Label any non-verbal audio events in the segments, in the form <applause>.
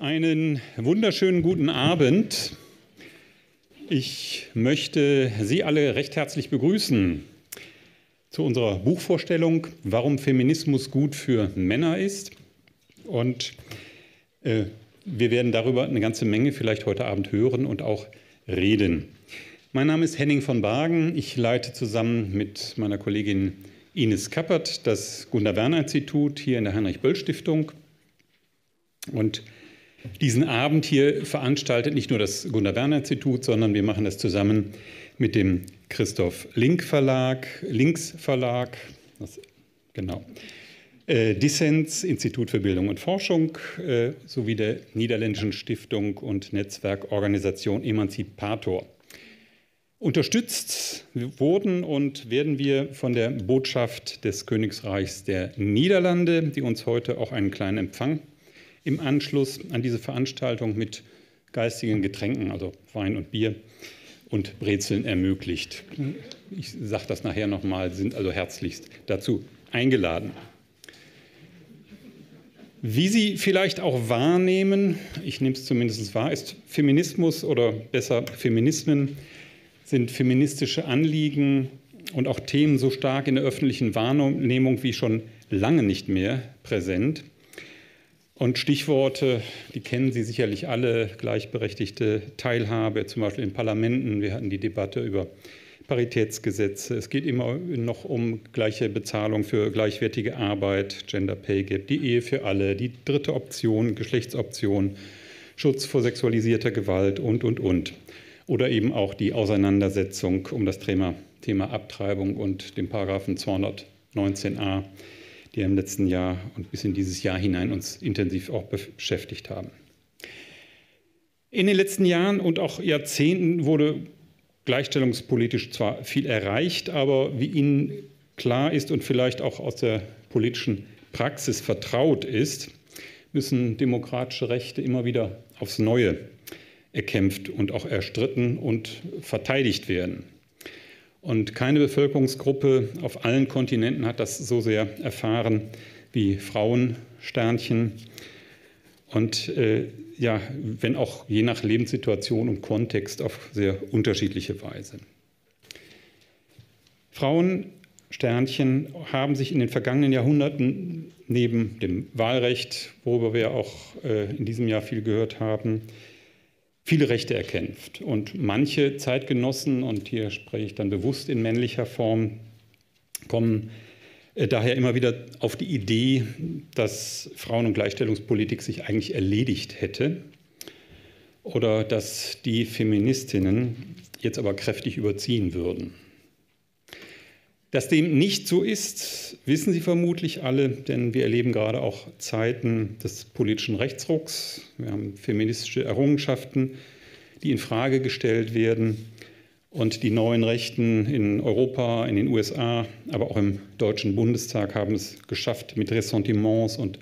Einen wunderschönen guten Abend. Ich möchte Sie alle recht herzlich begrüßen zu unserer Buchvorstellung, warum Feminismus gut für Männer ist. Und äh, wir werden darüber eine ganze Menge vielleicht heute Abend hören und auch reden. Mein Name ist Henning von Bargen. Ich leite zusammen mit meiner Kollegin Ines Kappert das Gunda Werner Institut hier in der Heinrich Böll Stiftung. Und diesen Abend hier veranstaltet nicht nur das Gunnar Werner Institut, sondern wir machen das zusammen mit dem Christoph Link Verlag, Links Verlag, was, genau, äh, Dissens, Institut für Bildung und Forschung, äh, sowie der Niederländischen Stiftung und Netzwerkorganisation Emanzipator. Unterstützt wurden und werden wir von der Botschaft des Königsreichs der Niederlande, die uns heute auch einen kleinen Empfang im Anschluss an diese Veranstaltung mit geistigen Getränken, also Wein und Bier und Brezeln ermöglicht. Ich sage das nachher nochmal, sind also herzlichst dazu eingeladen. Wie Sie vielleicht auch wahrnehmen, ich nehme es zumindest wahr, ist Feminismus oder besser Feminismen sind feministische Anliegen und auch Themen so stark in der öffentlichen Wahrnehmung wie schon lange nicht mehr präsent. Und Stichworte, die kennen Sie sicherlich alle, gleichberechtigte Teilhabe, zum Beispiel in Parlamenten. Wir hatten die Debatte über Paritätsgesetze. Es geht immer noch um gleiche Bezahlung für gleichwertige Arbeit, Gender Pay Gap, die Ehe für alle, die dritte Option, Geschlechtsoption, Schutz vor sexualisierter Gewalt und, und, und. Oder eben auch die Auseinandersetzung um das Thema, Thema Abtreibung und den Paragraphen 219a die im letzten Jahr und bis in dieses Jahr hinein uns intensiv auch beschäftigt haben. In den letzten Jahren und auch Jahrzehnten wurde gleichstellungspolitisch zwar viel erreicht, aber wie Ihnen klar ist und vielleicht auch aus der politischen Praxis vertraut ist, müssen demokratische Rechte immer wieder aufs Neue erkämpft und auch erstritten und verteidigt werden. Und keine Bevölkerungsgruppe auf allen Kontinenten hat das so sehr erfahren wie Frauen, Sternchen. Und äh, ja, wenn auch je nach Lebenssituation und Kontext auf sehr unterschiedliche Weise. Frauen, Sternchen haben sich in den vergangenen Jahrhunderten neben dem Wahlrecht, worüber wir auch äh, in diesem Jahr viel gehört haben, viele Rechte erkämpft. Und manche Zeitgenossen, und hier spreche ich dann bewusst in männlicher Form, kommen äh, daher immer wieder auf die Idee, dass Frauen- und Gleichstellungspolitik sich eigentlich erledigt hätte oder dass die Feministinnen jetzt aber kräftig überziehen würden. Dass dem nicht so ist, wissen Sie vermutlich alle, denn wir erleben gerade auch Zeiten des politischen Rechtsrucks. Wir haben feministische Errungenschaften, die in Frage gestellt werden. Und die neuen Rechten in Europa, in den USA, aber auch im Deutschen Bundestag haben es geschafft, mit Ressentiments und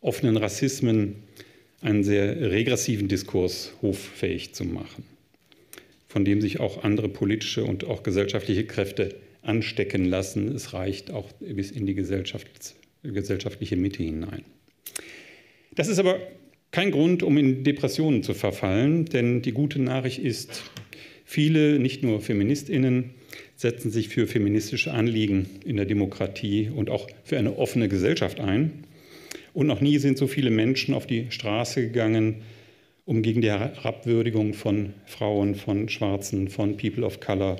offenen Rassismen einen sehr regressiven Diskurs hoffähig zu machen, von dem sich auch andere politische und auch gesellschaftliche Kräfte anstecken lassen. Es reicht auch bis in die gesellschaftliche Mitte hinein. Das ist aber kein Grund, um in Depressionen zu verfallen, denn die gute Nachricht ist, viele, nicht nur Feministinnen, setzen sich für feministische Anliegen in der Demokratie und auch für eine offene Gesellschaft ein. Und noch nie sind so viele Menschen auf die Straße gegangen, um gegen die Herabwürdigung von Frauen, von Schwarzen, von People of Color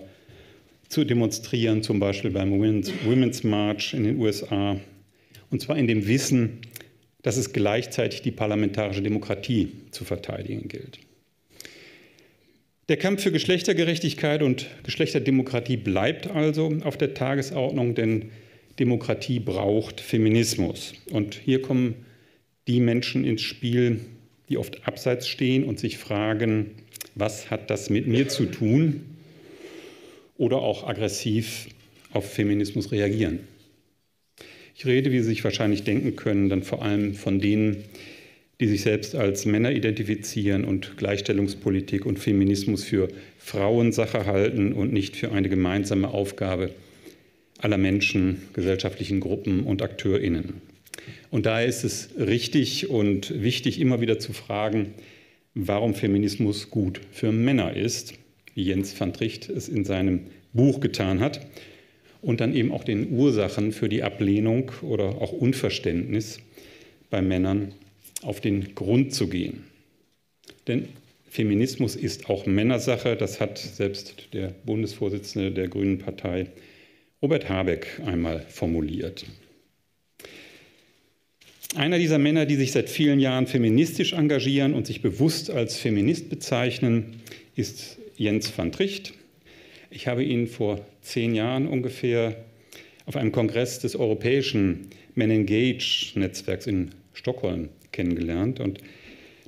zu demonstrieren, zum Beispiel beim Women's, Women's March in den USA. Und zwar in dem Wissen, dass es gleichzeitig die parlamentarische Demokratie zu verteidigen gilt. Der Kampf für Geschlechtergerechtigkeit und Geschlechterdemokratie bleibt also auf der Tagesordnung, denn Demokratie braucht Feminismus. Und hier kommen die Menschen ins Spiel, die oft abseits stehen und sich fragen, was hat das mit mir zu tun? Oder auch aggressiv auf Feminismus reagieren. Ich rede, wie Sie sich wahrscheinlich denken können, dann vor allem von denen, die sich selbst als Männer identifizieren und Gleichstellungspolitik und Feminismus für Frauensache halten und nicht für eine gemeinsame Aufgabe aller Menschen, gesellschaftlichen Gruppen und AkteurInnen. Und daher ist es richtig und wichtig, immer wieder zu fragen, warum Feminismus gut für Männer ist, wie Jens van Tricht es in seinem Buch getan hat, und dann eben auch den Ursachen für die Ablehnung oder auch Unverständnis bei Männern auf den Grund zu gehen. Denn Feminismus ist auch Männersache, das hat selbst der Bundesvorsitzende der Grünen Partei Robert Habeck einmal formuliert. Einer dieser Männer, die sich seit vielen Jahren feministisch engagieren und sich bewusst als Feminist bezeichnen, ist Jens van Tricht. Ich habe ihn vor zehn Jahren ungefähr auf einem Kongress des europäischen Men Engage Netzwerks in Stockholm kennengelernt. Und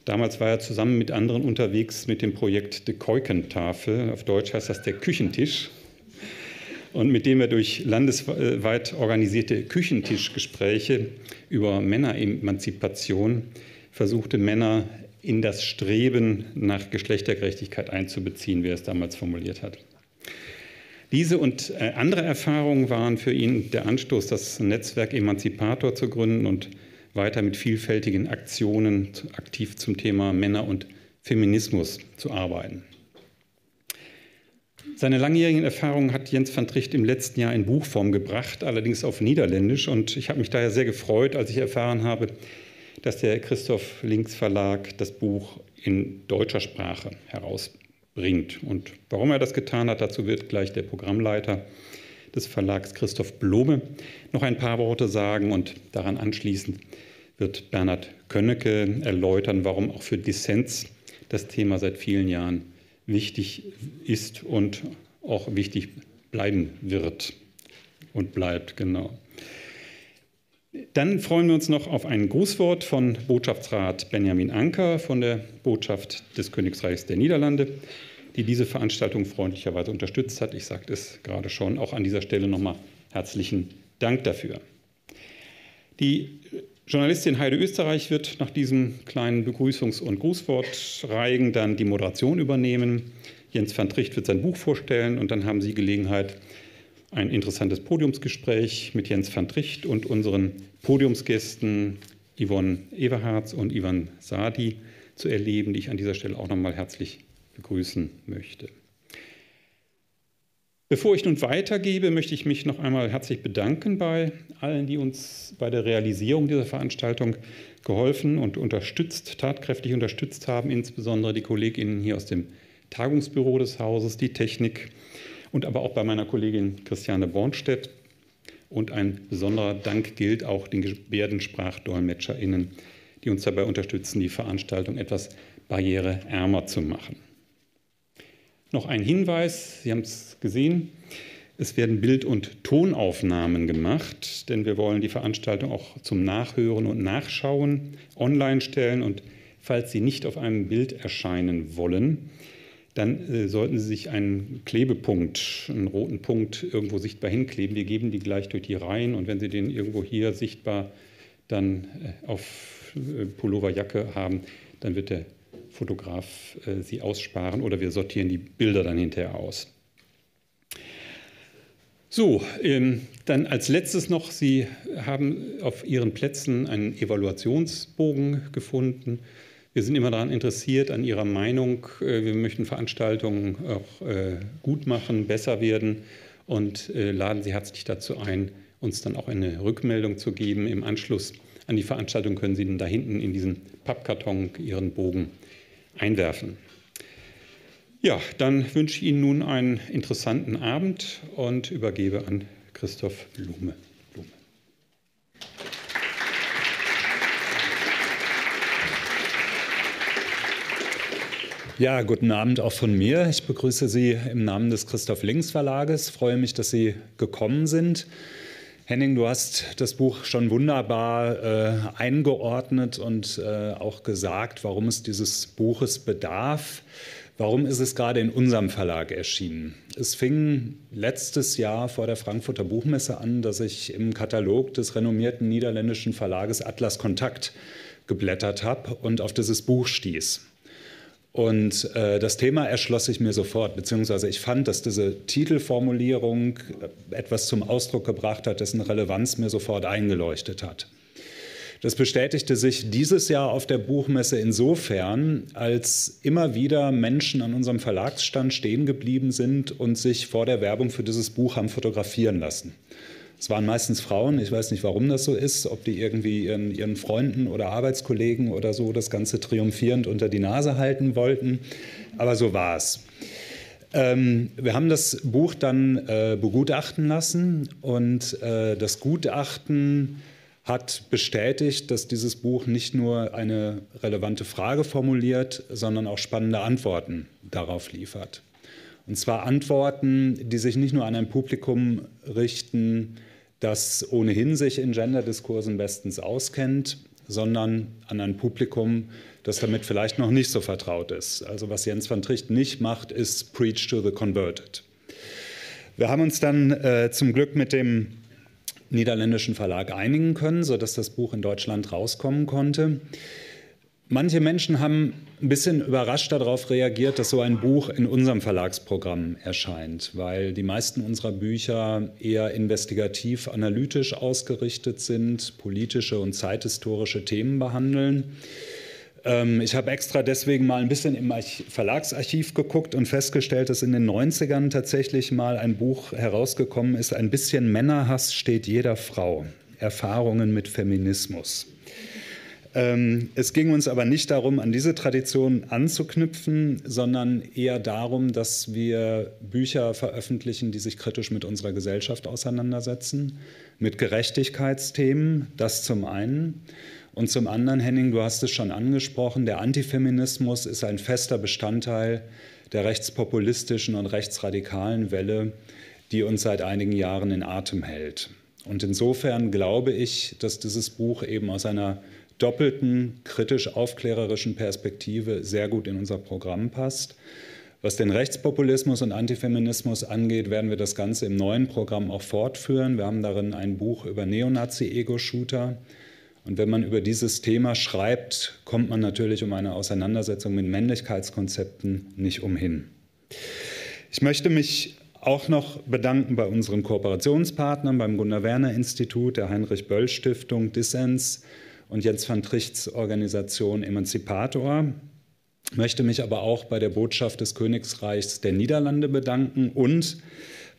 damals war er zusammen mit anderen unterwegs mit dem Projekt De Keukentafel. Auf Deutsch heißt das der Küchentisch und mit dem er durch landesweit organisierte Küchentischgespräche über Männeremanzipation versuchte, Männer in das Streben nach Geschlechtergerechtigkeit einzubeziehen, wie er es damals formuliert hat. Diese und äh, andere Erfahrungen waren für ihn der Anstoß, das Netzwerk Emanzipator zu gründen und weiter mit vielfältigen Aktionen aktiv zum Thema Männer und Feminismus zu arbeiten. Seine langjährigen Erfahrungen hat Jens van Tricht im letzten Jahr in Buchform gebracht, allerdings auf Niederländisch. Und ich habe mich daher sehr gefreut, als ich erfahren habe, dass der Christoph Links Verlag das Buch in deutscher Sprache herausbringt. Und warum er das getan hat, dazu wird gleich der Programmleiter des Verlags Christoph Blome noch ein paar Worte sagen. Und daran anschließend wird Bernhard Könnecke erläutern, warum auch für Dissens das Thema seit vielen Jahren wichtig ist und auch wichtig bleiben wird und bleibt, genau. Dann freuen wir uns noch auf ein Grußwort von Botschaftsrat Benjamin Anker von der Botschaft des Königreichs der Niederlande, die diese Veranstaltung freundlicherweise unterstützt hat. Ich sagte es gerade schon, auch an dieser Stelle nochmal herzlichen Dank dafür. Die Journalistin Heide Österreich wird nach diesem kleinen Begrüßungs- und Grußwortreigen dann die Moderation übernehmen. Jens van Tricht wird sein Buch vorstellen und dann haben Sie Gelegenheit, ein interessantes Podiumsgespräch mit Jens van Tricht und unseren Podiumsgästen Yvonne Everharz und Ivan Sadi zu erleben, die ich an dieser Stelle auch nochmal herzlich begrüßen möchte. Bevor ich nun weitergebe, möchte ich mich noch einmal herzlich bedanken bei allen, die uns bei der Realisierung dieser Veranstaltung geholfen und unterstützt, tatkräftig unterstützt haben, insbesondere die Kolleginnen hier aus dem Tagungsbüro des Hauses, die Technik und aber auch bei meiner Kollegin Christiane Bornstedt. Und ein besonderer Dank gilt auch den GebärdensprachdolmetscherInnen, die uns dabei unterstützen, die Veranstaltung etwas barriereärmer zu machen. Noch ein Hinweis, Sie haben es gesehen, es werden Bild- und Tonaufnahmen gemacht, denn wir wollen die Veranstaltung auch zum Nachhören und Nachschauen online stellen. Und falls Sie nicht auf einem Bild erscheinen wollen, dann äh, sollten Sie sich einen Klebepunkt, einen roten Punkt irgendwo sichtbar hinkleben. Wir geben die gleich durch die Reihen und wenn Sie den irgendwo hier sichtbar dann äh, auf äh, Pulloverjacke haben, dann wird der Fotograf äh, sie aussparen oder wir sortieren die Bilder dann hinterher aus. So, ähm, dann als letztes noch, Sie haben auf Ihren Plätzen einen Evaluationsbogen gefunden. Wir sind immer daran interessiert, an Ihrer Meinung. Äh, wir möchten Veranstaltungen auch äh, gut machen, besser werden und äh, laden Sie herzlich dazu ein, uns dann auch eine Rückmeldung zu geben. Im Anschluss an die Veranstaltung können Sie dann da hinten in diesen Pappkarton Ihren Bogen einwerfen. Ja, dann wünsche ich Ihnen nun einen interessanten Abend und übergebe an Christoph Blume. Blume. Ja, guten Abend auch von mir. Ich begrüße Sie im Namen des Christoph Links Verlages. Freue mich, dass Sie gekommen sind. Henning, du hast das Buch schon wunderbar äh, eingeordnet und äh, auch gesagt, warum es dieses Buches bedarf. Warum ist es gerade in unserem Verlag erschienen? Es fing letztes Jahr vor der Frankfurter Buchmesse an, dass ich im Katalog des renommierten niederländischen Verlages Atlas Kontakt geblättert habe und auf dieses Buch stieß. Und äh, das Thema erschloss sich mir sofort, beziehungsweise ich fand, dass diese Titelformulierung äh, etwas zum Ausdruck gebracht hat, dessen Relevanz mir sofort eingeleuchtet hat. Das bestätigte sich dieses Jahr auf der Buchmesse insofern, als immer wieder Menschen an unserem Verlagsstand stehen geblieben sind und sich vor der Werbung für dieses Buch haben fotografieren lassen. Es waren meistens Frauen, ich weiß nicht, warum das so ist, ob die irgendwie ihren, ihren Freunden oder Arbeitskollegen oder so das Ganze triumphierend unter die Nase halten wollten, aber so war es. Ähm, wir haben das Buch dann äh, begutachten lassen und äh, das Gutachten hat bestätigt, dass dieses Buch nicht nur eine relevante Frage formuliert, sondern auch spannende Antworten darauf liefert. Und zwar Antworten, die sich nicht nur an ein Publikum richten, das ohnehin sich in Genderdiskursen bestens auskennt, sondern an ein Publikum, das damit vielleicht noch nicht so vertraut ist. Also was Jens van Tricht nicht macht, ist Preach to the Converted. Wir haben uns dann äh, zum Glück mit dem niederländischen Verlag einigen können, sodass das Buch in Deutschland rauskommen konnte. Manche Menschen haben ein bisschen überrascht darauf reagiert, dass so ein Buch in unserem Verlagsprogramm erscheint, weil die meisten unserer Bücher eher investigativ analytisch ausgerichtet sind, politische und zeithistorische Themen behandeln. Ähm, ich habe extra deswegen mal ein bisschen im Verlagsarchiv geguckt und festgestellt, dass in den 90ern tatsächlich mal ein Buch herausgekommen ist, ein bisschen Männerhass steht jeder Frau. Erfahrungen mit Feminismus. Ähm, es ging uns aber nicht darum, an diese Tradition anzuknüpfen, sondern eher darum, dass wir Bücher veröffentlichen, die sich kritisch mit unserer Gesellschaft auseinandersetzen, mit Gerechtigkeitsthemen, das zum einen. Und zum anderen, Henning, du hast es schon angesprochen, der Antifeminismus ist ein fester Bestandteil der rechtspopulistischen und rechtsradikalen Welle, die uns seit einigen Jahren in Atem hält. Und insofern glaube ich, dass dieses Buch eben aus einer doppelten kritisch-aufklärerischen Perspektive sehr gut in unser Programm passt. Was den Rechtspopulismus und Antifeminismus angeht, werden wir das Ganze im neuen Programm auch fortführen. Wir haben darin ein Buch über Neonazi-Ego-Shooter. Und wenn man über dieses Thema schreibt, kommt man natürlich um eine Auseinandersetzung mit Männlichkeitskonzepten nicht umhin. Ich möchte mich auch noch bedanken bei unseren Kooperationspartnern, beim Gunnar Werner Institut, der Heinrich Böll Stiftung, Dissens und Jens van Trichts Organisation Emanzipator. Möchte mich aber auch bei der Botschaft des Königsreichs der Niederlande bedanken und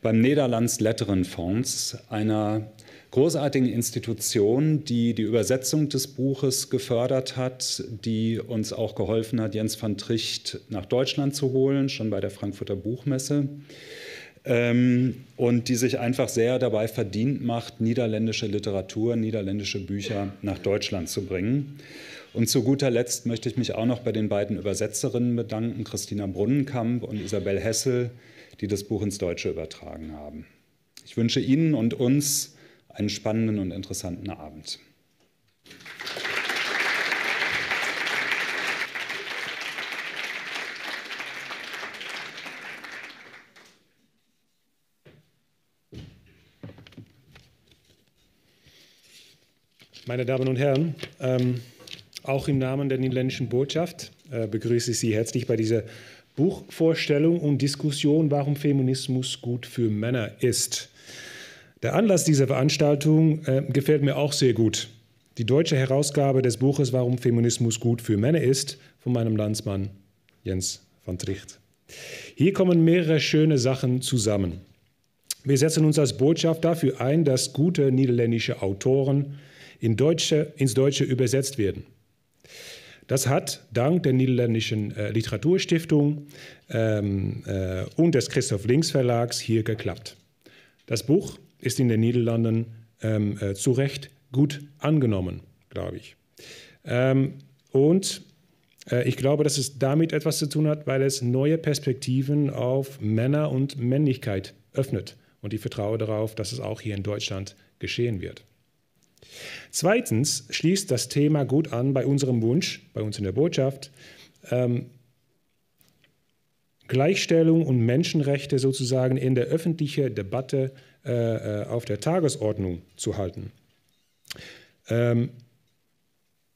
beim Niederlands Letterenfonds, einer großartigen Institution, die die Übersetzung des Buches gefördert hat, die uns auch geholfen hat, Jens van Tricht nach Deutschland zu holen, schon bei der Frankfurter Buchmesse. Ähm, und die sich einfach sehr dabei verdient macht, niederländische Literatur, niederländische Bücher nach Deutschland zu bringen. Und zu guter Letzt möchte ich mich auch noch bei den beiden Übersetzerinnen bedanken, Christina Brunnenkamp und Isabel Hessel, die das Buch ins Deutsche übertragen haben. Ich wünsche Ihnen und uns einen spannenden und interessanten Abend. Meine Damen und Herren, ähm, auch im Namen der niederländischen Botschaft äh, begrüße ich Sie herzlich bei dieser Buchvorstellung und Diskussion, warum Feminismus gut für Männer ist. Der Anlass dieser Veranstaltung äh, gefällt mir auch sehr gut. Die deutsche Herausgabe des Buches Warum Feminismus gut für Männer ist von meinem Landsmann Jens van Tricht. Hier kommen mehrere schöne Sachen zusammen. Wir setzen uns als Botschaft dafür ein, dass gute niederländische Autoren in Deutsche, ins Deutsche übersetzt werden. Das hat dank der Niederländischen äh, Literaturstiftung ähm, äh, und des Christoph Links Verlags hier geklappt. Das Buch ist in den Niederlanden ähm, äh, zu Recht gut angenommen, glaube ich. Ähm, und äh, ich glaube, dass es damit etwas zu tun hat, weil es neue Perspektiven auf Männer und Männlichkeit öffnet. Und ich vertraue darauf, dass es auch hier in Deutschland geschehen wird. Zweitens schließt das Thema gut an bei unserem Wunsch, bei uns in der Botschaft, ähm, Gleichstellung und Menschenrechte sozusagen in der öffentlichen Debatte äh, äh, auf der Tagesordnung zu halten. Ähm,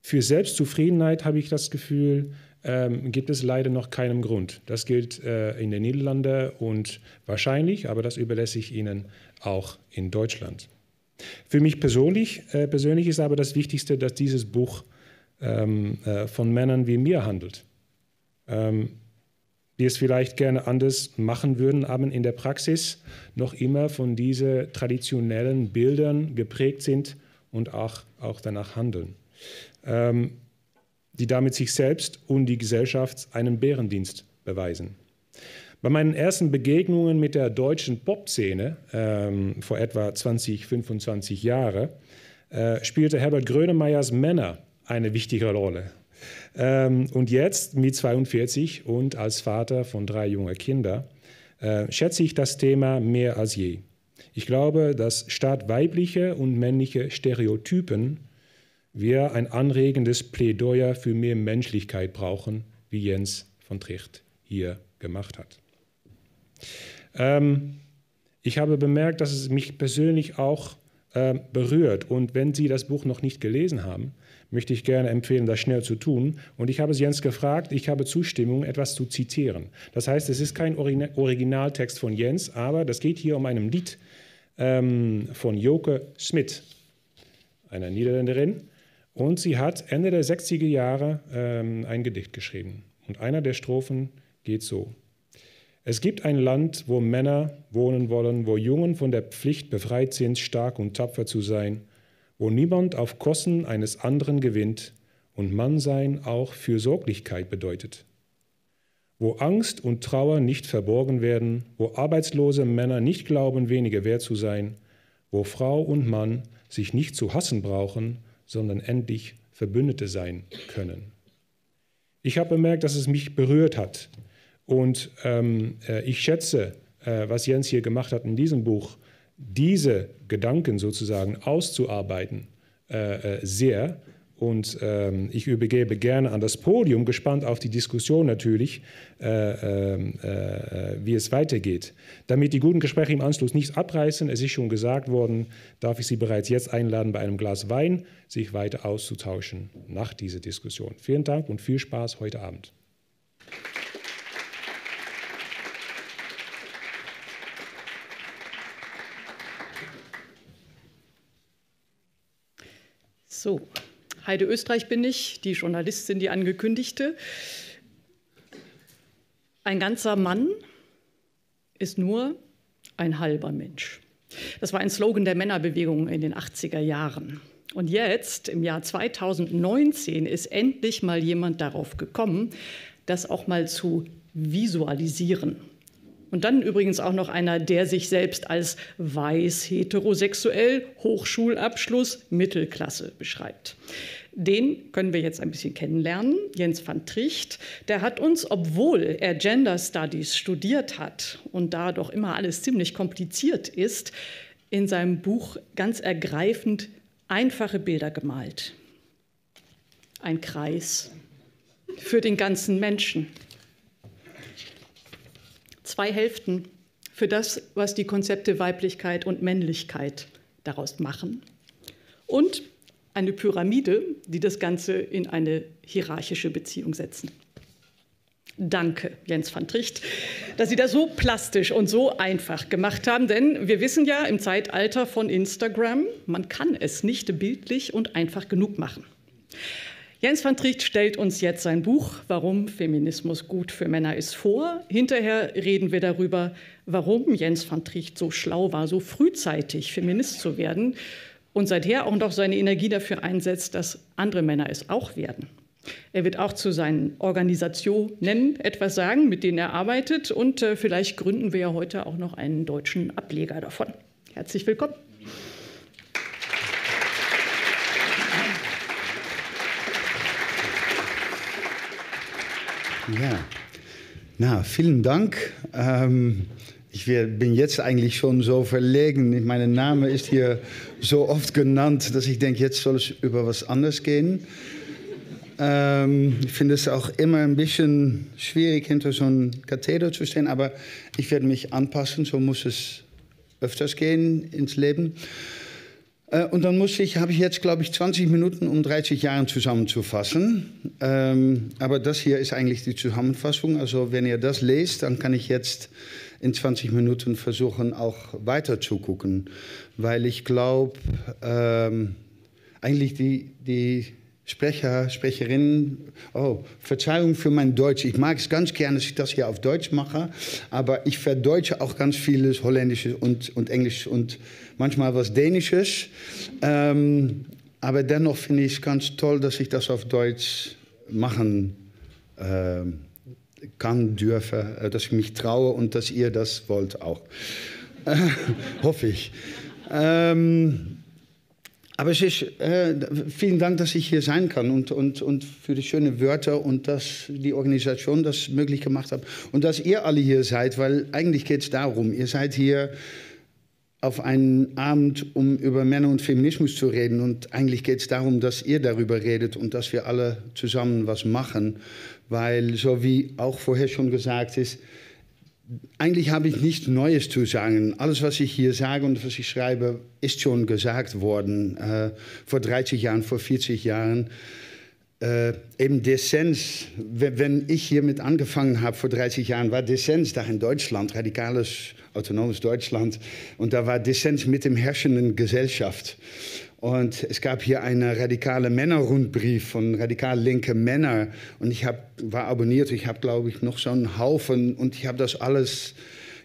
für Selbstzufriedenheit habe ich das Gefühl, ähm, gibt es leider noch keinen Grund. Das gilt äh, in den Niederlanden und wahrscheinlich, aber das überlässt ich Ihnen auch in Deutschland. Für mich persönlich, äh, persönlich ist aber das Wichtigste, dass dieses Buch ähm, äh, von Männern wie mir handelt. Ähm, die es vielleicht gerne anders machen würden, aber in der Praxis noch immer von diesen traditionellen Bildern geprägt sind und auch, auch danach handeln. Ähm, die damit sich selbst und die Gesellschaft einen Bärendienst beweisen. Bei meinen ersten Begegnungen mit der deutschen Popszene ähm, vor etwa 20, 25 Jahren äh, spielte Herbert Grönemeyers Männer eine wichtige Rolle. Ähm, und jetzt mit 42 und als Vater von drei jungen Kindern äh, schätze ich das Thema mehr als je. Ich glaube, dass statt weibliche und männliche Stereotypen wir ein anregendes Plädoyer für mehr Menschlichkeit brauchen, wie Jens von Tricht hier gemacht hat. Ähm, ich habe bemerkt, dass es mich persönlich auch äh, berührt. Und wenn Sie das Buch noch nicht gelesen haben, möchte ich gerne empfehlen, das schnell zu tun. Und ich habe Jens gefragt, ich habe Zustimmung, etwas zu zitieren. Das heißt, es ist kein Originaltext von Jens, aber das geht hier um ein Lied ähm, von Joke Smit, einer Niederländerin. Und sie hat Ende der 60er Jahre ähm, ein Gedicht geschrieben. Und einer der Strophen geht so. Es gibt ein Land, wo Männer wohnen wollen, wo Jungen von der Pflicht befreit sind, stark und tapfer zu sein – wo niemand auf Kosten eines anderen gewinnt und Mannsein auch Fürsorglichkeit bedeutet, wo Angst und Trauer nicht verborgen werden, wo arbeitslose Männer nicht glauben, weniger wert zu sein, wo Frau und Mann sich nicht zu hassen brauchen, sondern endlich Verbündete sein können. Ich habe bemerkt, dass es mich berührt hat und ähm, äh, ich schätze, äh, was Jens hier gemacht hat in diesem Buch, diese Gedanken sozusagen auszuarbeiten, äh, äh, sehr. Und ähm, ich übergebe gerne an das Podium, gespannt auf die Diskussion natürlich, äh, ähm, äh, wie es weitergeht. Damit die guten Gespräche im Anschluss nicht abreißen, es ist schon gesagt worden, darf ich Sie bereits jetzt einladen, bei einem Glas Wein sich weiter auszutauschen nach dieser Diskussion. Vielen Dank und viel Spaß heute Abend. So, Heide Österreich bin ich, die Journalistin, die angekündigte. Ein ganzer Mann ist nur ein halber Mensch. Das war ein Slogan der Männerbewegung in den 80er Jahren. Und jetzt, im Jahr 2019, ist endlich mal jemand darauf gekommen, das auch mal zu visualisieren. Und dann übrigens auch noch einer, der sich selbst als weiß, heterosexuell, Hochschulabschluss, Mittelklasse beschreibt. Den können wir jetzt ein bisschen kennenlernen. Jens van Tricht, der hat uns, obwohl er Gender Studies studiert hat und da doch immer alles ziemlich kompliziert ist, in seinem Buch ganz ergreifend einfache Bilder gemalt. Ein Kreis für den ganzen Menschen zwei Hälften für das, was die Konzepte Weiblichkeit und Männlichkeit daraus machen. Und eine Pyramide, die das Ganze in eine hierarchische Beziehung setzen. Danke, Jens van Tricht, dass Sie das so plastisch und so einfach gemacht haben, denn wir wissen ja im Zeitalter von Instagram, man kann es nicht bildlich und einfach genug machen. Jens van Tricht stellt uns jetzt sein Buch Warum Feminismus gut für Männer ist vor. Hinterher reden wir darüber, warum Jens van Tricht so schlau war, so frühzeitig Feminist zu werden und seither auch noch seine Energie dafür einsetzt, dass andere Männer es auch werden. Er wird auch zu seinen Organisationen etwas sagen, mit denen er arbeitet und äh, vielleicht gründen wir ja heute auch noch einen deutschen Ableger davon. Herzlich willkommen. Ja, na, vielen Dank. Ähm, ich bin jetzt eigentlich schon so verlegen. Mein Name ist hier so oft genannt, dass ich denke, jetzt soll es über was anderes gehen. Ähm, ich finde es auch immer ein bisschen schwierig, hinter so einem Katheder zu stehen, aber ich werde mich anpassen. So muss es öfters gehen ins Leben. Äh, und dann muss ich, habe ich jetzt, glaube ich, 20 Minuten, um 30 Jahre zusammenzufassen. Ähm, aber das hier ist eigentlich die Zusammenfassung. Also wenn ihr das lest, dann kann ich jetzt in 20 Minuten versuchen, auch weiter zu gucken, weil ich glaube, ähm, eigentlich die, die Sprecher, Sprecherinnen, oh, Verzeihung für mein Deutsch. Ich mag es ganz gerne, dass ich das hier auf Deutsch mache, aber ich verdeutsche auch ganz vieles Holländisches und, und Englisch und manchmal was Dänisches. Ähm, aber dennoch finde ich es ganz toll, dass ich das auf Deutsch machen äh, kann, dürfe, äh, dass ich mich traue und dass ihr das wollt auch. <laughs> Hoffe ich. Ähm, aber es ist, äh, vielen Dank, dass ich hier sein kann und, und, und für die schönen Wörter und dass die Organisation das möglich gemacht hat. Und dass ihr alle hier seid, weil eigentlich geht es darum, ihr seid hier auf einen Abend, um über Männer und Feminismus zu reden. Und eigentlich geht es darum, dass ihr darüber redet und dass wir alle zusammen was machen, weil so wie auch vorher schon gesagt ist, eigentlich habe ich nichts Neues zu sagen. Alles, was ich hier sage und was ich schreibe, ist schon gesagt worden. Äh, vor 30 Jahren, vor 40 Jahren. Äh, eben Dissens, wenn ich hiermit angefangen habe vor 30 Jahren, war Dissens da in Deutschland, radikales, autonomes Deutschland. Und da war Dissens mit dem herrschenden Gesellschaft. Und es gab hier einen radikalen Männerrundbrief von radikal linke Männern. Und ich hab, war abonniert. Ich habe, glaube ich, noch so einen Haufen. Und ich habe das alles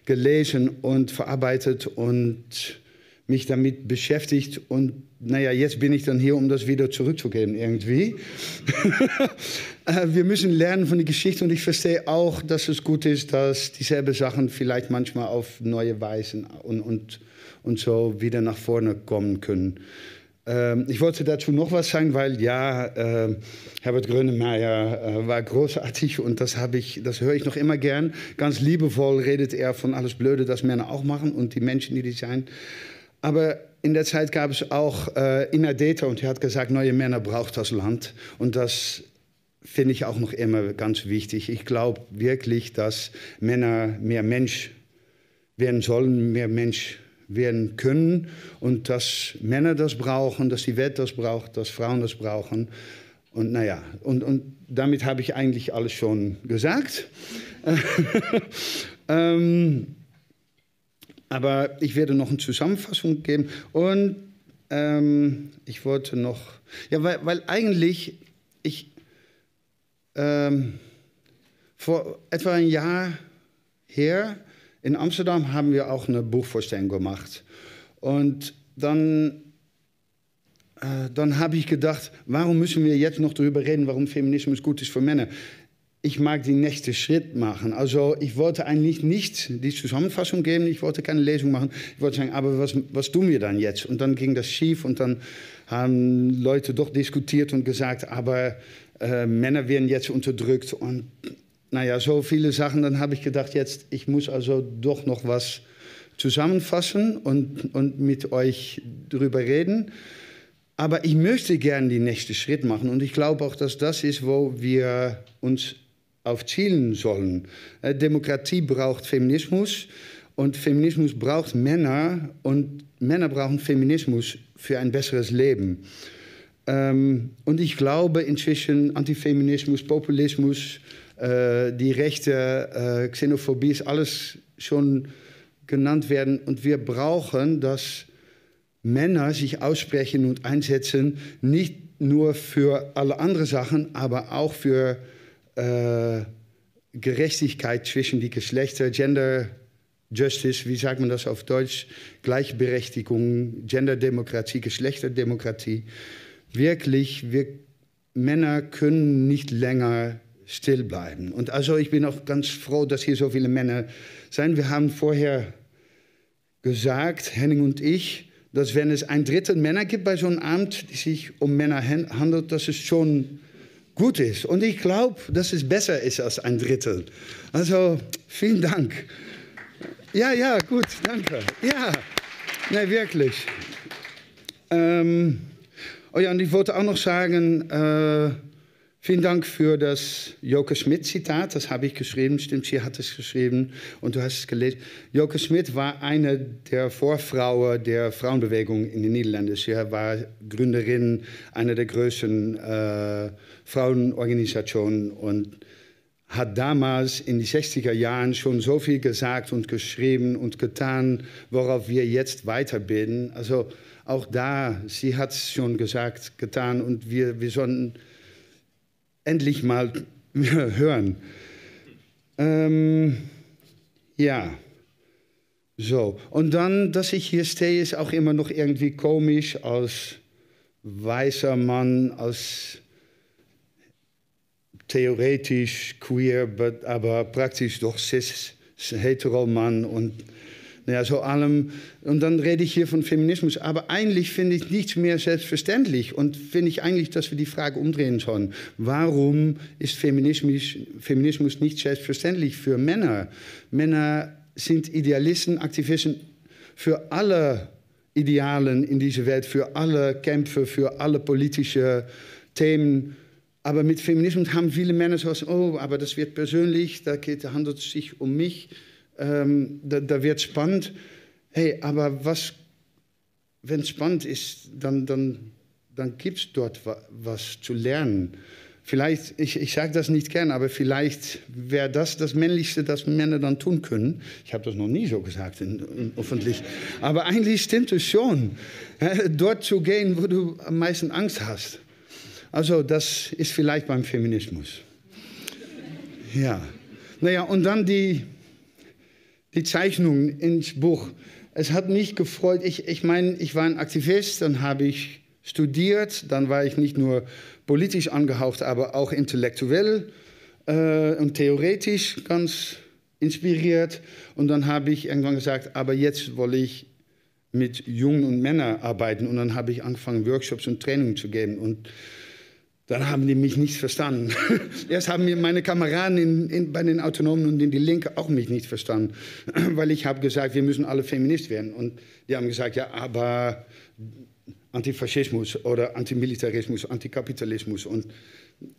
gelesen und verarbeitet und mich damit beschäftigt. Und naja, jetzt bin ich dann hier, um das wieder zurückzugeben irgendwie. <laughs> Äh, wir müssen lernen von der Geschichte und ich verstehe auch, dass es gut ist, dass dieselben Sachen vielleicht manchmal auf neue Weisen und, und, und so wieder nach vorne kommen können. Ähm, ich wollte dazu noch was sagen, weil ja, äh, Herbert Grönemeyer äh, war großartig und das, ich, das höre ich noch immer gern. Ganz liebevoll redet er von alles Blöde, das Männer auch machen und die Menschen, die die sein. Aber in der Zeit gab es auch äh, Ina Deta und er hat gesagt, neue Männer braucht das Land. Und das finde ich auch noch immer ganz wichtig. Ich glaube wirklich, dass Männer mehr Mensch werden sollen, mehr Mensch werden können und dass Männer das brauchen, dass die Welt das braucht, dass Frauen das brauchen. Und naja, und, und damit habe ich eigentlich alles schon gesagt. <laughs> ähm, aber ich werde noch eine Zusammenfassung geben und ähm, ich wollte noch, ja, weil, weil eigentlich ich ähm, vor etwa ein Jahr her in Amsterdam haben wir auch eine Buchvorstellung gemacht. Und dann, äh, dann habe ich gedacht, warum müssen wir jetzt noch darüber reden, warum Feminismus gut ist für Männer? Ich mag den nächsten Schritt machen. Also ich wollte eigentlich nicht die Zusammenfassung geben, ich wollte keine Lesung machen. Ich wollte sagen, aber was, was tun wir dann jetzt? Und dann ging das schief und dann haben Leute doch diskutiert und gesagt, aber äh, Männer werden jetzt unterdrückt. Und naja, so viele Sachen. Dann habe ich gedacht, jetzt, ich muss also doch noch was zusammenfassen und, und mit euch darüber reden. Aber ich möchte gerne den nächsten Schritt machen und ich glaube auch, dass das ist, wo wir uns auf zielen sollen. Äh, Demokratie braucht Feminismus und Feminismus braucht Männer und Männer brauchen Feminismus für ein besseres Leben. Ähm, und ich glaube inzwischen Antifeminismus, Populismus, die Rechte, äh, Xenophobie ist alles schon genannt werden. Und wir brauchen, dass Männer sich aussprechen und einsetzen, nicht nur für alle anderen Sachen, aber auch für äh, Gerechtigkeit zwischen die Geschlechter, Gender Justice, wie sagt man das auf Deutsch? Gleichberechtigung, Genderdemokratie, Geschlechterdemokratie. Wirklich, wir Männer können nicht länger still bleiben. Und also ich bin auch ganz froh, dass hier so viele Männer sind. Wir haben vorher gesagt, Henning und ich, dass wenn es ein Drittel Männer gibt bei so einem Amt, die sich um Männer handelt, dass es schon gut ist. Und ich glaube, dass es besser ist als ein Drittel. Also vielen Dank. Ja, ja, gut, danke. Ja, nee, wirklich. Ähm, oh ja, und ich wollte auch noch sagen, äh, Vielen Dank für das Joke Schmidt-Zitat. Das habe ich geschrieben. Stimmt, sie hat es geschrieben und du hast es gelesen. Joke Schmidt war eine der Vorfrauen der Frauenbewegung in den Niederlanden. Sie war Gründerin einer der größten äh, Frauenorganisationen und hat damals in die 60er Jahren schon so viel gesagt und geschrieben und getan, worauf wir jetzt weiterbilden. Also auch da, sie hat es schon gesagt, getan und wir, wir sollen endlich mal <laughs> hören. Ähm, ja, so. Und dann, dass ich hier stehe, ist auch immer noch irgendwie komisch als weißer Mann, als theoretisch queer, aber praktisch doch cis, hetero Mann und ja, so allem. Und dann rede ich hier von Feminismus. Aber eigentlich finde ich nichts mehr selbstverständlich und finde ich eigentlich, dass wir die Frage umdrehen sollen. Warum ist Feminismus, Feminismus nicht selbstverständlich für Männer? Männer sind Idealisten, Aktivisten für alle Idealen in dieser Welt, für alle Kämpfe, für alle politische Themen. Aber mit Feminismus haben viele Männer so, oh, aber das wird persönlich, da handelt es sich um mich, ähm, da, da, wird spannend. Hey, aber was, wenn es spannend ist, dann, dann, dann gibt es dort was zu lernen. Vielleicht, ich, ich sage das nicht gern, aber vielleicht wäre das das Männlichste, das Männer dann tun können. Ich habe das noch nie so gesagt, in, in, öffentlich. Aber eigentlich stimmt es schon, dort zu gehen, wo du am meisten Angst hast. Also das ist vielleicht beim Feminismus. Ja. Naja, und dann die, die Zeichnungen ins Buch. Es hat mich gefreut. Ich, ich meine, ich war ein Aktivist, dann habe ich studiert, dann war ich nicht nur politisch angehaucht, aber auch intellektuell äh, und theoretisch ganz inspiriert. Und dann habe ich irgendwann gesagt, aber jetzt will ich mit Jungen und Männern arbeiten. Und dann habe ich angefangen, Workshops und Trainings zu geben. Und dann haben die mich nicht verstanden. <laughs> Erst haben mir meine Kameraden in, in, bei den Autonomen und in die Linke auch mich nicht verstanden, <clears throat> weil ich habe gesagt, wir müssen alle Feminist werden. Und die haben gesagt, ja, aber Antifaschismus oder Antimilitarismus, Antikapitalismus. Und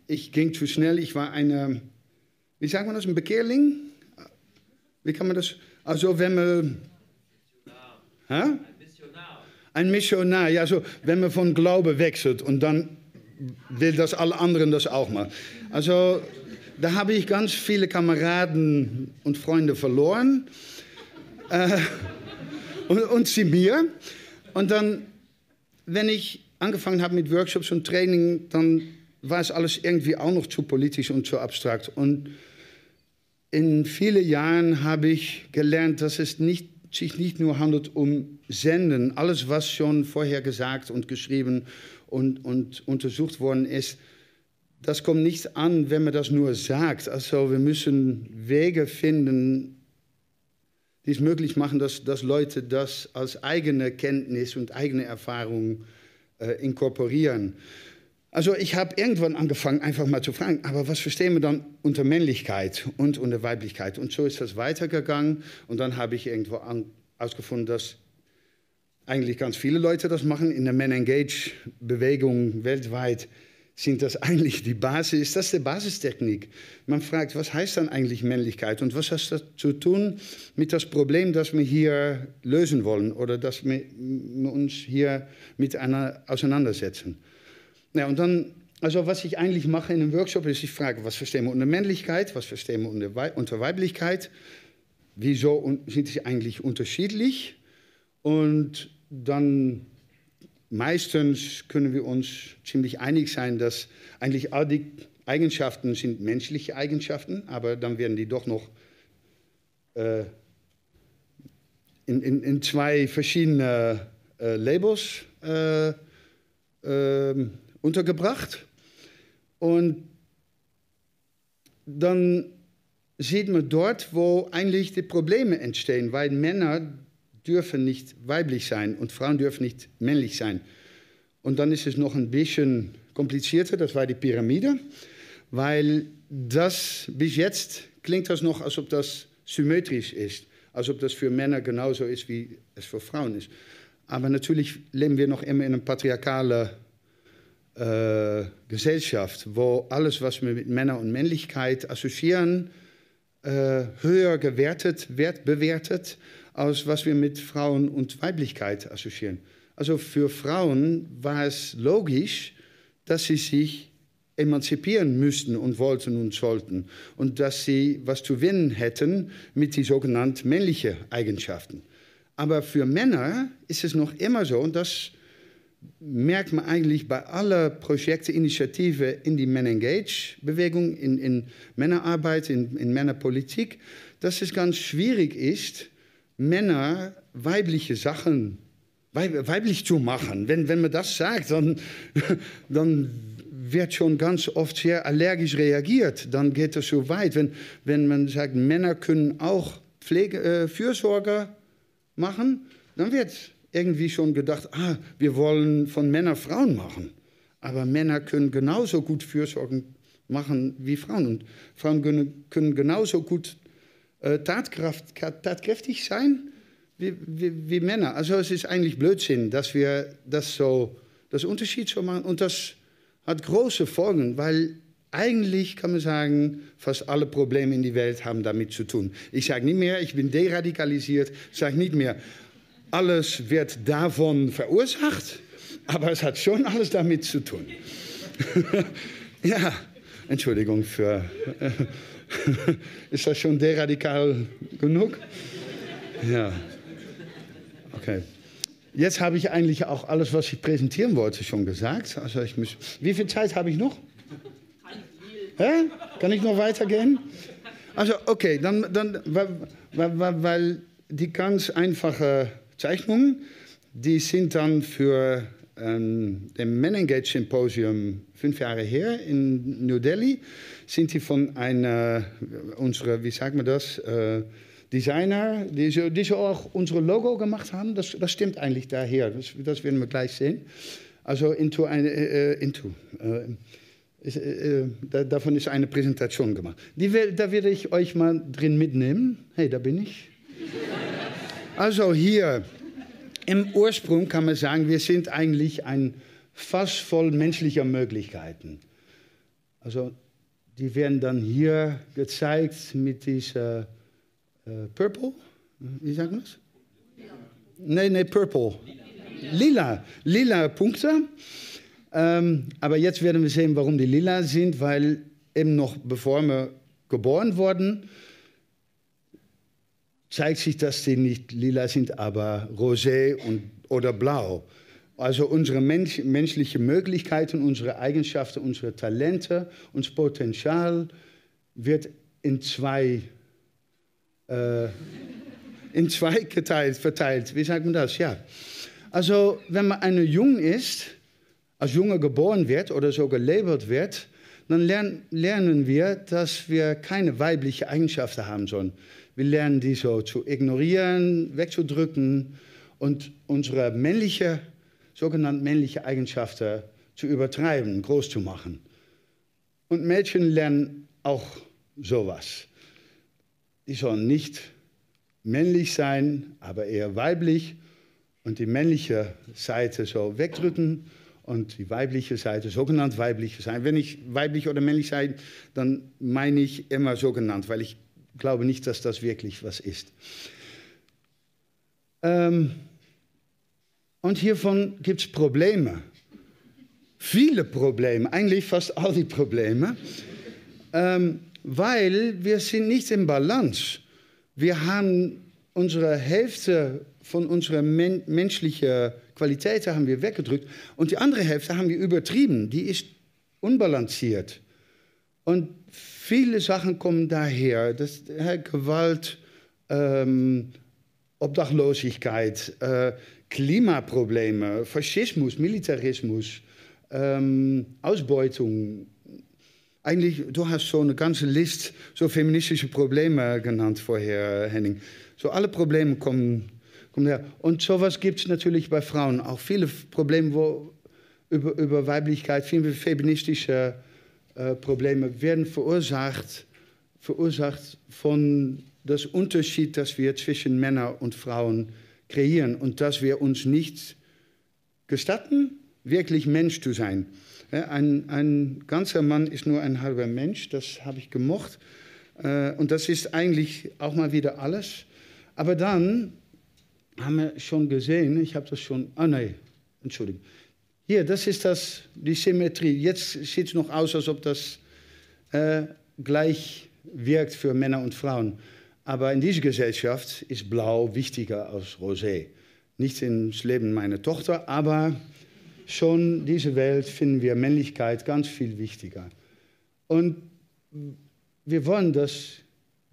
ich ging zu schnell. Ich war eine, wie sagt man das, ein Bekehrling? Wie kann man das? Also wenn man... Ein Missionar. Ein Missionar, ja, so wenn man von Glaube wechselt und dann will das alle anderen das auch mal. Also da habe ich ganz viele Kameraden und Freunde verloren. Äh, und, und sie mir. Und dann wenn ich angefangen habe mit Workshops und Training, dann war es alles irgendwie auch noch zu politisch und zu abstrakt. Und in vielen Jahren habe ich gelernt, dass es nicht, sich nicht nur handelt um Senden. Alles, was schon vorher gesagt und geschrieben und, und untersucht worden ist, das kommt nicht an, wenn man das nur sagt. Also wir müssen Wege finden, die es möglich machen, dass, dass Leute das als eigene Kenntnis und eigene Erfahrung äh, inkorporieren. Also ich habe irgendwann angefangen, einfach mal zu fragen, aber was verstehen wir dann unter Männlichkeit und unter Weiblichkeit? Und so ist das weitergegangen und dann habe ich irgendwo an, ausgefunden, dass eigentlich ganz viele Leute das machen. In der Men Engage Bewegung weltweit sind das eigentlich die Basis, das die Basistechnik. Man fragt, was heißt dann eigentlich Männlichkeit? Und was hat das zu tun mit das Problem, das wir hier lösen wollen oder das wir uns hier mit einer auseinandersetzen. Ja, und dann, also was ich eigentlich mache in einem Workshop ist, ich frage, was verstehen wir unter Männlichkeit, was verstehen wir unter Weiblichkeit, wieso sind sie eigentlich unterschiedlich und dann meistens können wir uns ziemlich einig sein, dass eigentlich all die Eigenschaften sind menschliche Eigenschaften, aber dann werden die doch noch äh, in, in, in, zwei verschiedene äh, Labels äh, ähm, untergebracht. Und dann sieht man dort, wo eigentlich die Probleme entstehen, weil Männer dürfen nicht weiblich sein und Frauen dürfen nicht männlich sein. Und dann ist es noch ein bisschen komplizierter, das war die Pyramide, weil das bis jetzt klingt das noch, als ob das symmetrisch ist, als ob das für Männer genauso ist, wie es für Frauen ist. Aber natürlich leben wir noch immer in einer patriarchalen äh, Gesellschaft, wo alles, was wir mit Männer und Männlichkeit assoziieren, äh, höher gewertet, wert bewertet als was wir mit Frauen und Weiblichkeit assoziieren. Also für Frauen war es logisch, dass sie sich emanzipieren müssten und wollten und sollten und dass sie was zu gewinnen hätten mit den sogenannten männlichen Eigenschaften. Aber für Männer ist es noch immer so, und das merkt man eigentlich bei allen Projekten, Initiativen in die Men Engage-Bewegung, in, in, Männerarbeit, in, in Männerpolitik, dass es ganz schwierig ist, Männer weibliche Sachen weiblich zu machen. Wenn, wenn man das sagt, dann, <laughs> dann wird schon ganz oft sehr allergisch reagiert. Dann geht es so weit. Wenn, wenn man sagt, Männer können auch Pflege, äh, Fürsorge machen, dann wird irgendwie schon gedacht, ah, wir wollen von Männern Frauen machen. Aber Männer können genauso gut Fürsorge machen wie Frauen. Und Frauen können genauso gut äh, tatkraft, tatkräftig sein wie, wie, wie, Männer. Also es ist eigentlich Blödsinn, dass wir das so, das Unterschied so machen. Und das hat große Folgen, weil eigentlich kann man sagen, fast alle Probleme in der Welt haben damit zu tun. Ich sage nicht mehr, ich bin deradikalisiert, sage nicht mehr, alles wird davon verursacht, aber es hat schon alles damit zu tun. <laughs> ja, Entschuldigung für. <laughs> ist das schon deradikal genug? Ja. Okay. Jetzt habe ich eigentlich auch alles, was ich präsentieren wollte, schon gesagt. Also ich muss, wie viel Zeit habe ich noch? Hä? Kann ich noch weitergehen? Also, okay, dann, dann weil, weil, die ganz einfache Zeichnungen, die sind dann für ähm, dem Menengate Symposium fünf Jahre her in New Delhi, sind die von einer, unserer, wie sagt man das, äh, Designer, die so, die so auch unsere Logo gemacht haben. Das, das stimmt eigentlich daher. Das, das werden wir gleich sehen. Also Into, eine, äh, into äh, ist, äh, da, davon ist eine Präsentation gemacht. Die, da werde ich euch mal drin mitnehmen. Hey, da bin ich. Also hier, im Ursprung kann man sagen, wir sind eigentlich ein Fass voll menschlicher Möglichkeiten. Also die werden dann hier gezeigt mit dieser uh, purple. Wie sagt man das? Nee, nee, purple. Lila. Lila Punkte. Ähm, aber jetzt werden wir sehen, warum die lila sind, weil eben noch bevor wir geboren wurden, zeigt sich, dass sie nicht lila sind, aber rosé und, oder blau. Also unsere Mensch, menschliche Möglichkeiten, unsere Eigenschaften, unsere Talente, unser Potenzial wird in zwei äh, in zwei geteilt, verteilt. Wie sagt man das? Ja. Also, wenn man eine Jung ist, als Junge geboren wird oder so gelabelt wird, dann lernen wir, dass wir keine weiblichen Eigenschaften haben sollen. Wir lernen die so zu ignorieren, wegzudrücken und unsere männliche, sogenannte männliche Eigenschaften zu übertreiben, groß zu machen. Und Mädchen lernen auch sowas die sollen nicht männlich sein, aber eher weiblich und die männliche Seite so wegdrücken und die weibliche Seite sogenannt weiblich sein. Wenn ich weiblich oder männlich sage, dann meine ich immer sogenannt, weil ich glaube nicht, dass das wirklich was ist. Ähm, und hiervon gibt es Probleme. Viele Probleme, eigentlich fast all die Probleme. Ähm, weil wir sind nicht im Balance. Wir haben unsere Hälfte von unserer men menschlichen Qualität haben wir weggedrückt und die andere Hälfte haben wir übertrieben. Die ist unbalanciert. Und viele Sachen kommen daher. Das, äh, Gewalt, ähm, Obdachlosigkeit, äh, Klimaprobleme, Faschismus, Militarismus, ähm, Ausbeutung, eigentlich, du hast so eine ganze Liste so feministische Probleme genannt vorher, Henning. So alle Probleme kommen, kommen her. Und sowas gibt es natürlich bei Frauen auch viele Probleme, wo über, über Weiblichkeit, viele feministische äh, werden verursacht, verursacht von das Unterschied, das wir zwischen Männern und Frauen kreieren und dass wir uns nicht gestatten, wirklich Mensch zu sein. Ein, ein ganzer Mann ist nur ein halber Mensch, das habe ich gemocht. Äh, und das ist eigentlich auch mal wieder alles. Aber dann haben wir schon gesehen, ich habe das schon, ah nein, Entschuldigung. Hier, das ist das, die Symmetrie. Jetzt sieht es noch aus, als ob das äh, gleich wirkt für Männer und Frauen. Aber in dieser Gesellschaft ist Blau wichtiger als Rosé. Nicht ins Leben meiner Tochter, aber schon diese Welt finden wir Männlichkeit ganz viel wichtiger. Und wir wollen das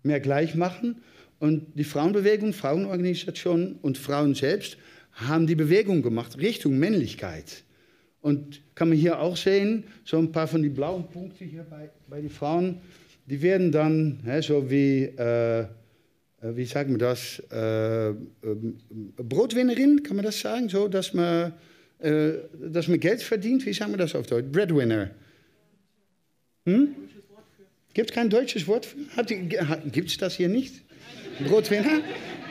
mehr gleich machen. Und die Frauenbewegung, Frauenorganisationen und Frauen selbst haben die Bewegung gemacht Richtung Männlichkeit. Und kann man hier auch sehen, so ein paar von den blauen Punkten hier bei, bei den Frauen, die werden dann hè, so wie, äh, wie sagt man das, äh, Brotwinnerin, kann man das sagen, so dass man, äh, dass man Geld verdient, wie sagen wir das auf Deutsch? Breadwinner. Hm? Gibt es kein deutsches Wort? Gibt es das hier nicht? Brotwinner?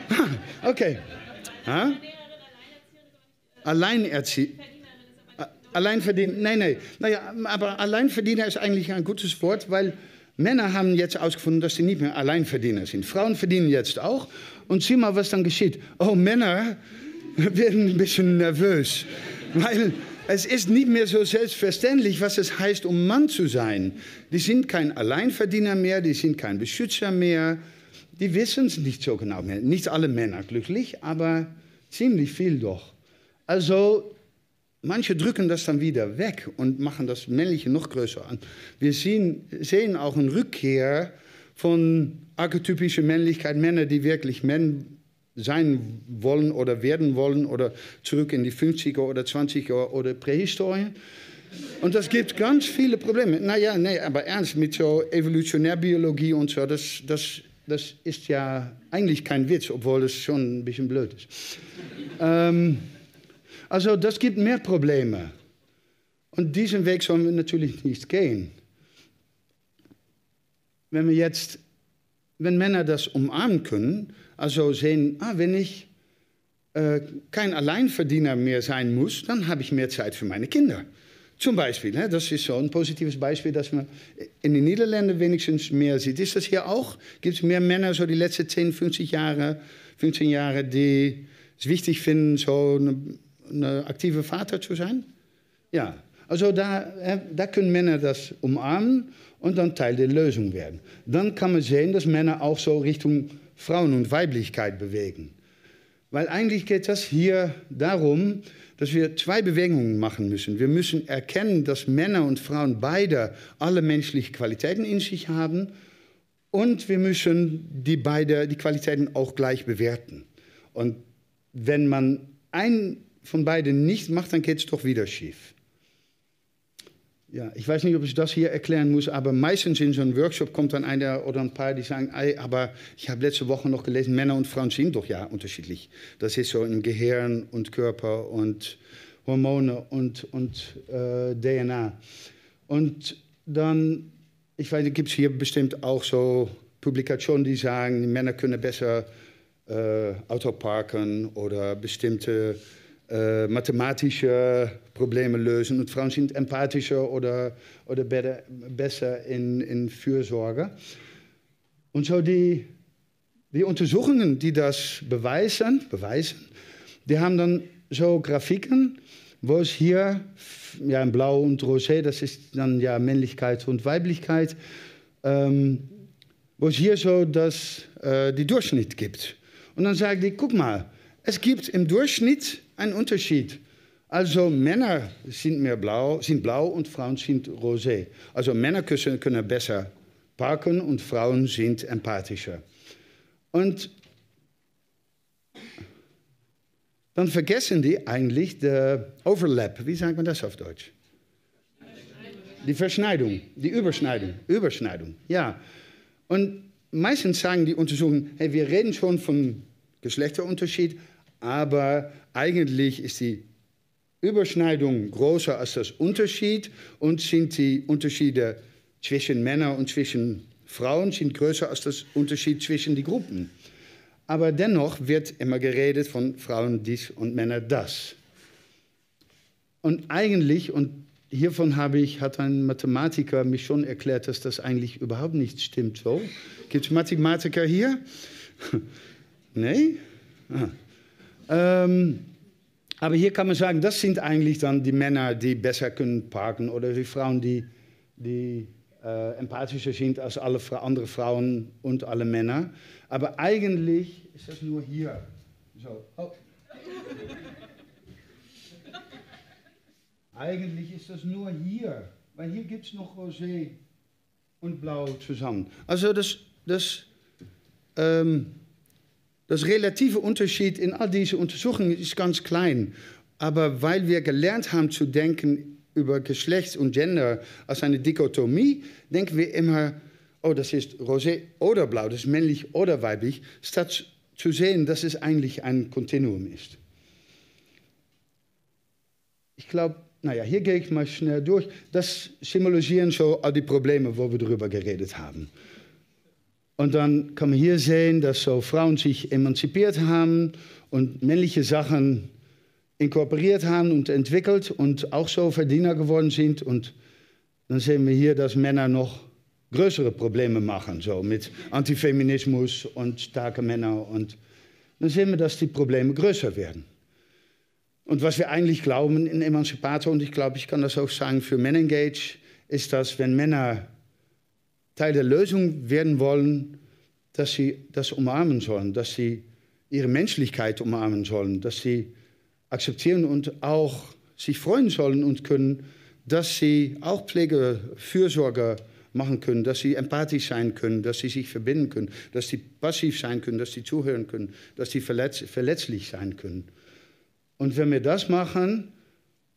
<laughs> okay. Ha? Alleinerzieher. Alleinverdiener, nein, nein. Naja, aber Alleinverdiener ist eigentlich ein gutes Wort, weil Männer haben jetzt ausgefunden, dass sie nicht mehr Alleinverdiener sind. Frauen verdienen jetzt auch. Und sieh mal, was dann geschieht. Oh, Männer <laughs> werden ein bisschen nervös, weil es ist nicht mehr so selbstverständlich, was es heißt, um Mann zu sein. Die sind kein Alleinverdiener mehr, die sind kein Beschützer mehr. Die wissen es nicht so genau mehr. Nicht alle Männer glücklich, aber ziemlich viel doch. Also manche drücken das dann wieder weg und machen das Männliche noch größer an. Wir sehen, sehen auch eine Rückkehr von archetypischer Männlichkeit, Männer, die wirklich Männer sein wollen oder werden wollen oder zurück in die 50er oder 20er oder Prähistorie. Und das gibt ganz viele Probleme. Naja, nee, aber ernst, mit so Evolutionärbiologie und so, das, das, das ist ja eigentlich kein Witz, obwohl es schon ein bisschen blöd ist. ähm, also das gibt mehr Probleme. Und diesen Weg sollen wir natürlich nicht gehen. Wenn wir jetzt, wenn Männer das umarmen können, also sehen, ah, wenn ich äh, kein Alleinverdiener mehr sein muss, dann habe ich mehr Zeit für meine Kinder. Zum Beispiel, ne, das ist so ein positives Beispiel, dass man in den Niederlanden wenigstens mehr sieht. Ist das hier auch? Gibt es mehr Männer, so die letzten 10, 50 Jahre, 15 Jahre, die es wichtig finden, so eine, eine aktive Vater zu sein? Ja, also da, da können Männer das umarmen und dann Teil der Lösung werden. Dann kann man sehen, dass Männer auch so Richtung Frauen und Weiblichkeit bewegen. Weil eigentlich geht das hier darum, dass wir zwei Bewegungen machen müssen. Wir müssen erkennen, dass Männer und Frauen beide alle menschlichen Qualitäten in sich haben und wir müssen die beide die Qualitäten auch gleich bewerten. Und wenn man einen von beiden nicht macht, dann geht es doch wieder schief. Ja, ich weiß nicht, ob ich das hier erklären muss, aber meistens in so einem Workshop kommt dann einer oder ein paar, die sagen, aber ich habe letzte Woche noch gelesen, Männer und Frauen sind doch ja unterschiedlich. Das ist so im Gehirn und Körper und Hormone und, und äh, DNA. Und dann, ich weiß, gibt es hier bestimmt auch so Publikationen, die sagen, Männer können besser äh, Auto parken oder bestimmte äh, mathematische Probleme lösen und Frauen sind empathischer oder, oder better, besser in, in Fürsorge. Und so die, die Untersuchungen, die das beweisen, beweisen, die haben dann so Grafiken, wo es hier, ja in blau und rosé, das ist dann ja Männlichkeit und Weiblichkeit, ähm, wo es hier so das, äh, die Durchschnitt gibt. Und dann sagen die, guck mal, es gibt im Durchschnitt einen Unterschied. Also Männer sind mehr blau, sind blau und Frauen sind rosé. Also Männer können besser parken und Frauen sind empathischer. Und dann vergessen die eigentlich der Overlap. Wie sagt man das auf Deutsch? Die Verschneidung, die Überschneidung. Überschneidung, ja. Und meistens sagen die Untersuchungen, hey, wir reden schon von Geschlechterunterschied, aber eigentlich ist die Überschneidung größer als das Unterschied und sind die Unterschiede zwischen Männern und zwischen Frauen sind größer als das Unterschied zwischen den Gruppen. Aber dennoch wird immer geredet von Frauen dies und Männer das. Und eigentlich, und hiervon habe ich, hat ein Mathematiker mich schon erklärt, dass das eigentlich überhaupt nicht stimmt so. Gibt es Mathematiker hier? <laughs> nee? Ah. Ähm, Aber hier kann man sagen, das sind eigentlich dann die Männer, die besser können parken oder die Frauen, die, die äh, empathischer sind als alle andere Frauen und alle Männer. Aber eigentlich ist das nur hier. So. Oh. eigentlich ist das nur hier, weil hier gibt es noch Rosé und Blau zusammen. Also das, das, ähm, das relative Unterschied in all diese Untersuchungen ist ganz klein. Aber weil wir gelernt haben zu denken über Geschlecht und Gender als eine Dichotomie, denken wir immer, oh, das ist rosé oder blau, das ist männlich oder weiblich, statt zu sehen, dass es eigentlich ein Kontinuum ist. Ich glaube, naja, hier gehe ich mal schnell durch. Das symbolisieren so all die Probleme, wo wir darüber geredet haben. Und dann kann man hier sehen, dass so Frauen sich emanzipiert haben und männliche Sachen inkorporiert haben und entwickelt und auch so Verdiener geworden sind. Und dann sehen wir hier, dass Männer noch größere Probleme machen, so mit Antifeminismus und starke Männer. Und dann sehen wir, dass die Probleme größer werden. Und was wir eigentlich glauben in Emanzipator, und ich glaube, ich kann das auch sagen für Men Engage, ist, dass wenn Männer Teil der Lösung werden wollen, dass sie das umarmen sollen, dass sie ihre Menschlichkeit umarmen sollen, dass sie akzeptieren und auch sich freuen sollen und können, dass sie auch Pflege, Fürsorge machen können, dass sie empathisch sein können, dass sie sich verbinden können, dass sie passiv sein können, dass sie zuhören können, dass sie verletz verletzlich sein können. Und wenn wir das machen,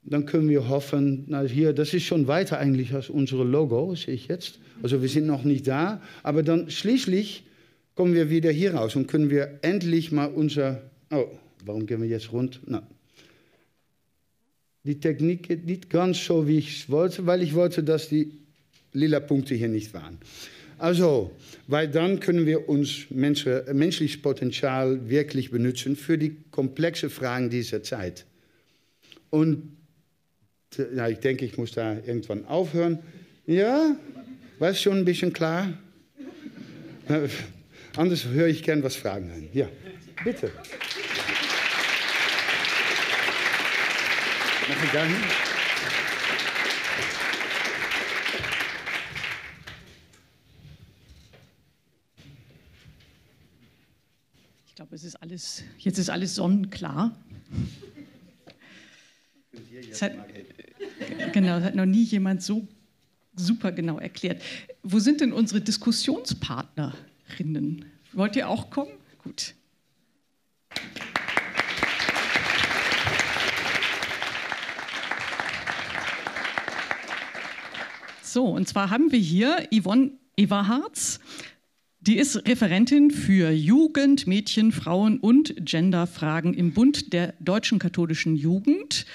dann können wir hoffen, na hier, das ist schon weiter eigentlich als unsere Logo, sehe ich jetzt. Also wir sind noch nicht da, aber dann schließlich kommen wir wieder hier raus und können wir endlich mal unser, oh, warum gehen wir jetzt rund? Na, die Technik geht nicht ganz so, wie ich es wollte, weil ich wollte, dass die lila Punkte hier nicht waren. Also, weil dann können wir uns Mensch, menschliches Potenzial wirklich benutzen für die komplexen Fragen dieser Zeit. Und ja, ich denke, ich muss da irgendwann aufhören. Ja, war es schon ein bisschen klar? <laughs> Anders höre ich gern was Fragen ein. Ja, bitte. Ich glaube, es ist alles, jetzt ist alles sonnenklar. Hat, genau, das hat noch nie jemand so super genau erklärt. Wo sind denn unsere Diskussionspartnerinnen? Wollt ihr auch kommen? Gut. So, und zwar haben wir hier Yvonne Everharz. Die ist Referentin für Jugend, Mädchen, Frauen und Genderfragen im Bund der deutschen katholischen Jugend.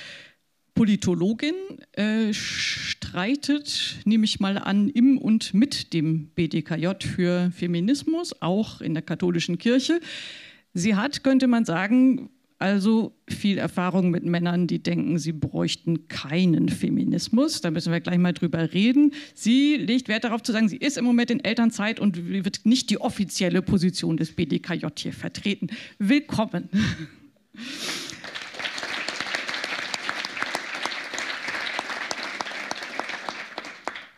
Politologin, äh, streitet, nehme ich mal an, im und mit dem BDKJ für Feminismus, auch in der katholischen Kirche. Sie hat, könnte man sagen, also viel Erfahrung mit Männern, die denken, sie bräuchten keinen Feminismus. Da müssen wir gleich mal drüber reden. Sie legt Wert darauf zu sagen, sie ist im Moment in Elternzeit und wird nicht die offizielle Position des BDKJ hier vertreten. Willkommen. <laughs>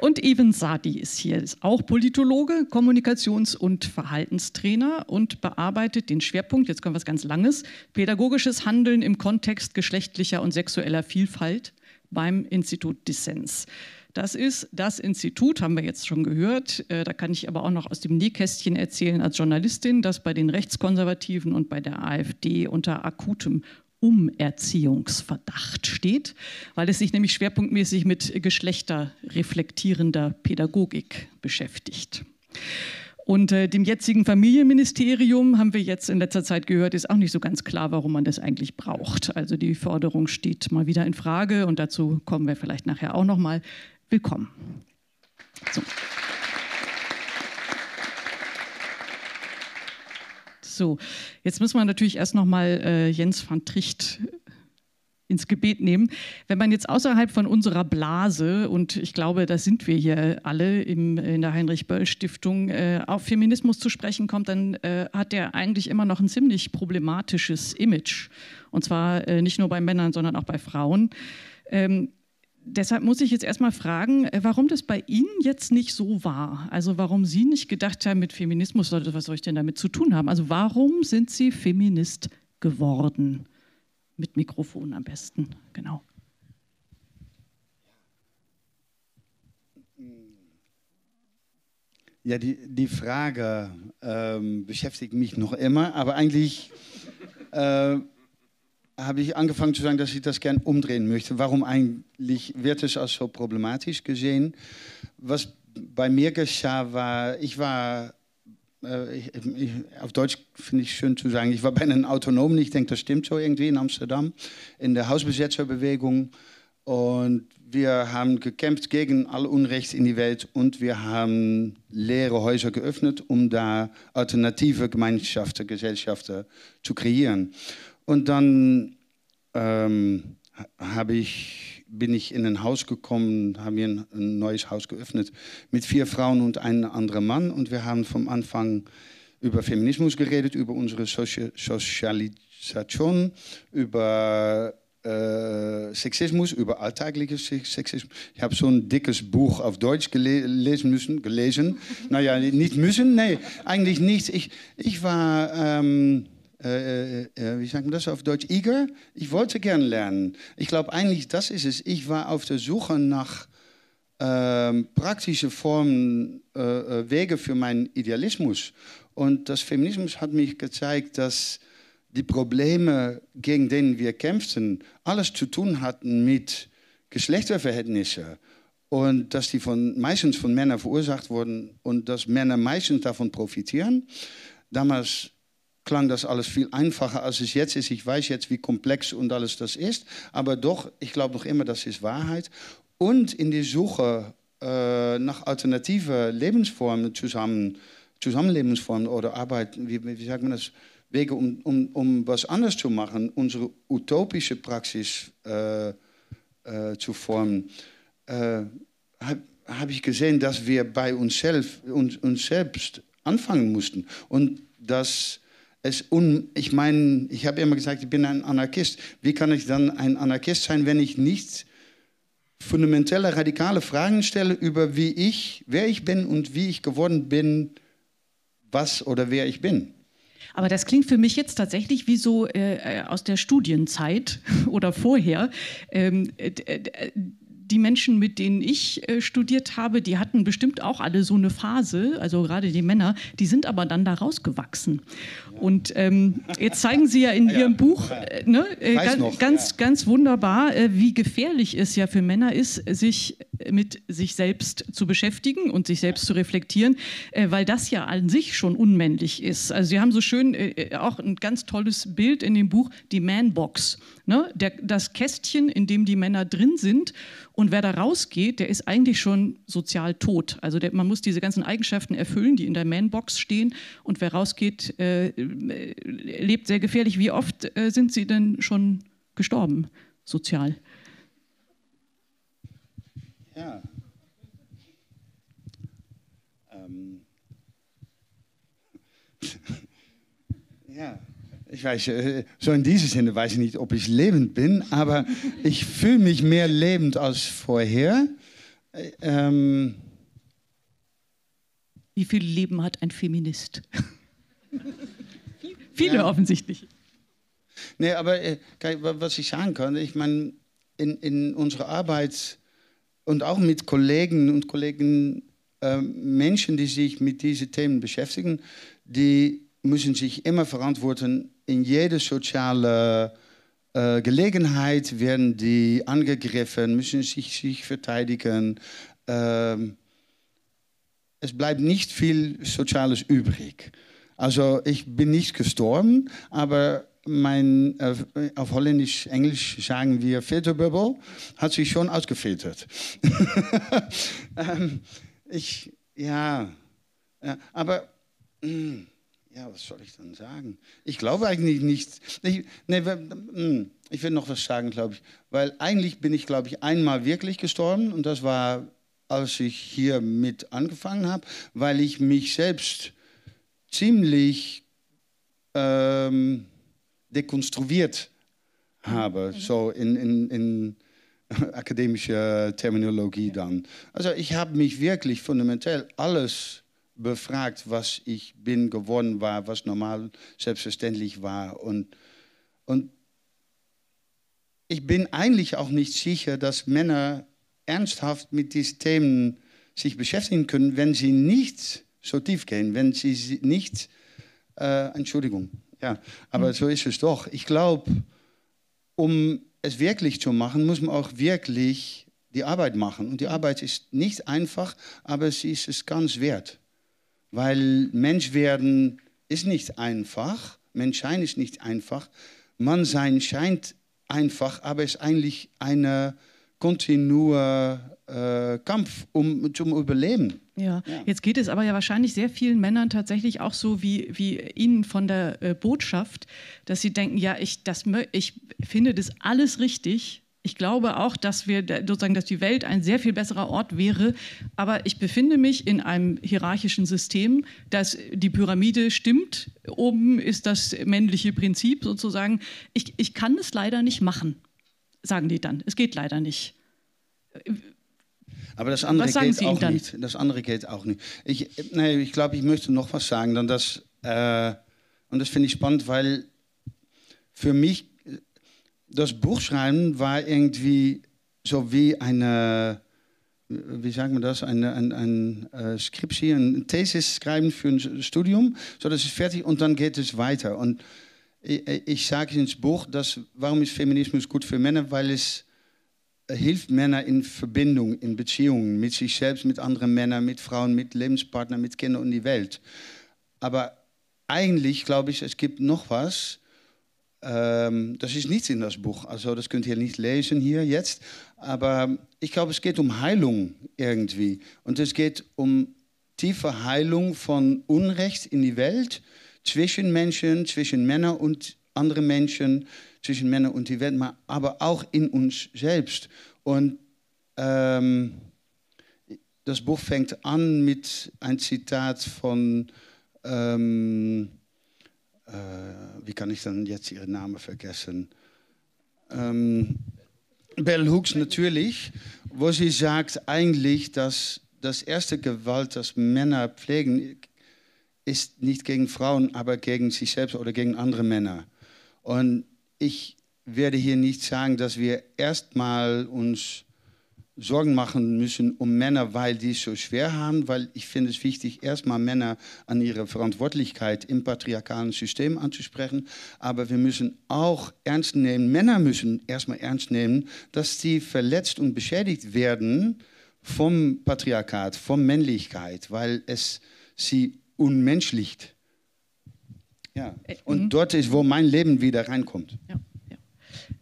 Und Even Sadi ist hier, ist auch Politologe, Kommunikations- und Verhaltenstrainer und bearbeitet den Schwerpunkt, jetzt kommt was ganz Langes, pädagogisches Handeln im Kontext geschlechtlicher und sexueller Vielfalt beim Institut Dissens. Das ist das Institut, haben wir jetzt schon gehört. Äh, da kann ich aber auch noch aus dem Nähkästchen erzählen als Journalistin, das bei den Rechtskonservativen und bei der AfD unter akutem Umerziehungsverdacht steht, weil es sich nämlich schwerpunktmäßig mit geschlechterreflektierender Pädagogik beschäftigt. Und äh, dem jetzigen Familienministerium haben wir jetzt in letzter Zeit gehört, ist auch nicht so ganz klar, warum man das eigentlich braucht. Also die Forderung steht mal wieder in Frage und dazu kommen wir vielleicht nachher auch noch mal. Willkommen. So. So, jetzt müssen wir natürlich erst noch mal äh, Jens van Tricht ins Gebet nehmen. Wenn man jetzt außerhalb von unserer Blase, und ich glaube, das sind wir hier alle im, in der Heinrich-Böll-Stiftung, äh, auf Feminismus zu sprechen kommt, dann äh, hat der eigentlich immer noch ein ziemlich problematisches Image. Und zwar äh, nicht nur bei Männern, sondern auch bei Frauen. Ähm, deshalb muss ich jetzt erstmal fragen, äh, warum das bei Ihnen jetzt nicht so war. Also warum Sie nicht gedacht haben, mit Feminismus, was soll ich denn damit zu tun haben? Also warum sind Sie Feminist geworden? Mit Mikrofon am besten, genau. Ja, die, die Frage ähm, beschäftigt mich noch immer, aber eigentlich äh, habe ich angefangen zu sagen, dass ich das gerne umdrehen möchte. Warum eigentlich wird es als so problematisch gesehen? Was bei mir geschah, war, ich war äh, ich, ich, auf Deutsch finde ich schön zu sagen, ich war bei einem Autonomen, ich denke, das stimmt so irgendwie in Amsterdam, in der Hausbesetzerbewegung. Und wir haben gekämpft gegen all Unrecht in die Welt und wir haben leere Häuser geöffnet, um da alternative Gemeinschaften, Gesellschaften zu kreieren. Und dann ähm, ich bin ich in ein Haus gekommen, haben wir ein, ein, neues Haus geöffnet mit vier Frauen und einem anderen Mann. Und wir haben vom Anfang über Feminismus geredet, über unsere Sozi Sozialisation, über äh, Sexismus, über alltägliches Sexismus. Ich habe so ein dickes Buch auf Deutsch gelesen müssen, gelesen. <laughs> naja, nicht müssen, nee, eigentlich nichts. Ich, ich war... Ähm, äh, äh, äh, wie sagt man das auf Deutsch, eager. Ich wollte gern lernen. Ich glaube eigentlich, das ist es. Ich war auf der Suche nach ähm, praktischen Formen, äh, äh, Wege für meinen Idealismus. Und das Feminismus hat mich gezeigt, dass die Probleme, gegen denen wir kämpften, alles zu tun hatten mit Geschlechterverhältnissen und dass die von, meistens von Männern verursacht wurden und dass Männer meistens davon profitieren. Damals klang das alles viel einfacher, als es jetzt ist. Ich weiß jetzt, wie komplex und alles das ist, aber doch, ich glaube noch immer, das ist Wahrheit. Und in die Suche äh, nach alternativen Lebensformen, zusammen, Zusammenlebensformen oder Arbeit, wie, wie sagt man das, Wege, um, um, um was anders zu machen, unsere utopische Praxis äh, äh, zu formen, äh, habe hab ich gesehen, dass wir bei uns, selbst, uns, uns selbst anfangen mussten. Und dass es un, ich meine, ich habe immer gesagt, ich bin ein Anarchist. Wie kann ich dann ein Anarchist sein, wenn ich nicht fundamentelle, radikale Fragen stelle über wie ich, wer ich bin und wie ich geworden bin, was oder wer ich bin? Aber das klingt für mich jetzt tatsächlich wie so äh, äh aus der Studienzeit <laughs> oder vorher. Ähm, äh, die Menschen, mit denen ich äh, studiert habe, die hatten bestimmt auch alle so eine Phase, also gerade die Männer, die sind aber dann da rausgewachsen. Und ähm, jetzt zeigen Sie ja in <laughs> ja, Ihrem Buch äh, ne, äh, ganz, ganz, ja. ganz wunderbar, äh, wie gefährlich es ja für Männer ist, sich mit sich selbst zu beschäftigen und sich selbst zu reflektieren, äh, weil das ja an sich schon unmännlich ist. Also Sie haben so schön äh, auch ein ganz tolles Bild in dem Buch, die Manbox. Ne? Der, das Kästchen, in dem die Männer drin sind und wer da rausgeht, der ist eigentlich schon sozial tot. Also der, man muss diese ganzen Eigenschaften erfüllen, die in der Manbox stehen. Und wer rausgeht, äh, äh, lebt sehr gefährlich. Wie oft äh, sind Sie denn schon gestorben, sozial? Ja. Ähm. ja. Ich weiß, äh, so in diesem Sinne weiß ich nicht, ob ich lebend bin, aber ich fühle mich mehr lebend als vorher. Äh, ähm Wie viel Leben hat ein Feminist? <laughs> Viele ja. offensichtlich. Nee, aber äh, was ich sagen kann, ich meine, in, in unserer Arbeit und auch mit Kollegen und Kollegen, äh, Menschen, die sich mit diesen Themen beschäftigen, die müssen sich immer verantworten in jeder soziale äh, Gelegenheit werden die angegriffen, müssen sich, sich verteidigen. Ähm, es bleibt nicht viel Soziales übrig. Also ich bin nicht gestorben, aber mein, äh, auf Holländisch, Englisch sagen wir Filterbubble, hat sich schon ausgefiltert. <laughs> ähm, ich, ja, ja aber... Mh. Ja, was soll ich dann sagen? Ich glaube eigentlich nicht. Ich, nee, hm, ich will noch was sagen, glaube ich. Weil eigentlich bin ich, glaube ich, einmal wirklich gestorben und das war, als ich hier mit angefangen habe, weil ich mich selbst ziemlich ähm, dekonstruiert habe, mhm. so in, in, in <laughs> akademischer Terminologie dann. Also ich habe mich wirklich fundamental alles befragt, was ich bin geworden war, was normal selbstverständlich war. Und, und ich bin eigentlich auch nicht sicher, dass Männer ernsthaft mit diesen Themen sich beschäftigen können, wenn sie nicht so tief gehen, wenn sie nicht, äh, Entschuldigung, ja, aber mhm. so ist es doch. Ich glaube, um es wirklich zu machen, muss man auch wirklich die Arbeit machen. Und die Arbeit ist nicht einfach, aber sie ist es ganz wert. Weil Mensch werden ist nicht einfach, Menschsein ist nicht einfach. Mannsein scheint einfach, aber es ist eigentlich ein kontinuer äh, Kampf um zum Überleben. Ja. ja. jetzt geht es aber ja wahrscheinlich sehr vielen Männern tatsächlich auch so wie, wie Ihnen von der äh, Botschaft, dass sie denken, ja, ich, das, ich finde das alles richtig, ich glaube auch, dass wir sozusagen, dass die Welt ein sehr viel besserer Ort wäre. Aber ich befinde mich in einem hierarchischen System, dass die Pyramide stimmt. Oben ist das männliche Prinzip sozusagen. Ich, ich kann es leider nicht machen, sagen die dann. Es geht leider nicht. Aber das andere geht auch nicht. Das andere geht auch nicht. Ich, nee, ich glaube, ich möchte noch was sagen. Dann das, äh, und das finde ich spannend, weil für mich das Buchschreiben war irgendwie so wie eine, wie sagt man das, eine, ein, ein, ein Skriptie, ein Thesis schreiben für ein Studium. So, das ist fertig und dann geht es weiter. Und ich, ich sage ins Buch, dass, warum ist Feminismus gut für Männer? Weil es hilft Männer in Verbindung, in Beziehungen mit sich selbst, mit anderen Männern, mit Frauen, mit Lebenspartnern, mit Kindern und die Welt. Aber eigentlich glaube ich, es gibt noch was, ähm, das ist nichts in das Buch, also das könnt ihr nicht lesen hier jetzt. Aber ich glaube, es geht um Heilung irgendwie. Und es geht um tiefe Heilung von Unrecht in die Welt, zwischen Menschen, zwischen Männern und anderen Menschen, zwischen Männern und die Welt, aber auch in uns selbst. Und ähm, das Buch fängt an mit einem Zitat von ähm, äh, wie kann ich dann jetzt ihren Namen vergessen? Ähm, Bell Hooks natürlich, wo sie sagt eigentlich, dass das erste Gewalt, das Männer pflegen, ist nicht gegen Frauen, aber gegen sich selbst oder gegen andere Männer. Und ich werde hier nicht sagen, dass wir erstmal uns Sorgen machen müssen um Männer, weil die es so schwer haben, weil ich finde es wichtig, erstmal Männer an ihre Verantwortlichkeit im patriarchalen System anzusprechen. Aber wir müssen auch ernst nehmen, Männer müssen erstmal ernst nehmen, dass sie verletzt und beschädigt werden vom Patriarchat, von Männlichkeit, weil es sie unmenschlicht. Ja. Und mhm. dort ist, wo mein Leben wieder reinkommt. Ja.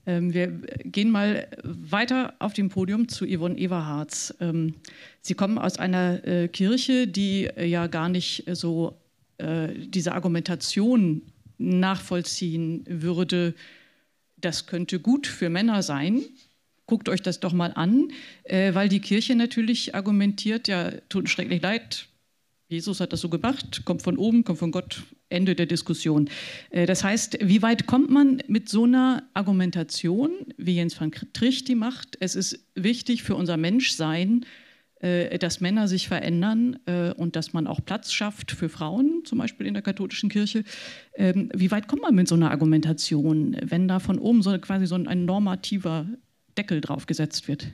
Ähm, wir gehen mal weiter auf dem Podium zu Yvonne Everhards. Ähm, Sie kommen aus einer äh, Kirche, die äh, ja gar nicht so äh, diese Argumentation nachvollziehen würde, das könnte gut für Männer sein. Guckt euch das doch mal an, weil die Kirche natürlich argumentiert, ja, tut schrecklich leid, Jesus hat das so gemacht, kommt von oben, kommt von Gott, Ende der Diskussion. Äh, das heißt, wie weit kommt man mit so einer Argumentation, wie Jens van Tricht die macht? Es ist wichtig für unser Menschsein, äh, dass Männer sich verändern äh, und dass man auch Platz schafft für Frauen, zum Beispiel in der katholischen Kirche. Ähm, wie weit kommt man mit so einer Argumentation, wenn da von oben so quasi so ein normativer Deckel drauf gesetzt wird?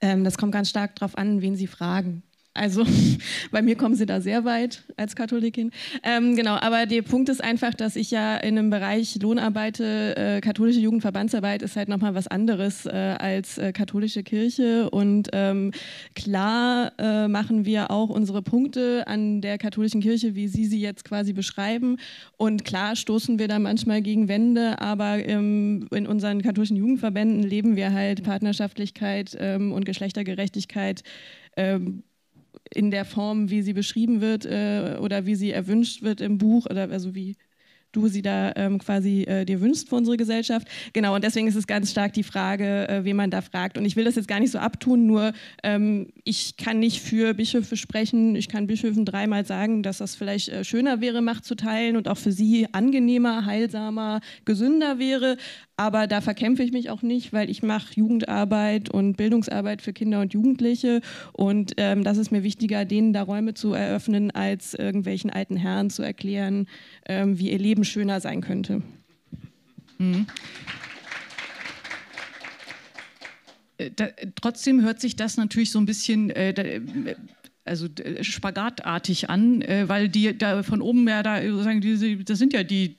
Ähm, das kommt ganz stark darauf an, wen Sie fragen. Also <laughs> bei mir kommen sie da sehr weit als Katholikin. Ähm, genau, aber der Punkt ist einfach, dass ich ja in einem Bereich Lohn arbeite. Äh, katholische Jugendverbandsarbeit ist halt nochmal was anderes äh, als äh, katholische Kirche. Und ähm, klar äh, machen wir auch unsere Punkte an der katholischen Kirche, wie Sie sie jetzt quasi beschreiben. Und klar stoßen wir da manchmal gegen Wände, aber ähm, in unseren katholischen Jugendverbänden leben wir halt Partnerschaftlichkeit ähm, und Geschlechtergerechtigkeit ähm, in der Form, wie sie beschrieben wird äh, oder wie sie erwünscht wird im Buch oder also wie du sie da ähm, quasi äh, dir wünschst für unsere Gesellschaft. Genau, und deswegen ist es ganz stark die Frage, äh, wen man da fragt. Und ich will das jetzt gar nicht so abtun, nur ähm, ich kann nicht für Bischöfe sprechen. Ich kann Bischöfen dreimal sagen, dass das vielleicht äh, schöner wäre, Macht zu teilen und auch für sie angenehmer, heilsamer, gesünder wäre. Aber da verkämpfe ich mich auch nicht, weil ich mache Jugendarbeit und Bildungsarbeit für Kinder und Jugendliche. Und ähm, das ist mir wichtiger, denen da Räume zu eröffnen, als irgendwelchen alten Herren zu erklären, ähm, wie ihr Leben schöner sein könnte. Mhm. Äh, da, trotzdem hört sich das natürlich so ein bisschen äh, da, äh, also spagatartig an, äh, weil die da von oben ja da sozusagen das sind ja die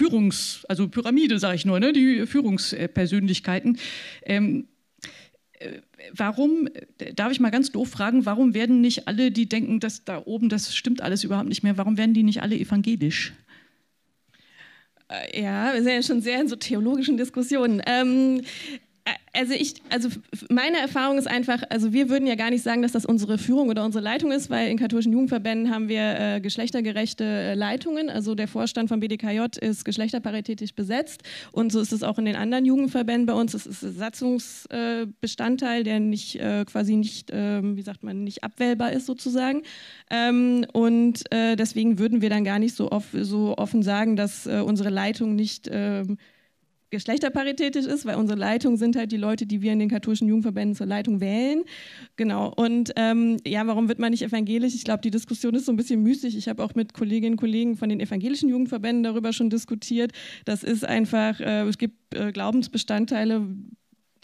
Führungs, also Pyramide, sage ich nur, ne? die Führungspersönlichkeiten. Ähm, äh, warum, darf ich mal ganz doof fragen, warum werden nicht alle, die denken, dass da oben, das stimmt alles überhaupt nicht mehr, warum werden die nicht alle evangelisch? Äh, ja, wir sind ja schon sehr in so theologischen Diskussionen. Ähm, also ich, also meine Erfahrung ist einfach, also wir würden ja gar nicht sagen, dass das unsere Führung oder unsere Leitung ist, weil in katholischen Jugendverbänden haben wir äh, geschlechtergerechte äh, Leitungen. Also der Vorstand vom BDKJ ist geschlechterparitätisch besetzt und so ist es auch in den anderen Jugendverbänden bei uns. Es ist Satzungsbestandteil, äh, der nicht äh, quasi nicht, ähm, wie sagt man, nicht abwählbar ist sozusagen. Ähm, und äh, deswegen würden wir dann gar nicht so, off so offen sagen, dass äh, unsere Leitung nicht ähm, geschlechterparitätisch ist, weil unsere Leitung sind halt die Leute, die wir in den katholischen Jugendverbänden zur Leitung wählen. Genau. Und ähm, ja, warum wird man nicht evangelisch? Ich glaube, die Diskussion ist so ein bisschen müßig. Ich habe auch mit Kolleginnen und Kollegen von den evangelischen Jugendverbänden darüber schon diskutiert. Das ist einfach, äh, es gibt äh, Glaubensbestandteile,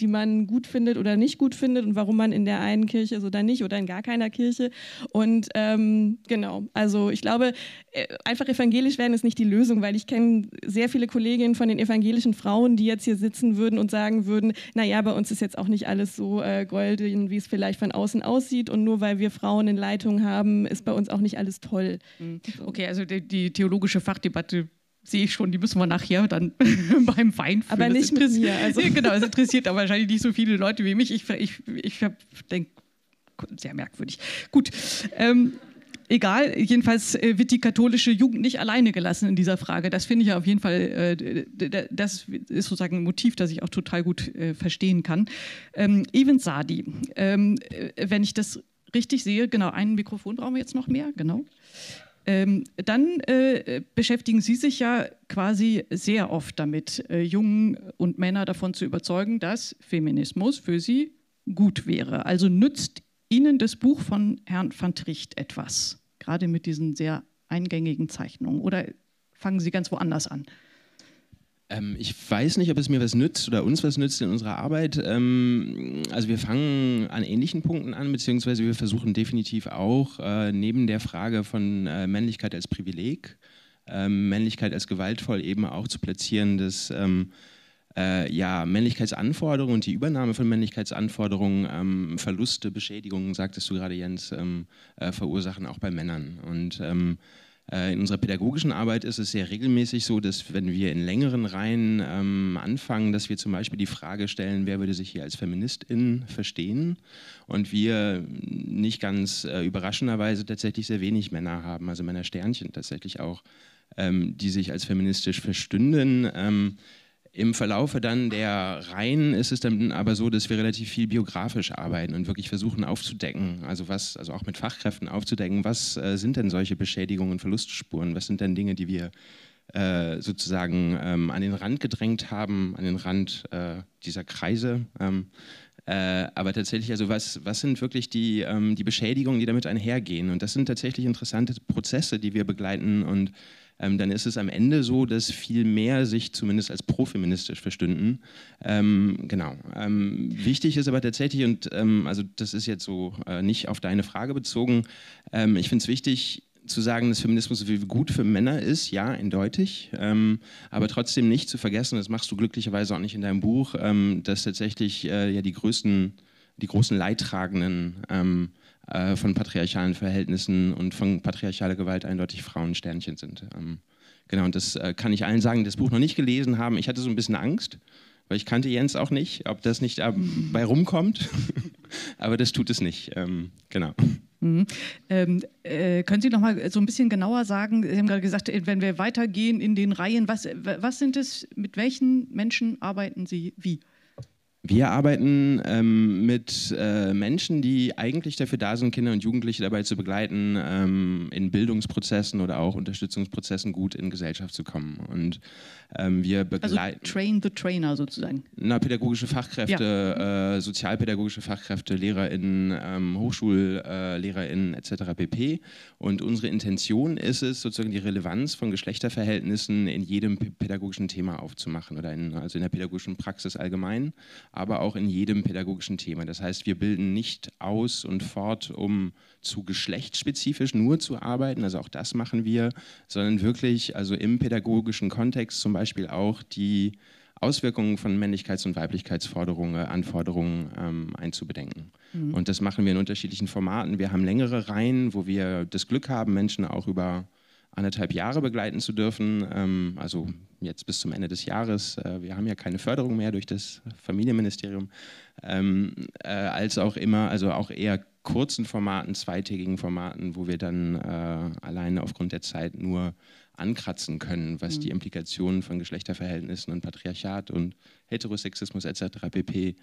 die man gut findet oder nicht gut findet und warum man in der einen Kirche ist oder nicht oder in gar keiner Kirche. Und ähm, genau, also ich glaube, äh, einfach evangelisch werden ist nicht die Lösung, weil ich kenne sehr viele Kolleginnen von den evangelischen Frauen, die jetzt hier sitzen würden und sagen würden, naja, bei uns ist jetzt auch nicht alles so äh, golden, wie es vielleicht von außen aussieht und nur weil wir Frauen in Leitung haben, ist bei uns auch nicht alles toll. Mhm. Okay, also die, die theologische Fachdebatte sehe ich schon, die müssen wir nachher dann <laughs> beim Wein führen. Aber nicht mit mir. Also. genau, es interessiert aber wahrscheinlich nicht so viele Leute wie mich. Ich, ich, ich denke, sehr merkwürdig. Gut. Ähm, egal, jedenfalls äh, wird die katholische Jugend nicht alleine gelassen in dieser Frage. Das finde ich auf jeden Fall, äh, das ist sozusagen ein Motiv, das ich auch total gut äh, verstehen kann. Ähm, Even Sadi, ähm, wenn ich das richtig sehe, genau, ein Mikrofon brauchen wir jetzt noch mehr, genau. Ähm, dann äh, beschäftigen Sie sich ja quasi sehr oft damit, äh, Jungen und Männer davon zu überzeugen, dass Feminismus für sie gut wäre. Also nützt Ihnen das Buch von Herrn van Tricht etwas, gerade mit diesen sehr eingängigen Zeichnungen? Oder fangen Sie ganz woanders an? Ähm, ich weiß nicht, ob es mir was nützt oder uns was nützt in unserer Arbeit. Ähm, also wir fangen an ähnlichen Punkten an, beziehungsweise wir versuchen definitiv auch äh, neben der Frage von äh, Männlichkeit als Privileg, äh, Männlichkeit als gewaltvoll eben auch zu platzieren, dass ähm, äh, ja, Männlichkeitsanforderungen und die Übernahme von Männlichkeitsanforderungen ähm, Verluste, Beschädigungen, sagtest du gerade Jens, ähm, äh, verursachen auch bei Männern. Und ähm, äh, in unserer pädagogischen Arbeit ist es sehr regelmäßig so, dass wenn wir in längeren Reihen ähm, anfangen, dass wir zum Beispiel die Frage stellen, wer würde sich hier als Feministin verstehen und wir nicht ganz äh, überraschenderweise tatsächlich sehr wenig Männer haben, also Männersternchen tatsächlich auch, ähm, die sich als feministisch verstünden. Ähm, im Verlaufe dann der Reihen ist es dann aber so, dass wir relativ viel biografisch arbeiten und wirklich versuchen aufzudecken, also was, also auch mit Fachkräften aufzudecken, was äh, sind denn solche Beschädigungen, Verlustspuren, was sind denn Dinge, die wir äh, sozusagen ähm, an den Rand gedrängt haben, an den Rand äh, dieser Kreise. Ähm, äh, aber tatsächlich, also was, was sind wirklich die, ähm, die Beschädigungen, die damit einhergehen? Und das sind tatsächlich interessante Prozesse, die wir begleiten und ähm, dann ist es am Ende so, dass viel mehr sich zumindest als profeministisch verstünden. Ähm, genau. Ähm, wichtig ist aber tatsächlich, und ähm, also das ist jetzt so äh, nicht auf deine Frage bezogen, ähm, ich finde es wichtig, zu sagen, dass Feminismus gut für Männer ist, ja, eindeutig, ähm, aber trotzdem nicht zu vergessen, das machst du glücklicherweise auch nicht in deinem Buch, ähm, dass tatsächlich äh, ja die größten, die großen Leidtragenden ähm, äh, von patriarchalen Verhältnissen und von patriarchaler Gewalt eindeutig Frauensternchen sind. Ähm, genau, und das äh, kann ich allen sagen, die das Buch noch nicht gelesen haben. Ich hatte so ein bisschen Angst, weil ich kannte Jens auch nicht, ob das nicht dabei rumkommt. <laughs> aber das tut es nicht. Ähm, genau. Mhm. Ähm, äh, können Sie noch mal so ein bisschen genauer sagen? Sie haben gerade gesagt, wenn wir weitergehen in den Reihen, was, was sind es, mit welchen Menschen arbeiten Sie wie? Wir arbeiten ähm, mit äh, Menschen, die eigentlich dafür da sind, Kinder und Jugendliche dabei zu begleiten, ähm, in Bildungsprozessen oder auch Unterstützungsprozessen gut in Gesellschaft zu kommen. Und ähm, wir also begleiten. Also train the trainer sozusagen. Na, pädagogische Fachkräfte, ja. äh, sozialpädagogische Fachkräfte, LehrerInnen, ähm, HochschullehrerInnen äh, etc. pp. Und unsere Intention ist es, sozusagen die Relevanz von Geschlechterverhältnissen in jedem pädagogischen Thema aufzumachen oder in, also in der pädagogischen Praxis allgemein aber auch in jedem pädagogischen Thema. Das heißt, wir bilden nicht aus und fort, um zu geschlechtsspezifisch nur zu arbeiten, also auch das machen wir, sondern wirklich also im pädagogischen Kontext zum Beispiel auch die Auswirkungen von Männlichkeits- und Weiblichkeitsforderungen, Anforderungen ähm, einzubedenken. Mhm. Und das machen wir in unterschiedlichen Formaten. Wir haben längere Reihen, wo wir das Glück haben, Menschen auch über anderthalb Jahre begleiten zu dürfen. Ähm, also jetzt bis zum Ende des Jahres. Äh, wir haben ja keine Förderung mehr durch das Familienministerium. Ähm, äh, als auch immer, also auch eher kurzen Formaten, zweitägigen Formaten, wo wir dann äh, alleine aufgrund der Zeit nur ankratzen können, was mhm. die Implikationen von Geschlechterverhältnissen und Patriarchat und Heterosexismus etc. pp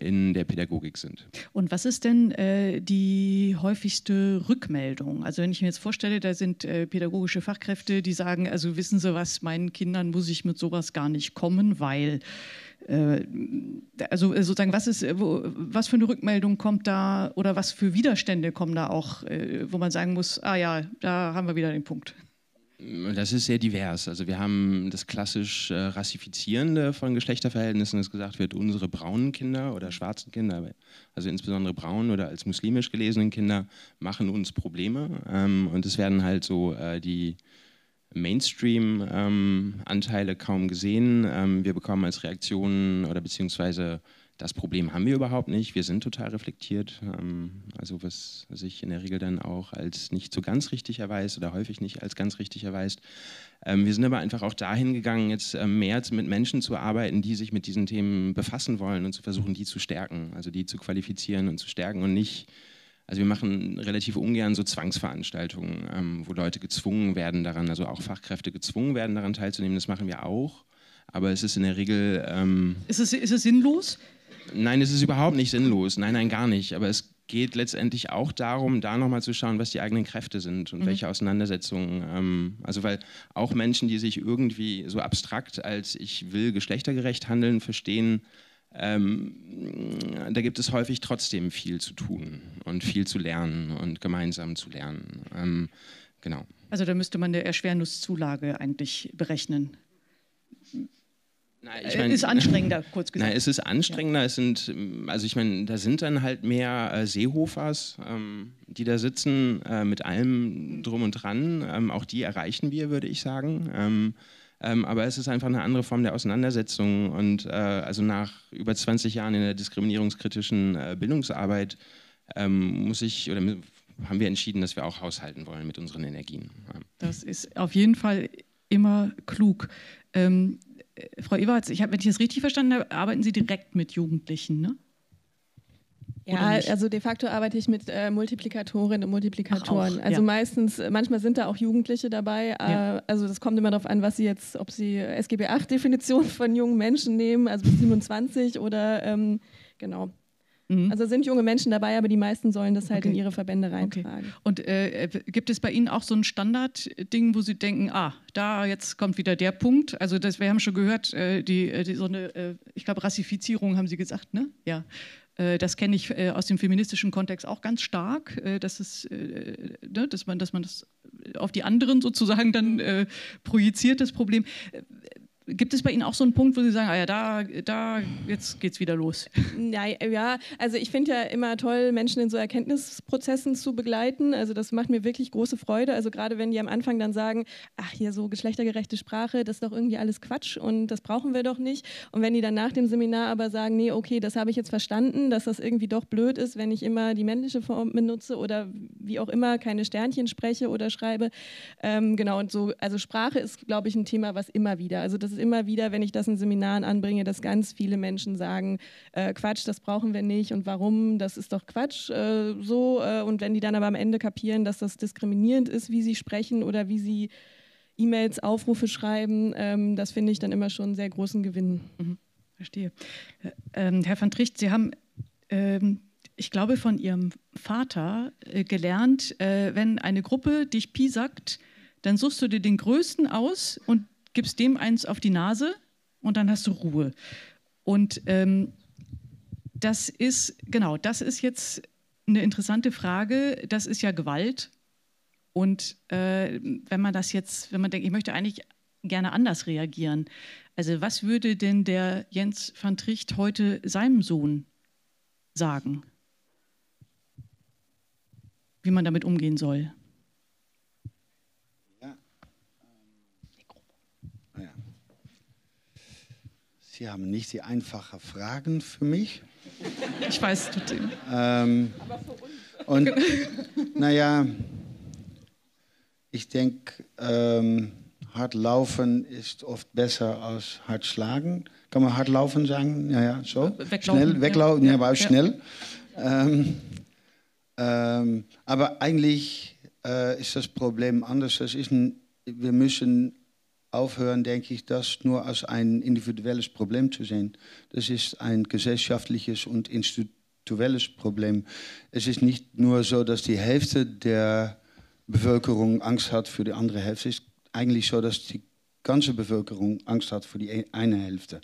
in der Pädagogik sind. Und was ist denn äh, die häufigste Rückmeldung? Also wenn ich mir jetzt vorstelle, da sind äh, pädagogische Fachkräfte, die sagen, also wissen Sie was, meinen Kindern muss ich mit sowas gar nicht kommen, weil äh, also äh, sozusagen, was ist, wo, was für eine Rückmeldung kommt da oder was für Widerstände kommen da auch, äh, wo man sagen muss, ah ja, da haben wir wieder den Punkt. Das ist sehr divers. Also wir haben das klassisch äh, Rassifizierende von Geschlechterverhältnissen, dass gesagt wird, unsere braunen Kinder oder schwarzen Kinder, also insbesondere braun oder als muslimisch gelesenen Kinder, machen uns Probleme. Ähm, und es werden halt so äh, die Mainstream-Anteile ähm, kaum gesehen. Ähm, wir bekommen als Reaktion oder beziehungsweise das Problem haben wir überhaupt nicht. Wir sind total reflektiert. Ähm, also was sich in der Regel dann auch als nicht so ganz richtig erweist oder häufig nicht als ganz richtig erweist. Ähm, wir sind aber einfach auch dahin gegangen, jetzt ähm, mehr mit Menschen zu arbeiten, die sich mit diesen Themen befassen wollen und zu versuchen, die zu stärken, also die zu qualifizieren und zu stärken und nicht also wir machen relativ ungern so Zwangsveranstaltungen, wo Leute gezwungen werden daran, also auch Fachkräfte gezwungen werden daran teilzunehmen. Das machen wir auch. Aber es ist in der Regel. Ähm ist, es, ist es sinnlos? Nein, es ist überhaupt nicht sinnlos. Nein, nein, gar nicht. Aber es geht letztendlich auch darum, da nochmal zu schauen, was die eigenen Kräfte sind und mhm. welche Auseinandersetzungen. Ähm, also, weil auch Menschen, die sich irgendwie so abstrakt als ich will geschlechtergerecht handeln, verstehen, ähm, da gibt es häufig trotzdem viel zu tun und viel zu lernen und gemeinsam zu lernen. Ähm, genau. Also da müsste man eine Erschwernusszulage eigentlich berechnen. Nein, ich mein, ist anstrengender, kurz gesagt. Nein, es ist anstrengender. Ja. Es sind, also ich meine, da sind dann halt mehr äh, Seehofers, ähm, die da sitzen äh, mit allem drum und dran. Ähm, auch die erreichen wir, würde ich sagen. Ähm, ähm aber es ist einfach eine andere Form der Auseinandersetzung. Und äh, also nach über 20 Jahren in der diskriminierungskritischen äh, Bildungsarbeit ähm, muss ich oder haben wir entschieden, dass wir auch haushalten wollen mit unseren Energien. Das ist auf jeden Fall immer klug. Ähm, äh, Frau Ewerts, ich hab, wenn ich das richtig verstanden habe, arbeiten Sie direkt mit Jugendlichen, ne? Ja, also de facto arbeite ich mit äh, Multiplikatorinnen und Multiplikatoren. Auch, also ja. meistens, manchmal sind da auch Jugendliche dabei. Äh, ja. Also das kommt immer darauf an, was Sie jetzt, ob Sie SGB 8 Definition von jungen Menschen nehmen, also bis 27 oder ähm, genau. Mhm. Also sind junge Menschen dabei, aber die meisten sollen das halt okay. in ihre Verbände reintragen. Okay. Und äh, gibt es bei Ihnen auch so ein Standardding, wo Sie denken, ah, da jetzt kommt wieder der Punkt? Also das, wir haben schon gehört, äh, die, äh, die, so eine, äh, ich glaube, Rassifizierung haben Sie gesagt, ne? Ja. Äh, das kenne ich äh, aus dem feministischen Kontext auch ganz stark, dass, es, ne, dass, man, dass man das auf die anderen sozusagen dann projiziert, das Problem. Gibt es bei Ihnen auch so einen Punkt, wo Sie sagen, ah ja, da, da jetzt geht's wieder los? Ja, ja also ich finde ja immer toll, Menschen in so Erkenntnisprozessen zu begleiten. Also das macht mir wirklich große Freude. Also gerade wenn die am Anfang dann sagen, ach hier so geschlechtergerechte Sprache, das ist doch irgendwie alles Quatsch und das brauchen wir doch nicht. Und wenn die dann nach dem Seminar aber sagen, nee, okay, das habe ich jetzt verstanden, dass das irgendwie doch blöd ist, wenn ich immer die männliche Form benutze oder wie auch immer keine Sternchen spreche oder schreibe. Ähm, genau, und so, also Sprache ist, glaube ich, ein Thema, was immer wieder, also das es immer wieder, wenn ich das in Seminaren anbringe, dass ganz viele Menschen sagen, äh, Quatsch, das brauchen wir nicht und warum, das ist doch Quatsch äh, so. Äh, und wenn die dann aber am Ende kapieren, dass das diskriminierend ist, wie sie sprechen oder wie sie E-Mails, Aufrufe schreiben, ähm, das finde ich dann immer schon einen sehr großen Gewinn. Mhm. Verstehe. Äh, ähm, Herr van Tricht, Sie haben ähm, ich glaube, von ihrem Vater äh, gelernt, äh, wenn eine Gruppe dich piesackt, dann suchst du dir den Größten aus und gibst dem eins auf die Nase und dann hast du Ruhe. Und ähm, das ist, genau, das ist jetzt eine interessante Frage. Das ist ja Gewalt. Und äh, wenn man das jetzt, wenn man denkt, ich möchte eigentlich gerne anders reagieren. Also was würde denn der Jens van Tricht heute seinem Sohn sagen? wie man damit umgehen soll. Ja. Ähm, ja. Sie haben nicht die einfachen Fragen für mich. Ich weiß, trotzdem. Ähm, und naja, ich denke, ähm, hart laufen ist oft besser als hart schlagen. Kann man hart laufen sagen? Ja, ja, so. Weglaufen, schnell, weglaufen, ja, ja aber auch ja. schnell. Ähm, ähm, aber eigentlich äh, ist das Problem anders. Das ist ein, wir müssen aufhören, denke ich, das nur als ein individuelles Problem zu sehen. Das ist ein gesellschaftliches und institutionelles Problem. Es ist nicht nur so, dass die Hälfte der Bevölkerung Angst hat für die andere Hälfte. Es ist eigentlich so, dass die ganze Bevölkerung Angst hat für die eine Hälfte.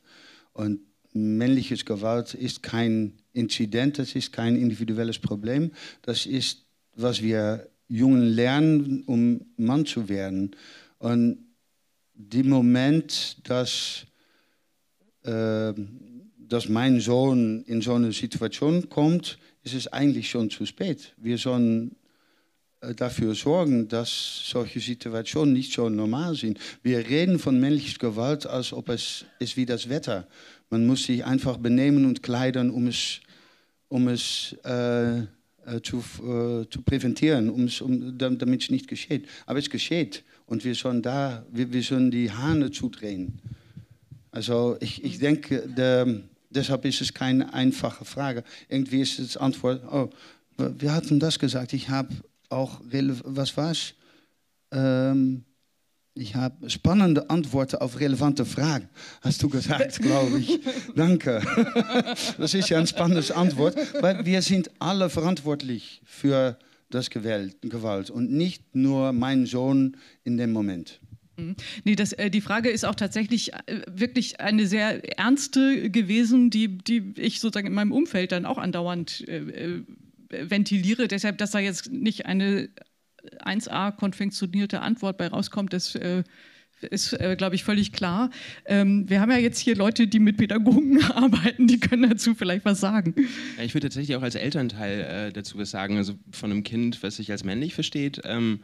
Und männliches Gewalt ist kein Inzident, das ist kein individuelles Problem. Das ist, was wir Jungen lernen, um Mann zu werden. Und dem Moment, dass, äh, dass mein Sohn in so eine Situation kommt, ist es eigentlich schon zu spät. Wir sollen äh, dafür sorgen, dass solche Situationen nicht so normal sind. Wir reden von männlicher Gewalt, als ob es ist wie das Wetter. Man muss sich einfach benehmen und kleidern, um es, um es äh, äh zu, äh, zu präventieren, um, damit es nicht geschieht. Aber es geschieht und wir sollen, da, wir, wir sollen die Hahne zudrehen. Also ich, ich denke, der, deshalb ist es keine einfache Frage. Irgendwie ist es Antwort, oh, wir hatten das gesagt, ich habe auch, was war es? Ähm, ich habe spannende Antworten auf relevante Fragen, hast du gesagt, glaube ich. <laughs> Danke. <laughs> Das ist ja ein spannendes Antwort, weil wir sind alle verantwortlich für das Gewalt und nicht nur mein Sohn in dem Moment. Mhm. Nee, das, äh, die Frage ist auch tatsächlich äh, wirklich eine sehr ernste gewesen, die, die ich sozusagen in meinem Umfeld dann auch andauernd äh, äh ventiliere. Deshalb, dass da jetzt nicht eine 1a konfektionierte Antwort bei rauskommt, das äh, ist, äh, glaube ich, völlig klar. Ähm, wir haben ja jetzt hier Leute, die mit Pädagogen <laughs> arbeiten, die können dazu vielleicht was sagen. Ja, ich würde tatsächlich auch als Elternteil äh, dazu was sagen. Also von einem Kind, was sich als männlich versteht, ähm,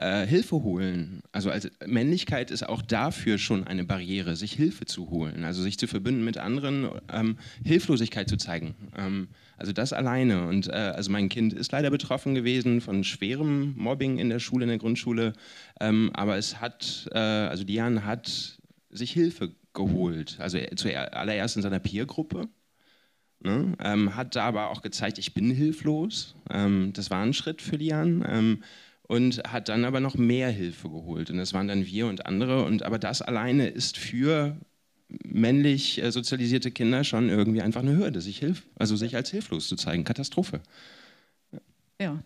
äh, Hilfe holen. Also als Männlichkeit ist auch dafür schon eine Barriere, sich Hilfe zu holen, also sich zu verbünden mit anderen, ähm, Hilflosigkeit zu zeigen. Ähm, also das alleine. Und äh, also mein Kind ist leider betroffen gewesen von schwerem Mobbing in der Schule, in der Grundschule. Ähm, aber es hat, äh, also Dian hat sich Hilfe geholt. Also zuallererst in seiner Peergruppe. Ne? Ähm, hat da aber auch gezeigt, ich bin hilflos. Ähm, das war ein Schritt für Dian. Ähm, und hat dann aber noch mehr Hilfe geholt. Und das waren dann wir und andere. Und aber das alleine ist für männlich äh, sozialisierte Kinder schon irgendwie einfach eine Hürde, sich hilf also sich als hilflos zu zeigen. Katastrophe. Ja.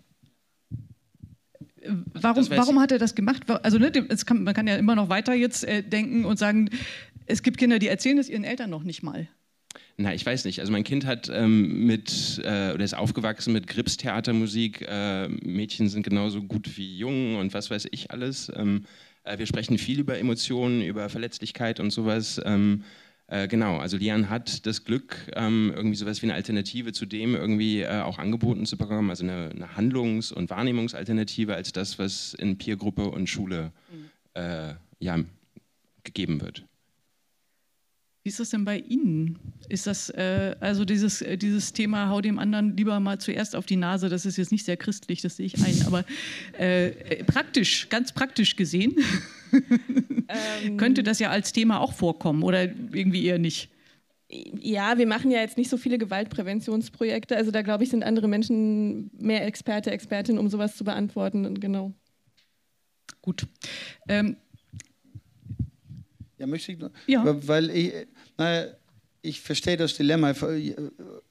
Warum, warum hat er das gemacht? Also ne, kann, man kann ja immer noch weiter jetzt äh, denken und sagen, es gibt Kinder, die erzählen es ihren Eltern noch nicht mal. Na, ich weiß nicht. Also mein Kind hat ähm, mit äh, oder ist aufgewachsen mit Grips Theatermusik. Äh, Mädchen sind genauso gut wie Jungen und was weiß ich alles. Ähm, äh, wir sprechen viel über Emotionen, über Verletzlichkeit und sowas. Ähm, äh, genau, also Lian hat das Glück, ähm, irgendwie sowas wie eine Alternative zu dem irgendwie äh, auch angeboten zu bekommen, also eine, eine, Handlungs- und Wahrnehmungsalternative als das, was in Peergruppe und Schule mhm. äh, ja, gegeben wird. Wie ist das denn bei Ihnen? Ist das äh, also dieses, äh, dieses Thema, hau dem anderen lieber mal zuerst auf die Nase, das ist jetzt nicht sehr christlich, das sehe ich ein, aber äh, praktisch, ganz praktisch gesehen. <laughs> ähm, Könnte das ja als Thema auch vorkommen oder irgendwie eher nicht? Ja, wir machen ja jetzt nicht so viele Gewaltpräventionsprojekte. Also da glaube ich, sind andere Menschen mehr Experte, Expertin, um sowas zu beantworten. Genau. Gut. Ähm, ja, möchte ich noch? Ja. Weil ich, naja, ich verstehe das Dilemma.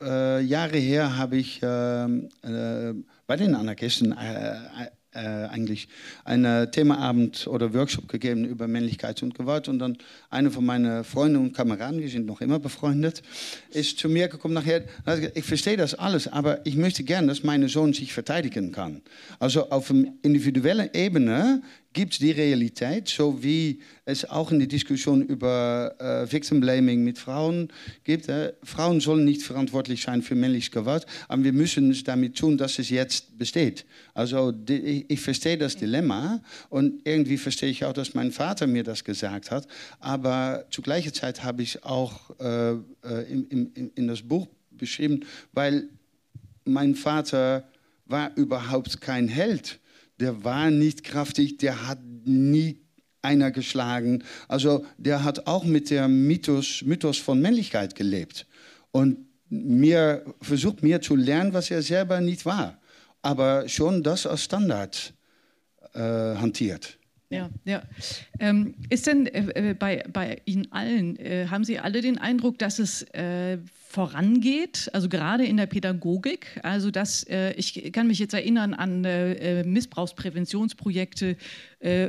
Äh, Jahre her habe ich äh, äh, bei den Anarchisten äh, äh, eigentlich einen Themaabend oder Workshop gegeben über Männlichkeit und Gewalt. Und dann eine von meinen Freunden und Kameraden, wir sind noch immer befreundet, ist zu mir gekommen nachher, ich verstehe das alles, aber ich möchte gerne, dass mein Sohn sich verteidigen kann. Also auf einer individuellen Ebene gibt es die Realität, so wie es auch in der Diskussion über äh, Victim Blaming mit Frauen gibt. Äh, Frauen sollen nicht verantwortlich sein für männliche Gewalt, aber wir müssen es damit tun, dass es jetzt besteht. Also die, ich, verstehe das Dilemma und irgendwie verstehe ich auch, dass mein Vater mir das gesagt hat, aber zu gleicher Zeit habe ich auch äh, äh in, in, in das Buch beschrieben, weil mein Vater war überhaupt kein Held der war nicht kraftig, der hat nie einer geschlagen. Also der hat auch mit dem Mythos, Mythos von Männlichkeit gelebt und mir versucht mir zu lernen, was er selber nicht war, aber schon das als Standard äh, hantiert. Ja, ja. Ähm, ist denn äh, äh, bei, bei Ihnen allen, äh, haben Sie alle den Eindruck, dass es äh, vorangeht, also gerade in der Pädagogik? Also dass, äh, ich kann mich jetzt erinnern an äh, Missbrauchspräventionsprojekte,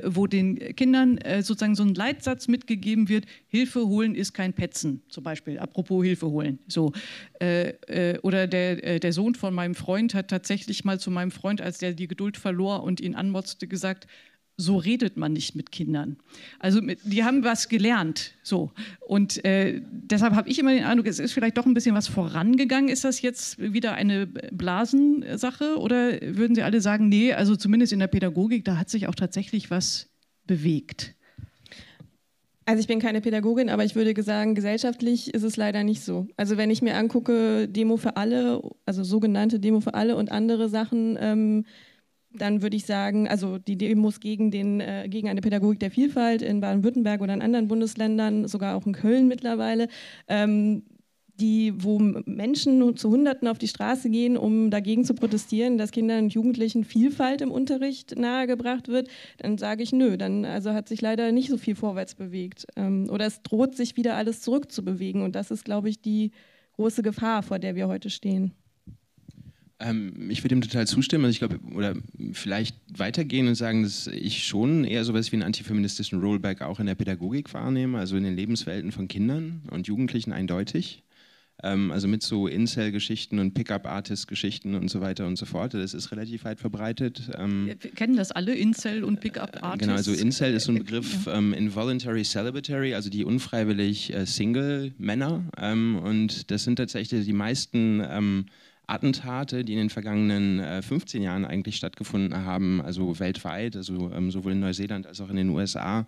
wo den Kindern sozusagen so ein Leitsatz mitgegeben wird, Hilfe holen ist kein Petzen, zum Beispiel, apropos Hilfe holen. So. oder der, der Sohn von meinem Freund hat tatsächlich mal zu meinem Freund, als der die Geduld verlor und ihn anmotzte, gesagt, so redet man nicht mit Kindern. Also die haben was gelernt, so. Und äh, deshalb habe ich immer den Eindruck, es ist vielleicht doch ein bisschen was vorangegangen. Ist das jetzt wieder eine Blasensache oder würden Sie alle sagen, nee, also zumindest in der Pädagogik, da hat sich auch tatsächlich was bewegt? Also ich bin keine Pädagogin, aber ich würde sagen, gesellschaftlich ist es leider nicht so. Also wenn ich mir angucke, Demo für alle, also sogenannte Demo für alle und andere Sachen, ähm, dann würde ich sagen, also die Demos gegen, den, äh, gegen eine Pädagogik der Vielfalt in Baden-Württemberg oder in anderen Bundesländern, sogar auch in Köln mittlerweile, ähm, die, wo Menschen zu Hunderten auf die Straße gehen, um dagegen zu protestieren, dass Kindern und Jugendlichen Vielfalt im Unterricht nahegebracht wird, dann sage ich nö, dann also hat sich leider nicht so viel vorwärts bewegt. Ähm, oder es droht sich wieder alles zurückzubewegen. Und das ist, glaube ich, die große Gefahr, vor der wir heute stehen. Ähm, ich würde ihm total zustimmen. Also ich glaube, oder vielleicht weitergehen und sagen, dass ich schon eher sowas wie einen antifeministischen Rollback auch in der Pädagogik wahrnehme, also in den Lebenswelten von Kindern und Jugendlichen eindeutig. Ähm, also mit so Incel-Geschichten und Pickup-Artist-Geschichten und so weiter und so fort. Das ist relativ weit verbreitet. Ähm, Wir kennen das alle, Incel und Pickup-Artist. Genau, also Incel ist so ein Begriff, ähm, Involuntary Celibatary, also die unfreiwillig äh, Single-Männer. Ähm, und das sind tatsächlich die meisten ähm, Attentate, die in den vergangenen äh, 15 Jahren eigentlich stattgefunden haben, also weltweit, also ähm, sowohl in Neuseeland als auch in den USA,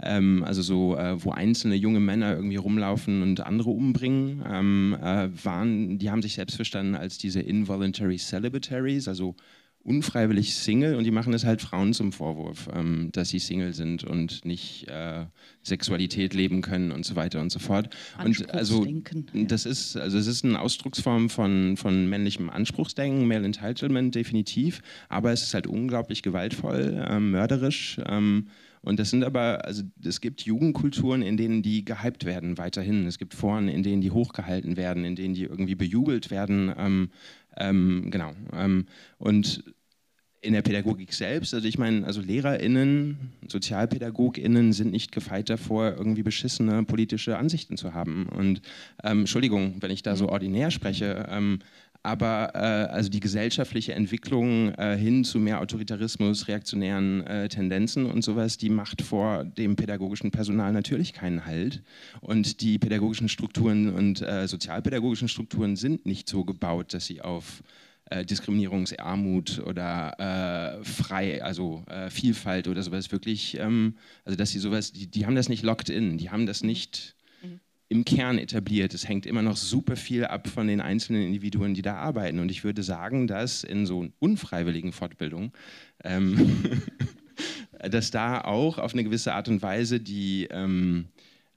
ähm, also so, äh, wo einzelne junge Männer irgendwie rumlaufen und andere umbringen, ähm, äh, waren, die haben sich selbst verstanden als diese involuntary celibataries, also unfreiwillig Single und die machen es halt Frauen zum Vorwurf, ähm, dass sie Single sind und nicht äh, Sexualität leben können und so weiter und so fort. Und also das ist also es ist eine Ausdrucksform von, von männlichem Anspruchsdenken, Male Entitlement definitiv, aber es ist halt unglaublich gewaltvoll, ähm, mörderisch. Ähm, und das sind aber, also es gibt Jugendkulturen, in denen die gehypt werden weiterhin. Es gibt Foren, in denen die hochgehalten werden, in denen die irgendwie bejubelt werden. Ähm, ähm, genau. Ähm, und in der Pädagogik selbst, also ich meine, also LehrerInnen, SozialpädagogInnen sind nicht gefeit davor, irgendwie beschissene politische Ansichten zu haben. Und ähm, Entschuldigung, wenn ich da so mhm. ordinär spreche, ähm, aber äh, also die gesellschaftliche Entwicklung äh, hin zu mehr Autoritarismus, reaktionären äh, Tendenzen und sowas, die macht vor dem pädagogischen Personal natürlich keinen Halt. Und die pädagogischen Strukturen und äh, sozialpädagogischen Strukturen sind nicht so gebaut, dass sie auf äh, Diskriminierungsarmut oder äh, frei, also äh, Vielfalt oder sowas wirklich, ähm, also dass sie sowas, die, die haben das nicht locked in, die haben das nicht mhm. im Kern etabliert. Es hängt immer noch super viel ab von den einzelnen Individuen, die da arbeiten. Und ich würde sagen, dass in so unfreiwilligen Fortbildungen ähm, <laughs> dass da auch auf eine gewisse Art und Weise die ähm,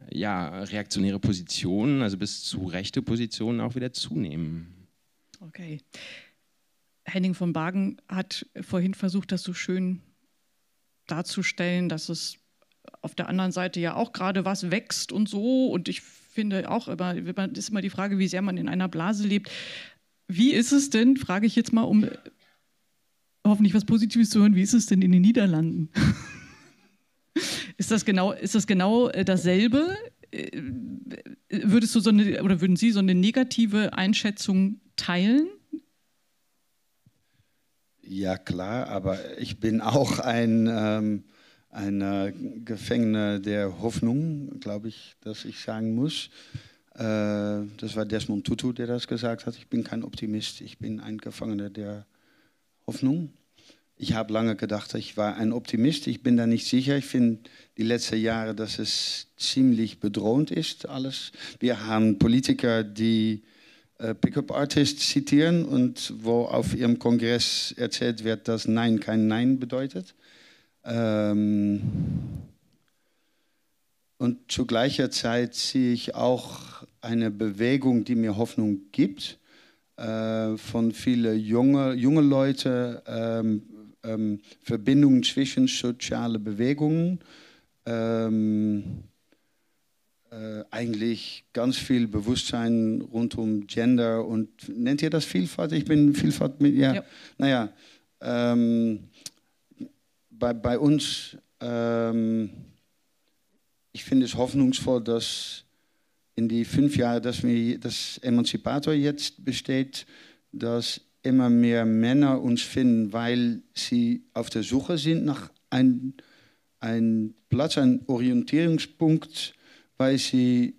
ja, reaktionäre Positionen, also bis zu rechte Positionen auch wieder zunehmen. Okay. Henning von Bagen hat vorhin versucht, das so schön darzustellen, dass es auf der anderen Seite ja auch gerade was wächst und so. Und ich finde auch immer, ist immer die Frage, wie sehr man in einer Blase lebt. Wie ist es denn, frage ich jetzt mal, um hoffentlich was Positives zu hören, wie ist es denn in den Niederlanden? <laughs> ist, das genau, ist das genau äh, dasselbe? Äh, würdest du so eine, oder würden Sie so eine negative Einschätzung teilen? Ja, klar, aber ich bin auch ein, ähm, ein äh, Gefangener der Hoffnung, glaube ich, dass ich sagen muss. Äh, das war Desmond Tutu, der das gesagt hat. Ich bin kein Optimist, ich bin ein Gefangener der Hoffnung. Ich habe lange gedacht, ich war ein Optimist. Ich bin da nicht sicher. Ich finde die letzten Jahre, dass es ziemlich bedrohend ist, alles. Wir haben Politiker, die äh, Pickup-Artists zitieren und wo auf ihrem Kongress erzählt wird, dass Nein kein Nein bedeutet. Ähm und zu gleicher Zeit sehe ich auch eine Bewegung, die mir Hoffnung gibt, äh, von vielen junge, junge Leute, ähm, ähm, Verbindungen zwischen sozialen Bewegungen. Ähm, äh, eigentlich ganz viel Bewusstsein rund um Gender und nennt ihr das Vielfalt? Ich bin Vielfalt mit, ja. ja. Naja, ähm, bei, bei uns, ähm, ich finde es hoffnungsvoll, dass in die fünf Jahre, dass wir das Emanzipator jetzt besteht, dass immer mehr Männer uns finden, weil sie auf der Suche sind nach einem ein Platz, einem Orientierungspunkt, weil sie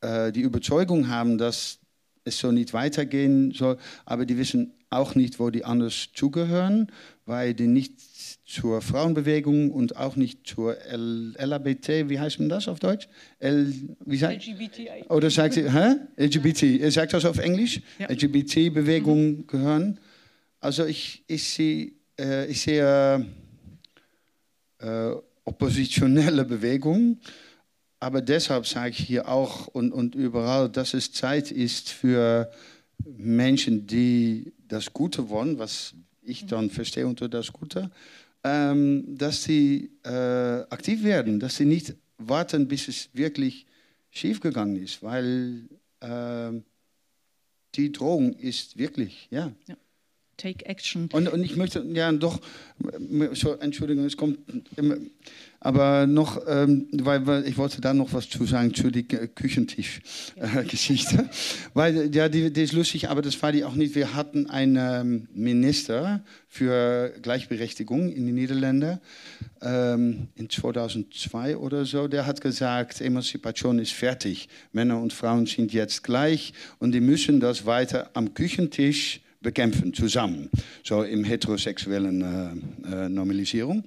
äh, die Überzeugung haben, dass es so nicht weitergehen soll, aber die wissen auch nicht, wo die anders zugehören, weil die nicht zur Frauenbewegung und auch nicht zur L LABT, wie heißt man das auf Deutsch? L, wie sagt, LGBT. Oder sagt sie, hä? LGBT, sagt das auf Englisch? Ja. LGBT-Bewegung mhm. gehören. Also ich, ich, sehe, äh, ich sehe äh, oppositionelle Bewegung aber deshalb sage ich hier auch und, und überall, dass es Zeit ist für Menschen, die das Gute wollen, was ich dann verstehe unter das Gute, ähm, dass sie äh, aktiv werden, dass sie nicht warten, bis es wirklich schiefgegangen ist, weil äh, die Drohung ist wirklich, ja. ja. Take Action. Und, und ich möchte, ja, doch, Entschuldigung, es kommt aber noch, ähm, weil, weil, ich wollte da noch was zu sagen zu der Küchentisch-Geschichte. Ja. weil, ja, die, die, ist lustig, aber das war die auch nicht. Wir hatten einen Minister für Gleichberechtigung in den Niederlanden ähm, in 2002 oder so. Der hat gesagt, Emanzipation ist fertig. Männer und Frauen sind jetzt gleich und die müssen das weiter am Küchentisch bekämpfen, zusammen. So im heterosexuellen äh, äh, Normalisierung.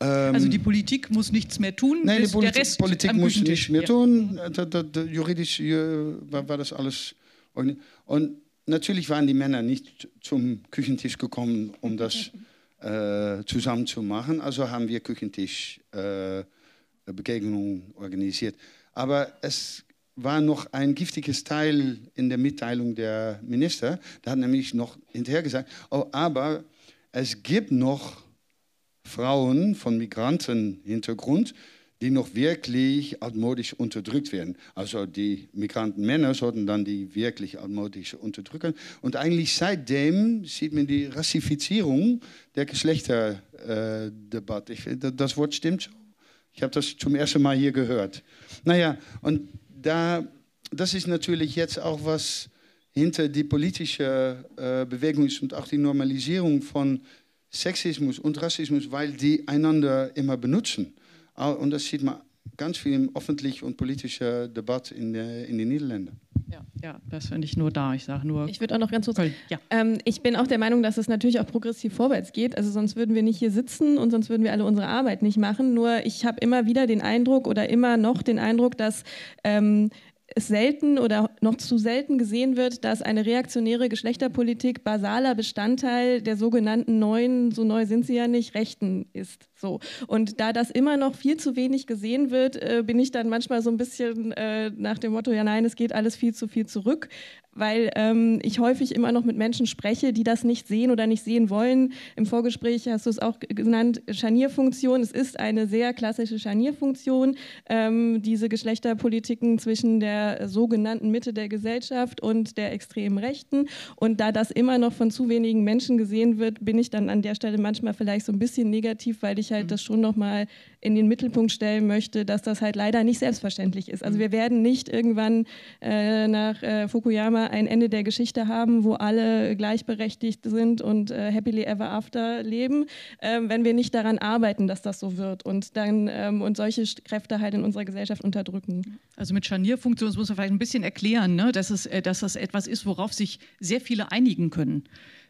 Ähm, also die Politik muss nichts mehr tun. Nein, die Poli Politik muss nichts mehr ja. tun. Da, da, da, juridisch äh, war, war, das alles. Und natürlich waren die Männer nicht zum Küchentisch gekommen, um das äh, zusammen zu machen. Also haben wir Küchentischbegegnungen äh, organisiert. Aber es war noch ein giftiges Teil in der Mitteilung der Minister. Da hat nämlich noch hinterher gesagt, oh, aber es gibt noch Frauen von Migrantenhintergrund, die noch wirklich altmodisch unterdrückt werden. Also die Migrantenmänner sollten dann die wirklich altmodisch unterdrücken. Und eigentlich seitdem sieht man die Rassifizierung der Geschlechterdebatte. Äh, das Wort stimmt so. Ich habe das zum ersten Mal hier gehört. Naja, und da, das ist natürlich jetzt auch was hinter die politische äh, Bewegung ist und auch die Normalisierung von Sexismus und Rassismus, weil die einander immer benutzen. Und das sieht man ganz viel im öffentlichen und politischen Debatte in, der, in den Niederlanden. Ja, ja, das finde ich nur da. Ich sage nur. Ich würde auch noch ganz kurz. Ja. Ähm, ich bin auch der Meinung, dass es natürlich auch progressiv vorwärts geht. Also sonst würden wir nicht hier sitzen und sonst würden wir alle unsere Arbeit nicht machen. Nur ich habe immer wieder den Eindruck oder immer noch den Eindruck, dass ähm, es selten oder noch zu selten gesehen wird, dass eine reaktionäre Geschlechterpolitik basaler Bestandteil der sogenannten neuen, so neu sind sie ja nicht, Rechten ist. So. Und da das immer noch viel zu wenig gesehen wird, äh, bin ich dann manchmal so ein bisschen äh, nach dem Motto, ja nein, es geht alles viel zu viel zurück weil ähm, ich häufig immer noch mit Menschen spreche, die das nicht sehen oder nicht sehen wollen. Im Vorgespräch hast du es auch genannt, Scharnierfunktion. Es ist eine sehr klassische Scharnierfunktion, ähm, diese Geschlechterpolitiken zwischen der sogenannten Mitte der Gesellschaft und der extremen Rechten. Und da das immer noch von zu wenigen Menschen gesehen wird, bin ich dann an der Stelle manchmal vielleicht so ein bisschen negativ, weil ich halt mhm. das schon nochmal in den Mittelpunkt stellen möchte, dass das halt leider nicht selbstverständlich ist. Also mhm. wir werden nicht irgendwann äh, nach äh, Fukuyama ein Ende der Geschichte haben, wo alle gleichberechtigt sind und äh, happily ever after leben, ähm, wenn wir nicht daran arbeiten, dass das so wird und dann ähm, und solche Kräfte halt in unserer Gesellschaft unterdrücken. Also mit Scharnierfunktion, das muss man vielleicht ein bisschen erklären, ne? dass, es, äh, dass das etwas ist, worauf sich sehr viele einigen können.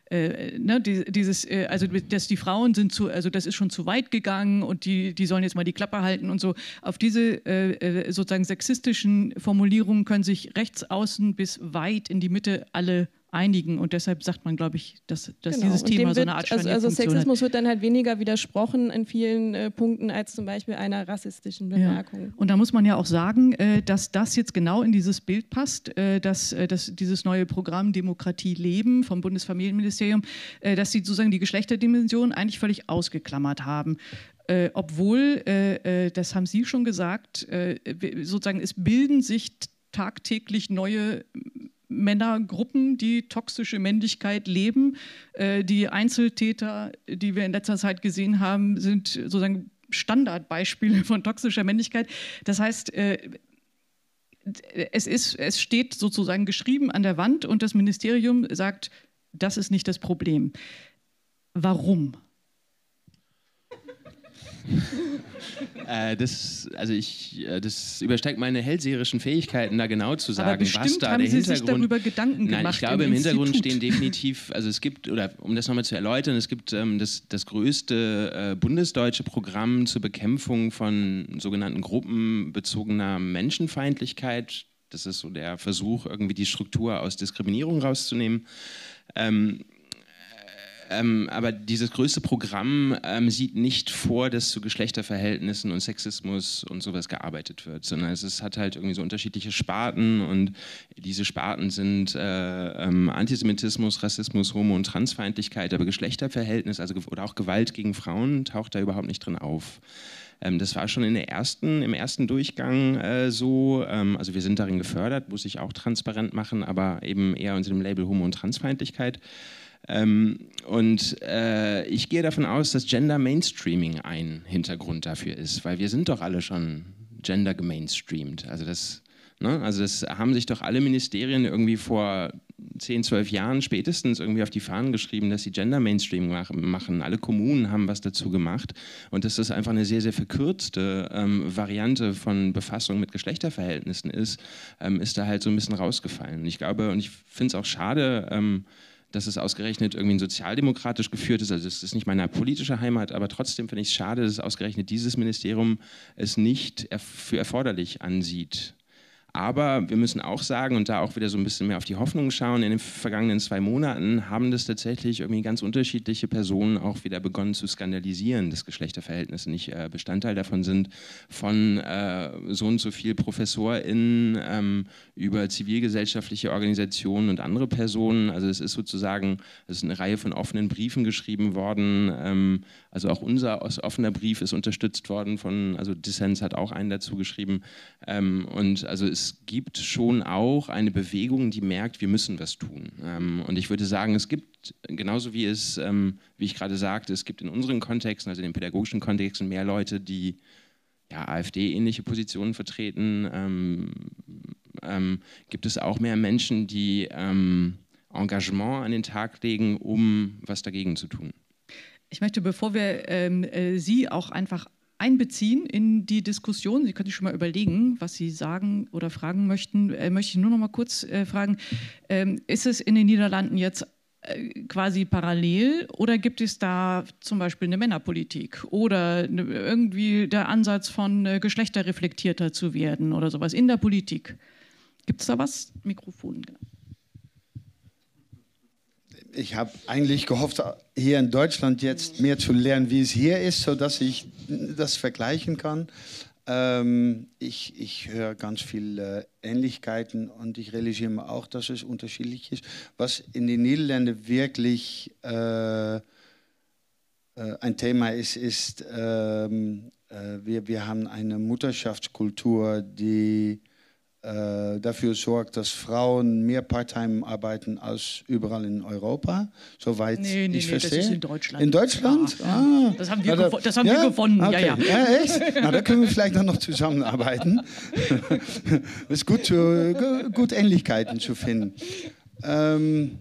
Äh, ne, dieses, äh, also dass die Frauen sind zu, also das ist schon zu weit gegangen und die, die sollen jetzt mal die Klappe halten und so. Auf diese äh, äh sozusagen sexistischen Formulierungen können sich rechts außen bis weit in die Mitte alle einigen und deshalb sagt man, glaube ich, dass, dass genau. dieses Thema so eine Art also, also Sexismus hat. wird dann halt weniger widersprochen in vielen äh, Punkten als zum Beispiel einer rassistischen Bemerkung. Ja. Und da muss man ja auch sagen, äh, dass das jetzt genau in dieses Bild passt, äh, dass, äh, dass dieses neue Programm Demokratie leben vom Bundesfamilienministerium, äh, dass sie sozusagen die Geschlechterdimension eigentlich völlig ausgeklammert haben. Äh, obwohl, äh, äh, das haben Sie schon gesagt, äh, sozusagen es bilden sich tagtäglich neue Männergruppen, die toxische Männlichkeit leben. Äh, die Einzeltäter, die wir in letzter Zeit gesehen haben, sind sozusagen Standardbeispiele von toxischer Männlichkeit. Das heißt, äh, es, ist, es steht sozusagen geschrieben an der Wand und das Ministerium sagt, das ist nicht das Problem. Warum? <laughs> äh, das, also ich, äh, das übersteigt meine hellseherischen Fähigkeiten, da genau zu sagen, was da haben der Sie Hintergrund. Sich darüber Gedanken Nein, gemacht ich glaube, im, im Hintergrund stehen definitiv, also es gibt, oder um das nochmal zu erläutern, es gibt ähm, das, das größte äh, bundesdeutsche Programm zur Bekämpfung von sogenannten gruppenbezogener Menschenfeindlichkeit. Das ist so der Versuch, irgendwie die Struktur aus Diskriminierung rauszunehmen. Ähm, ähm, aber dieses größte Programm ähm, sieht nicht vor, dass zu Geschlechterverhältnissen und Sexismus und sowas gearbeitet wird, sondern es ist, hat halt irgendwie so unterschiedliche Sparten und diese Sparten sind äh, ähm, Antisemitismus, Rassismus, Homo- und Transfeindlichkeit, aber Geschlechterverhältnis also, oder auch Gewalt gegen Frauen taucht da überhaupt nicht drin auf ähm, das war schon in der ersten, im ersten Durchgang äh, so. Ähm, also wir sind darin gefördert, muss ich auch transparent machen, aber eben eher unter dem Label Homo- und Transfeindlichkeit. Ähm, und äh, ich gehe davon aus, dass Gender Mainstreaming ein Hintergrund dafür ist, weil wir sind doch alle schon gender gemainstreamed. Also das, ne? also das haben sich doch alle Ministerien irgendwie vor 10, 12 Jahren spätestens irgendwie auf die Fahnen geschrieben, dass sie Gender Mainstreaming machen. Alle Kommunen haben was dazu gemacht und dass das einfach eine sehr, sehr verkürzte ähm, Variante von Befassung mit Geschlechterverhältnissen ist, ähm, ist da halt so ein bisschen rausgefallen. Ich glaube, und ich finde es auch schade, ähm, dass es ausgerechnet irgendwie ein sozialdemokratisch geführt ist. Also es ist nicht meine politische Heimat, aber trotzdem finde ich es schade, dass ausgerechnet dieses Ministerium es nicht für erforderlich ansieht, aber wir müssen auch sagen und da auch wieder so ein bisschen mehr auf die Hoffnung schauen, in den vergangenen zwei Monaten haben das tatsächlich irgendwie ganz unterschiedliche Personen auch wieder begonnen zu skandalisieren, dass Geschlechterverhältnisse nicht äh, Bestandteil davon sind, von äh, so und so viel ProfessorInnen ähm, über zivilgesellschaftliche Organisationen und andere Personen. Also es ist sozusagen, es ist eine Reihe von offenen Briefen geschrieben worden. Ähm, also auch unser offener Brief ist unterstützt worden von, also Dissens hat auch einen dazu geschrieben. Ähm, und also es es gibt schon auch eine Bewegung, die merkt, wir müssen was tun. Ähm, und ich würde sagen, es gibt, genauso wie es, ähm, wie ich gerade sagte, es gibt in unseren Kontexten, also in den pädagogischen Kontexten, mehr Leute, die ja, AfD-ähnliche Positionen vertreten, ähm, ähm, gibt es auch mehr Menschen, die ähm, Engagement an den Tag legen, um was dagegen zu tun. Ich möchte, bevor wir ähm, äh, Sie auch einfach einbeziehen in die Diskussion. Sie können sich schon mal überlegen, was Sie sagen oder fragen möchten. Äh, möchte ich nur noch mal kurz äh, fragen, ähm, ist es in den Niederlanden jetzt äh, quasi parallel oder gibt es da zum Beispiel eine Männerpolitik oder ne, irgendwie der Ansatz von äh, geschlechterreflektierter zu werden oder sowas in der Politik? Gibt es da was? Mikrofon, genau. Ich habe eigentlich gehofft, hier in Deutschland jetzt mehr zu lernen, wie es hier ist, sodass ich das vergleichen kann. Ähm, ich, ich höre ganz viele Ähnlichkeiten und ich realisiere mir auch, dass es unterschiedlich ist. Was in den Niederlanden wirklich äh, äh, ein Thema ist, ist, ähm, äh, wir, wir haben eine Mutterschaftskultur, die äh, dafür sorgt, dass Frauen mehr Part-Time arbeiten als überall in Europa, soweit nee, nee, ich nee, verstehe. Das ist in Deutschland. In Deutschland? Ja, ah. Das haben wir, da, das haben ja? wir gewonnen. Okay. Ja, ja. ja, echt? Na, da können wir vielleicht dann noch zusammenarbeiten. es <laughs> ist gut, zu, gut Ähnlichkeiten zu finden. Ähm,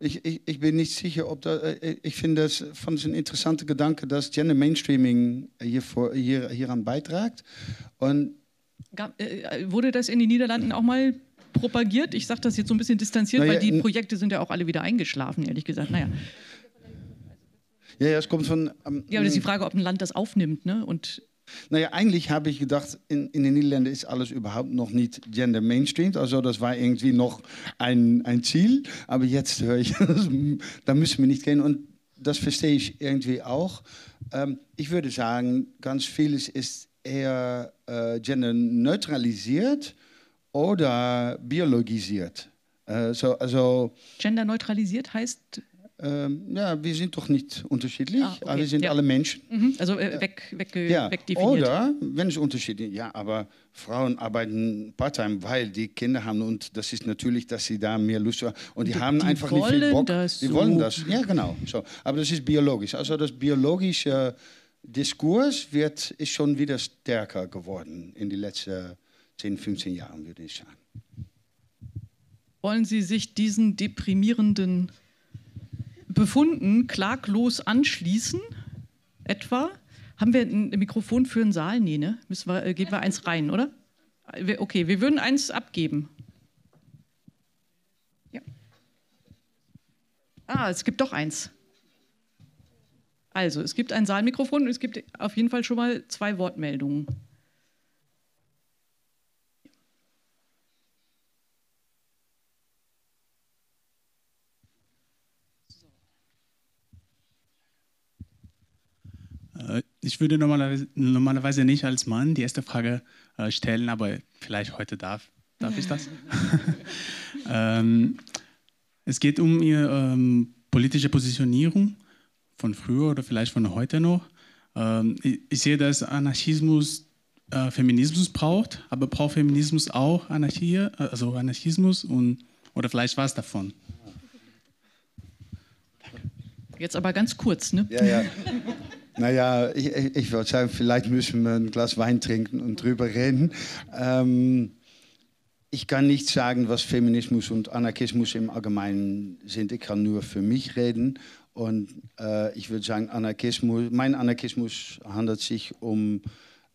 ich, ich, ich, bin nicht sicher, ob da. Äh, ich finde es von ein interessanter Gedanke, dass Gender Mainstreaming hier, vor, hier, hieran beiträgt. Und äh, Wurde das in den Niederlanden auch mal propagiert? Ich sage das jetzt so ein bisschen distanziert, naja, weil die Projekte sind ja auch alle wieder eingeschlafen, ehrlich gesagt. Naja. Ja, ja, es kommt von. Ähm, ja, aber das ist die Frage, ob ein Land das aufnimmt. Ne? Und naja, eigentlich habe ich gedacht, in, in, den Niederlanden ist alles überhaupt noch nicht gender mainstreamed. Also das war irgendwie noch ein, ein Ziel. Aber jetzt höre ich, <laughs> da müssen wir nicht gehen. Und das verstehe ich irgendwie auch. Ähm, ich würde sagen, ganz vieles ist eher äh, genderneutralisiert oder biologisiert. Äh, so, also, Genderneutralisiert heißt ähm, ja, wir sind doch nicht unterschiedlich. Ah, okay. Wir sind ja. alle Menschen. Mhm. Also äh, weg, weg, ja. wegdefiniert. Oder, wenn es unterschiedlich ja, aber Frauen arbeiten Part-time, weil die Kinder haben und das ist natürlich, dass sie da mehr Lust haben. Und die, die haben einfach nicht viel Bock. Das die so. wollen das. Ja, genau. So. Aber das ist biologisch. Also das biologische Diskurs wird, ist schon wieder stärker geworden in den letzten 10, 15 Jahren, würde ich sagen. Wollen Sie sich diesen deprimierenden Befunden klaglos anschließen, etwa. Haben wir ein Mikrofon für einen Saal? Nee, ne? Müssen wir, äh, geben wir eins rein, oder? Okay, wir würden eins abgeben. Ja. Ah, es gibt doch eins. Also, es gibt ein Saalmikrofon und es gibt auf jeden Fall schon mal zwei Wortmeldungen. Äh, ich würde normalerweise, normalerweise, nicht als Mann die erste Frage äh, stellen, aber vielleicht heute darf, darf ich das. <laughs> ähm, es geht um Ihre ähm, politische Positionierung von früher oder vielleicht von heute noch. Ähm, ich, ich, sehe, dass Anarchismus äh, Feminismus braucht, aber braucht Feminismus auch Anarchie, also Anarchismus und, oder vielleicht was davon. Jetzt aber ganz kurz, ne? Ja, ja. <laughs> Naja, ich, ich würde sagen, vielleicht müssen wir ein Glas Wein trinken und drüber reden. Ähm, ich kann nicht sagen, was Feminismus und Anarchismus im Allgemeinen sind. Ich kann nur für mich reden. Und äh, ich würde sagen, Anarchismus, mein Anarchismus handelt sich um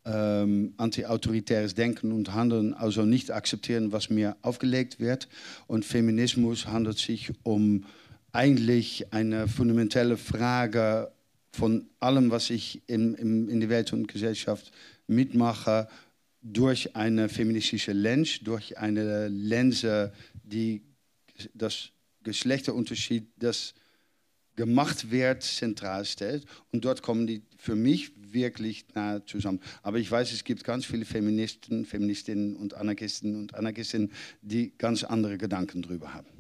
ähm, anti-autoritäres Denken und Handeln, also nicht akzeptieren, was mir aufgelegt wird. Und Feminismus handelt sich um eigentlich eine fundamentelle Frage von allem, was ich in, in, in der Welt und Gesellschaft mitmache, durch eine feministische Lens, durch eine Lense, die das Geschlechterunterschied, das gemacht wird, zentral stellt. Und dort kommen die für mich wirklich nah zusammen. Aber ich weiß, es gibt ganz viele Feministen, Feministinnen und Anarchisten und Anarchistinnen, die ganz andere Gedanken darüber haben.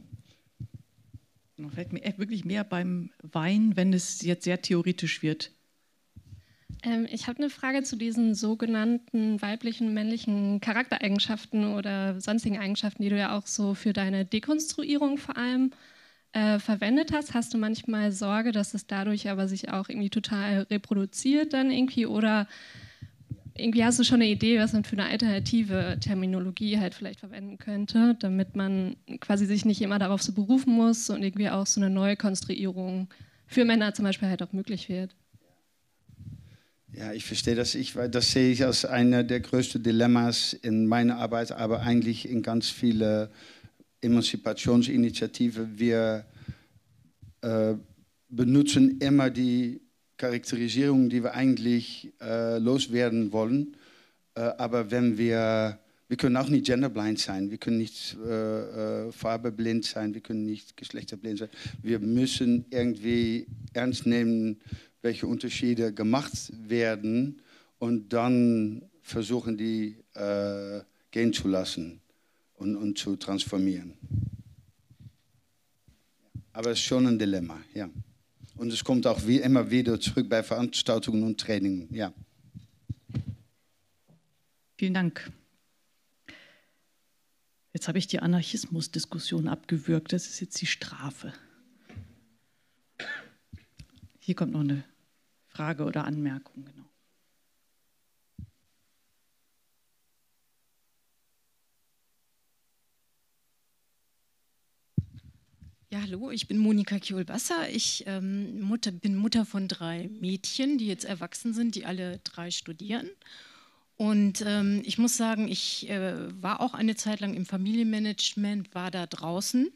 Mir wirklich mehr beim Wein, wenn es jetzt sehr theoretisch wird. Ähm, ich habe eine Frage zu diesen sogenannten weiblichen, männlichen Charaktereigenschaften oder sonstigen Eigenschaften, die du ja auch so für deine Dekonstruierung vor allem äh, verwendet hast. Hast du manchmal Sorge, dass es dadurch aber sich auch irgendwie total reproduziert dann irgendwie oder irgendwie hast du schon eine Idee, was man für eine alternative Terminologie halt vielleicht verwenden könnte, damit man quasi sich nicht immer darauf so berufen muss und irgendwie auch so eine neue Konstruierung für Männer zum Beispiel halt auch möglich wird. Ja, ich verstehe das. Ich, das sehe ich als einer der größten Dilemmas in meiner Arbeit, aber eigentlich in ganz vielen Emanzipationsinitiativen. Wir äh, benutzen immer die Charakterisierung, die wir eigentlich äh, loswerden wollen. Äh, aber wenn wir wir können auch nicht genderblind sein, wir können nicht äh, äh, farbeblind sein, wir können nicht geschlechterblind sein. Wir müssen irgendwie ernst nehmen, welche Unterschiede gemacht werden und dann versuchen, die äh, gehen zu lassen und, und zu transformieren. Aber es ist schon ein Dilemma, ja. Und es kommt auch wie, immer wieder zurück bei Veranstaltungen und Trainings, ja. Vielen Dank. Jetzt habe ich die Anarchismusdiskussion abgewürgt. Das ist jetzt die Strafe. Hier kommt noch eine Frage oder Anmerkung. Genau. Ja, hallo, ich bin Monika Kiolbasser. Ich ähm, Mutter, bin Mutter von drei Mädchen, die jetzt erwachsen sind, die alle drei studieren. Und ähm, ich muss sagen, ich äh, war auch eine Zeit lang im Familienmanagement, war da draußen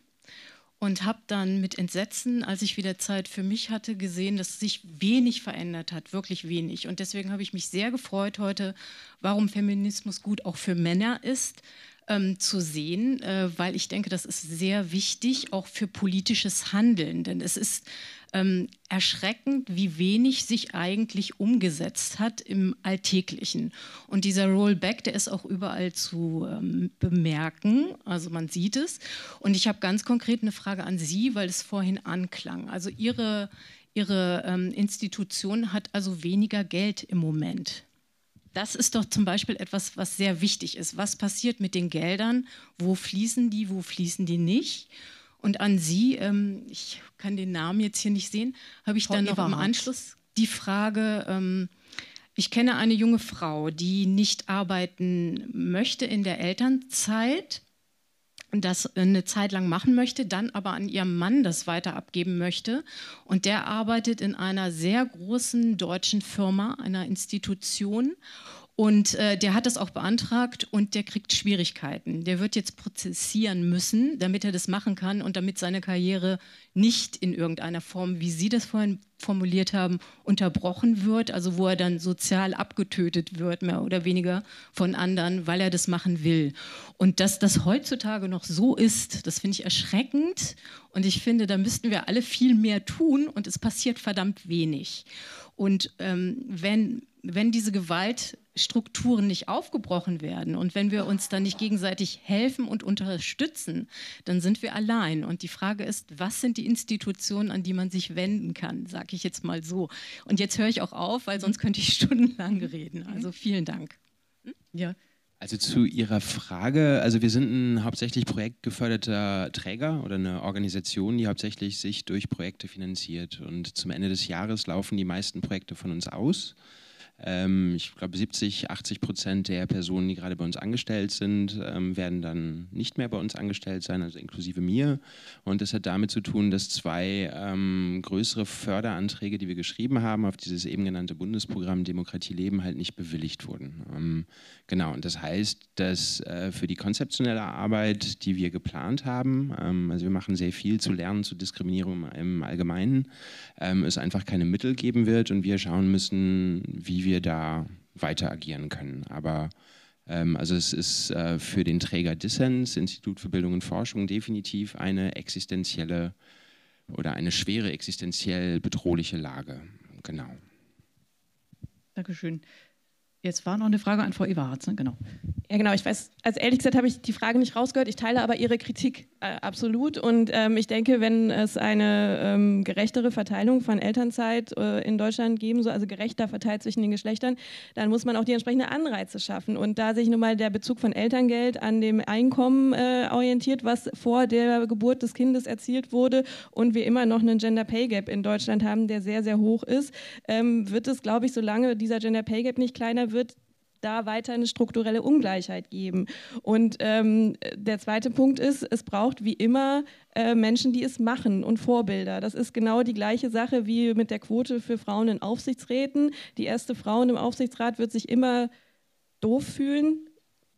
und habe dann mit Entsetzen, als ich wieder Zeit für mich hatte, gesehen, dass sich wenig verändert hat, wirklich wenig. Und deswegen habe ich mich sehr gefreut heute, warum Feminismus gut auch für Männer ist, ähm, zu sehen, äh, weil ich denke, das ist sehr wichtig, auch für politisches Handeln. Denn es ist ähm, erschreckend, wie wenig sich eigentlich umgesetzt hat im Alltäglichen. Und dieser Rollback, der ist auch überall zu ähm, bemerken. Also man sieht es. Und ich habe ganz konkret eine Frage an Sie, weil es vorhin anklang. Also Ihre, Ihre ähm, Institution hat also weniger Geld im Moment. Das ist doch zum Beispiel etwas, was sehr wichtig ist. Was passiert mit den Geldern? Wo fließen die? Wo fließen die nicht? Und an Sie, ähm, ich kann den Namen jetzt hier nicht sehen, habe ich Frau dann noch Eberhardt. im Anschluss die Frage, ähm, ich kenne eine junge Frau, die nicht arbeiten möchte in der Elternzeit, das eine Zeit lang machen möchte, dann aber an ihrem Mann das weiter abgeben möchte. Und der arbeitet in einer sehr großen deutschen Firma, einer Institution. Und äh, der hat das auch beantragt und der kriegt Schwierigkeiten. Der wird jetzt prozessieren müssen, damit er das machen kann und damit seine Karriere nicht in irgendeiner Form, wie Sie das vorhin formuliert haben, unterbrochen wird, also wo er dann sozial abgetötet wird, mehr oder weniger von anderen, weil er das machen will. Und dass das heutzutage noch so ist, das finde ich erschreckend und ich finde, da müssten wir alle viel mehr tun und es passiert verdammt wenig. Und ähm, wenn, wenn diese Gewaltstrukturen nicht aufgebrochen werden und wenn wir uns dann nicht gegenseitig helfen und unterstützen, dann sind wir allein. Und die Frage ist, was sind die Institutionen, an die man sich wenden kann, sage ich jetzt mal so. Und jetzt höre ich auch auf, weil sonst könnte ich <laughs> stundenlang reden. Also vielen Dank. Hm? Ja. Also zu Ihrer Frage, also wir sind ein hauptsächlich projektgeförderter Träger oder eine Organisation, die hauptsächlich sich durch Projekte finanziert. Und zum Ende des Jahres laufen die meisten Projekte von uns aus. Ähm, ich glaube, 70, 80 Prozent der Personen, die gerade bei uns angestellt sind, ähm, werden dann nicht mehr bei uns angestellt sein, also inklusive mir. Und das hat damit zu tun, dass zwei ähm, größere Förderanträge, die wir geschrieben haben, auf dieses eben genannte Bundesprogramm Demokratie leben, halt nicht bewilligt wurden. Ähm, genau, und das heißt, dass äh, für die konzeptionelle Arbeit, die wir geplant haben, ähm, also wir machen sehr viel zu Lernen, zu Diskriminierung im Allgemeinen, ähm, es einfach keine Mittel geben wird und wir schauen müssen, wie wir wir da weiter agieren können. Aber ähm, also es ist äh, für den Träger Dissens, Institut für Bildung und Forschung, definitiv eine existenzielle oder eine schwere existenziell bedrohliche Lage. Genau. Dankeschön. Jetzt war noch eine Frage an Frau Eberhardt, ne? genau. Ja, genau. Ich weiß, also ehrlich gesagt habe ich die Frage nicht rausgehört. Ich teile aber Ihre Kritik äh, absolut. Und ähm, ich denke, wenn es eine ähm, gerechtere Verteilung von Elternzeit äh, in Deutschland geben soll, also gerechter verteilt zwischen den Geschlechtern, dann muss man auch die entsprechenden Anreize schaffen. Und da sich nun mal der Bezug von Elterngeld an dem Einkommen äh, orientiert, was vor der Geburt des Kindes erzielt wurde und wir immer noch einen Gender Pay Gap in Deutschland haben, der sehr, sehr hoch ist, ähm, wird es, glaube ich, solange dieser Gender Pay Gap nicht kleiner wird, da weiter eine strukturelle Ungleichheit geben. Und ähm, der zweite Punkt ist, es braucht wie immer äh, Menschen, die es machen und Vorbilder. Das ist genau die gleiche Sache wie mit der Quote für Frauen in Aufsichtsräten. Die erste Frau im Aufsichtsrat wird sich immer doof fühlen,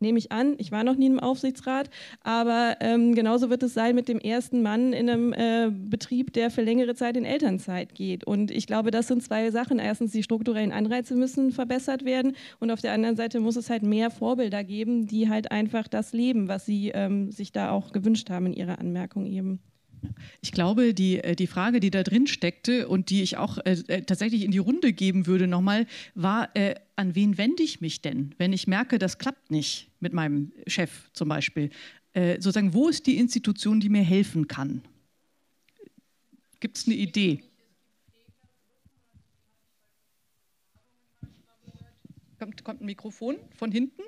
nehme ich an. Ich war noch nie im Aufsichtsrat, aber ähm, genauso wird es sein mit dem ersten Mann in einem äh, Betrieb, der für längere Zeit in Elternzeit geht. Und ich glaube, das sind zwei Sachen. Erstens, die strukturellen Anreize müssen verbessert werden und auf der anderen Seite muss es halt mehr Vorbilder geben, die halt einfach das leben, was sie ähm, sich da auch gewünscht haben in ihrer Anmerkung eben. Ich glaube, die, äh, die Frage, die da drin steckte und die ich auch äh, äh, tatsächlich in die Runde geben würde nochmal, war, äh, an wen wende ich mich denn, wenn ich merke, das klappt nicht mit meinem Chef zum Beispiel? Äh, sozusagen, wo ist die Institution, die mir helfen kann? Gibt es eine Idee? Kommt, kommt ein Mikrofon von hinten?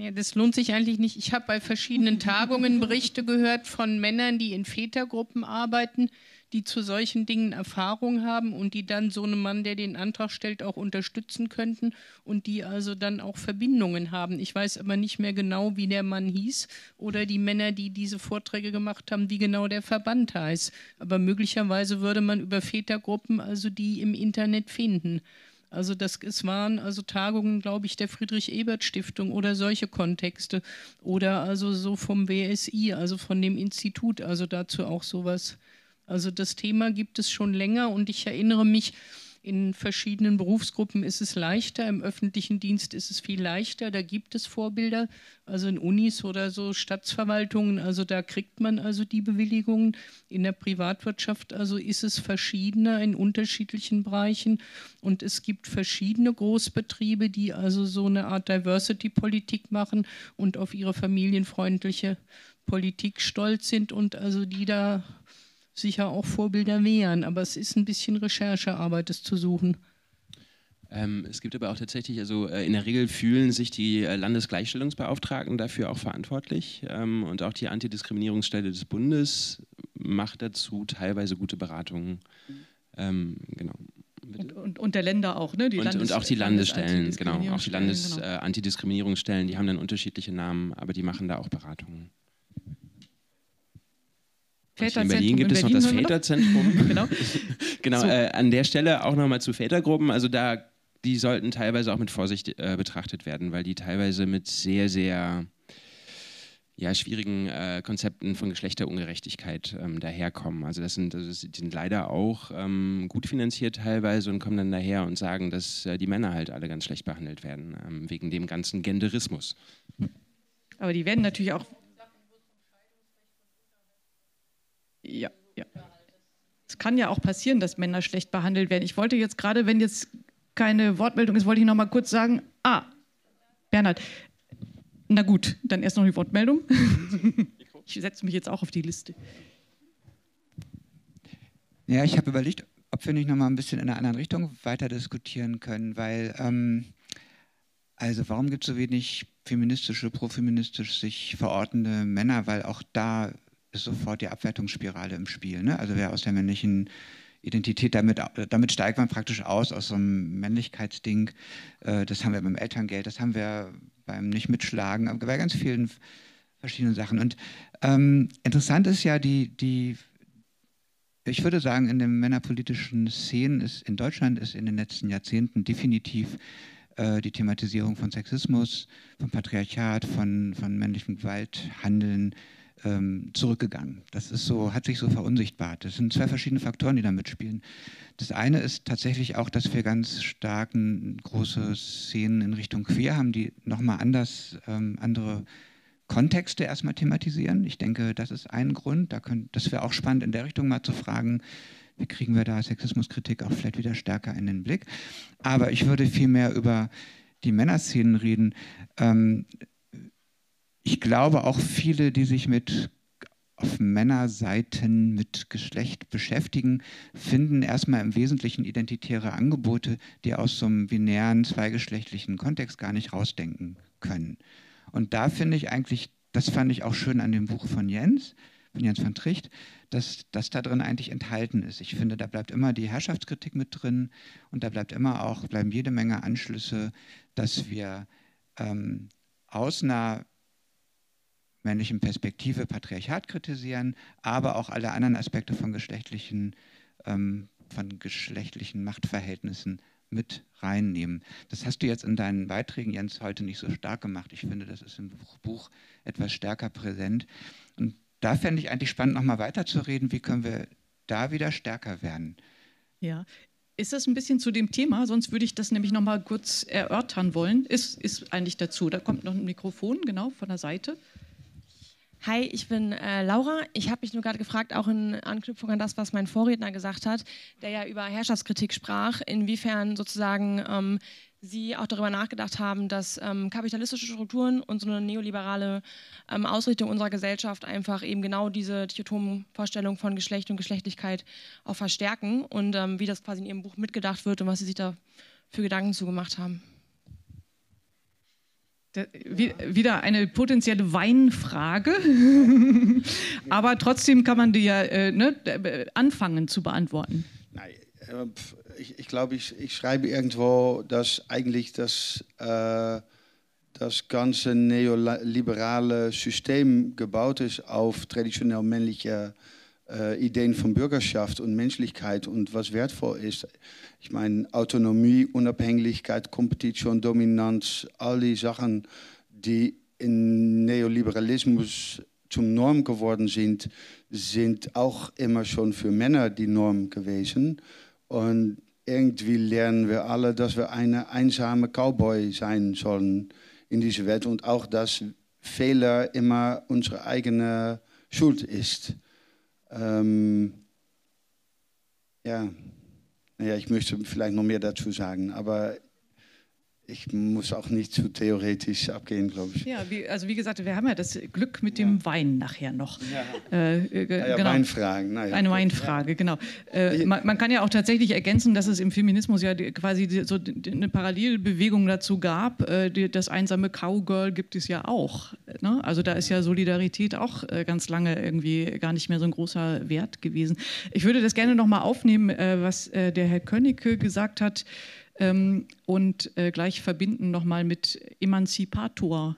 Ja, das lohnt sich eigentlich nicht. Ich habe bei verschiedenen Tagungen Berichte gehört von Männern, die in Vätergruppen arbeiten, die zu solchen Dingen Erfahrung haben und die dann so einen Mann, der den Antrag stellt, auch unterstützen könnten und die also dann auch Verbindungen haben. Ich weiß aber nicht mehr genau, wie der Mann hieß oder die Männer, die diese Vorträge gemacht haben, wie genau der Verband heißt. Aber möglicherweise würde man über Vätergruppen also die im Internet finden. Also das es waren also Tagungen, glaube ich, der Friedrich-Ebert-Stiftung oder solche Kontexte oder also so vom WSI, also von dem Institut, also dazu auch sowas. Also das Thema gibt es schon länger und ich erinnere mich, in verschiedenen Berufsgruppen ist es leichter, im öffentlichen Dienst ist es viel leichter, da gibt es Vorbilder, also in Unis oder so Stadtverwaltungen, also da kriegt man also die Bewilligungen. In der Privatwirtschaft also ist es verschiedener in unterschiedlichen Bereichen und es gibt verschiedene Großbetriebe, die also so eine Art Diversity-Politik machen und auf ihre familienfreundliche Politik stolz sind und also die da sicher auch Vorbilder wären, aber es ist ein bisschen Recherchearbeit, es zu suchen. Ähm, es gibt aber auch tatsächlich, also äh, in der Regel fühlen sich die äh, Landesgleichstellungsbeauftragten dafür auch verantwortlich ähm, und auch die Antidiskriminierungsstelle des Bundes macht dazu teilweise gute Beratungen. Ähm, genau. Und, und, und, der Länder auch, ne? Die und, Landes und auch die Landesstellen, genau. Auch die Landesantidiskriminierungsstellen, genau. äh, die haben dann unterschiedliche Namen, aber die machen da auch Beratungen. In Berlin gibt es noch das Väterzentrum. <laughs> genau. <laughs> genau so. äh, an der Stelle auch nochmal zu Vätergruppen. Also da, die sollten teilweise auch mit Vorsicht äh, betrachtet werden, weil die teilweise mit sehr, sehr ja, schwierigen äh, Konzepten von Geschlechterungerechtigkeit ähm, daherkommen. Also das sind, also die sind leider auch ähm, gut finanziert teilweise und kommen dann daher und sagen, dass äh, die Männer halt alle ganz schlecht behandelt werden, ähm, wegen dem ganzen Genderismus. Aber die werden natürlich auch Ja, ja. Es kann ja auch passieren, dass Männer schlecht behandelt werden. Ich wollte jetzt gerade, wenn jetzt keine Wortmeldung ist, wollte ich noch mal kurz sagen, ah, Bernhard, na gut, dann erst noch die Wortmeldung. <laughs> ich setze mich jetzt auch auf die Liste. Ja, ich habe überlegt, ob wir nicht noch mal ein bisschen in einer anderen Richtung weiter diskutieren können, weil ähm, also warum gibt es so wenig feministische, profeministisch sich verortende Männer, weil auch da ist sofort die Abwertungsspirale im Spiel. Ne? Also wer aus der männlichen Identität, damit, damit steigt man praktisch aus, aus so einem Männlichkeitsding. Äh, das haben wir beim Elterngeld, das haben wir beim Nicht-Mitschlagen, bei ganz vielen verschiedenen Sachen. Und ähm, interessant ist ja, die, die, ich würde sagen, in den männerpolitischen Szenen ist in Deutschland ist in den letzten Jahrzehnten definitiv äh, die Thematisierung von Sexismus, von Patriarchat, von, von männlichem Gewalthandeln, ähm, zurückgegangen. Das ist so, hat sich so verunsichtbart. Das sind zwei verschiedene Faktoren, die da mitspielen. Das eine ist tatsächlich auch, dass wir ganz stark große Szenen in Richtung Queer haben, die nochmal anders, ähm, andere Kontexte erstmal thematisieren. Ich denke, das ist ein Grund. Da könnt, das wäre auch spannend, in der Richtung mal zu fragen, wie kriegen wir da Sexismuskritik auch vielleicht wieder stärker in den Blick. Aber ich würde viel mehr über die Männerszenen reden. Ähm, ich glaube auch viele, die sich mit auf Männerseiten mit Geschlecht beschäftigen, finden erstmal im Wesentlichen identitäre Angebote, die aus so einem binären, zweigeschlechtlichen Kontext gar nicht rausdenken können. Und da finde ich eigentlich, das fand ich auch schön an dem Buch von Jens, von Jens van Tricht, dass das da drin eigentlich enthalten ist. Ich finde, da bleibt immer die Herrschaftskritik mit drin und da bleibt immer auch, bleiben jede Menge Anschlüsse, dass wir ähm, aus einer männlichen Perspektive Patriarchat kritisieren, aber auch alle anderen Aspekte von geschlechtlichen, ähm, von geschlechtlichen Machtverhältnissen mit reinnehmen. Das hast du jetzt in deinen Beiträgen, Jens, heute nicht so stark gemacht. Ich finde, das ist im Buch etwas stärker präsent. Und da fände ich eigentlich spannend, nochmal weiterzureden, wie können wir da wieder stärker werden. Ja, ist das ein bisschen zu dem Thema? Sonst würde ich das nämlich noch mal kurz erörtern wollen. Ist, ist eigentlich dazu. Da kommt noch ein Mikrofon, genau, von der Seite. Hi, ich bin äh, Laura. Ich habe mich nur gerade gefragt, auch in Anknüpfung an das, was mein Vorredner gesagt hat, der ja über Herrschaftskritik sprach, inwiefern sozusagen ähm, Sie auch darüber nachgedacht haben, dass ähm, kapitalistische Strukturen und so eine neoliberale ähm, Ausrichtung unserer Gesellschaft einfach eben genau diese dichotomen Vorstellungen von Geschlecht und Geschlechtlichkeit auch verstärken und ähm, wie das quasi in Ihrem Buch mitgedacht wird und was Sie sich da für Gedanken zugemacht haben. Wieder eine potenzielle Weinfrage, <laughs> aber trotzdem kann man die ja äh, ne, anfangen zu beantworten. Nein, äh, ich, ich glaube, ich, ich, schreibe irgendwo, dass eigentlich das, äh, das ganze neoliberale System gebaut ist auf traditionell männliche äh, Ideen von Bürgerschaft und Menschlichkeit und was wertvoll ist. Ich meine, Autonomie, Unabhängigkeit, Kompetition, Dominanz, all die Sachen, die in Neoliberalismus zum Norm geworden sind, sind auch immer schon für Männer die Norm gewesen. Und irgendwie lernen wir alle, dass wir eine einsame Cowboy sein sollen in dieser Welt und auch, dass Fehler immer unsere eigene Schuld ist. Ähm, ja. Ja, ich möchte vielleicht noch mehr dazu sagen, aber ich muss auch nicht zu theoretisch abgehen, glaube ich. Ja, wie, also wie gesagt, wir haben ja das Glück mit dem ja. Wein nachher noch. Ja, äh, äh, ja, genau. Weinfragen. Ja, Eine Weinfrage, genau. Äh, man, man, kann ja auch tatsächlich ergänzen, dass es im Feminismus ja quasi so eine Parallelbewegung dazu gab. Äh, das einsame Cowgirl gibt es ja auch. Ne? Also da ist ja Solidarität auch äh, ganz lange irgendwie gar nicht mehr so ein großer Wert gewesen. Ich würde das gerne nochmal aufnehmen, was der Herr Könnecke gesagt hat ähm, und äh, gleich verbinden nochmal mit Emanzipator.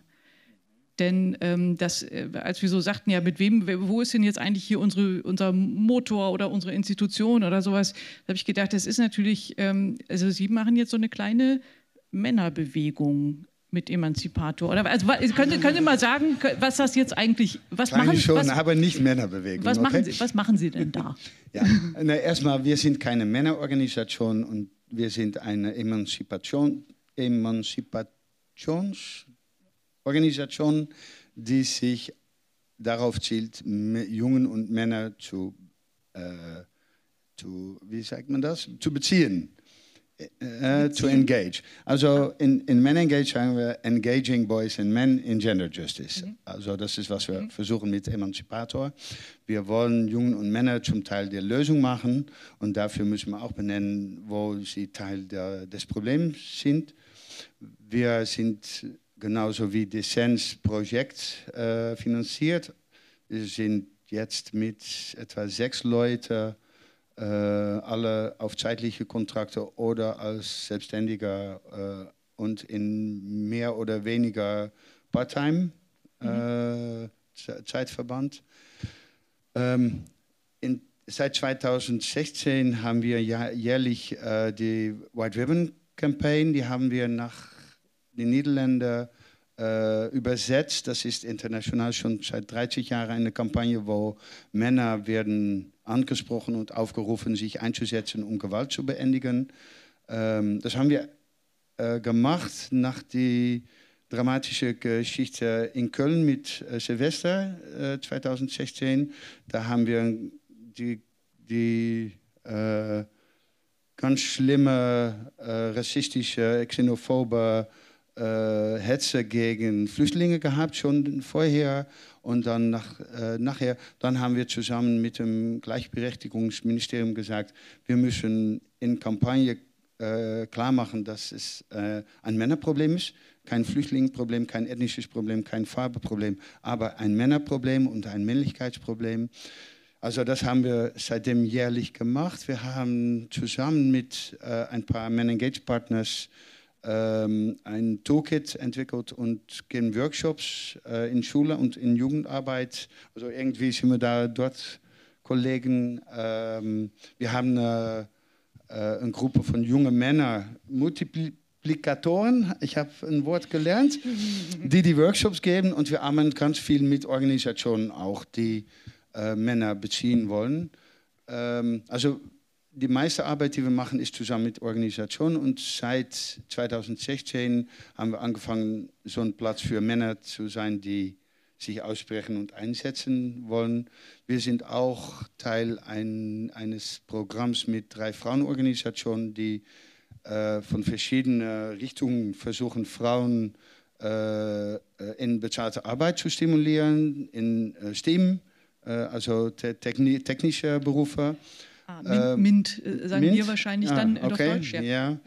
Denn ähm, das, äh, als wir so sagten, ja, mit wem, wo ist denn jetzt eigentlich hier unsere, unser Motor oder unsere Institution oder sowas, habe ich gedacht, das ist natürlich, ähm, also Sie machen jetzt so eine kleine Männerbewegung mit Emanzipator. Oder also könnt, könnt ihr mal sagen, was das jetzt eigentlich, was Kleine machen schon, was, aber nicht Männerbewegung. Was, okay? machen Sie, was machen Sie denn da? ja, na, erstmal, wir sind keine Männerorganisation und wir sind eine Emanzipation, Emanzipationsorganisation, die sich darauf zielt, Jungen und Männer zu, äh, zu wie sagt man das, zu beziehen. Uh, to engage. Also in, in Men Engage sagen wir Engaging Boys and Men in Gender Justice. Mhm. Also das ist, was wir mhm. versuchen mit Emanzipator. Wir wollen Jungen und Männer zum Teil der Lösung machen und dafür müssen wir auch benennen, wo sie Teil der, des Problems sind. Wir sind genauso wie Dissens Projekt äh, finanziert. Wir sind jetzt mit etwa sechs Leuten alle auf zeitliche Kontrakte oder als Selbstständiger äh, und in mehr oder weniger Part-Time mhm. äh, Zeitverband. Ähm, in, seit 2016 haben wir jährlich äh, die White Ribbon Campaign, die haben wir nach den Niederlanden äh, übersetzt. Das ist international schon seit 30 Jahren eine Kampagne, wo Männer werden angesprochen und aufgerufen, sich einzusetzen, um Gewalt zu beendigen. Ähm, das haben wir äh, gemacht nach der dramatischen Geschichte in Köln mit äh, Silvester äh, 2016. Da haben wir die, die äh, ganz schlimme äh, rassistische, xenophobe äh, Hetze gegen Flüchtlinge gehabt, schon vorher. Und dann nach, äh, nachher, dann haben wir zusammen mit dem Gleichberechtigungsministerium gesagt, wir müssen in Kampagne äh, klar machen, dass es äh, ein Männerproblem ist, kein Flüchtlingsproblem, kein ethnisches Problem, kein Farbeproblem, aber ein Männerproblem und ein Männlichkeitsproblem. Also das haben wir seitdem jährlich gemacht. Wir haben zusammen mit äh, ein paar Men Engage Partners ähm, ein Toolkit entwickelt und geben Workshops äh, in Schule und in Jugendarbeit. Also irgendwie sind wir da dort Kollegen. Ähm, wir haben eine eine Gruppe von jungen Männern, Multiplikatoren, ich habe ein Wort gelernt, <laughs> die die Workshops geben und wir arbeiten ganz viel mit Organisationen auch, die äh, Männer beziehen wollen. Ähm, also die meiste Arbeit, die wir machen, ist zusammen mit Organisationen und seit 2016 haben wir angefangen, so ein Platz für Männer zu sein, die sich aussprechen und einsetzen wollen. Wir sind auch Teil ein, eines Programms mit drei Frauenorganisationen, die äh, von verschiedenen Richtungen versuchen, Frauen äh, in bezahlte Arbeit zu stimulieren, in äh, STEAM, äh, also te technische Berufe. Ah, MINT, MINT sagen Mint? wir wahrscheinlich ah, dann okay. auf Deutsch. Ja. ja.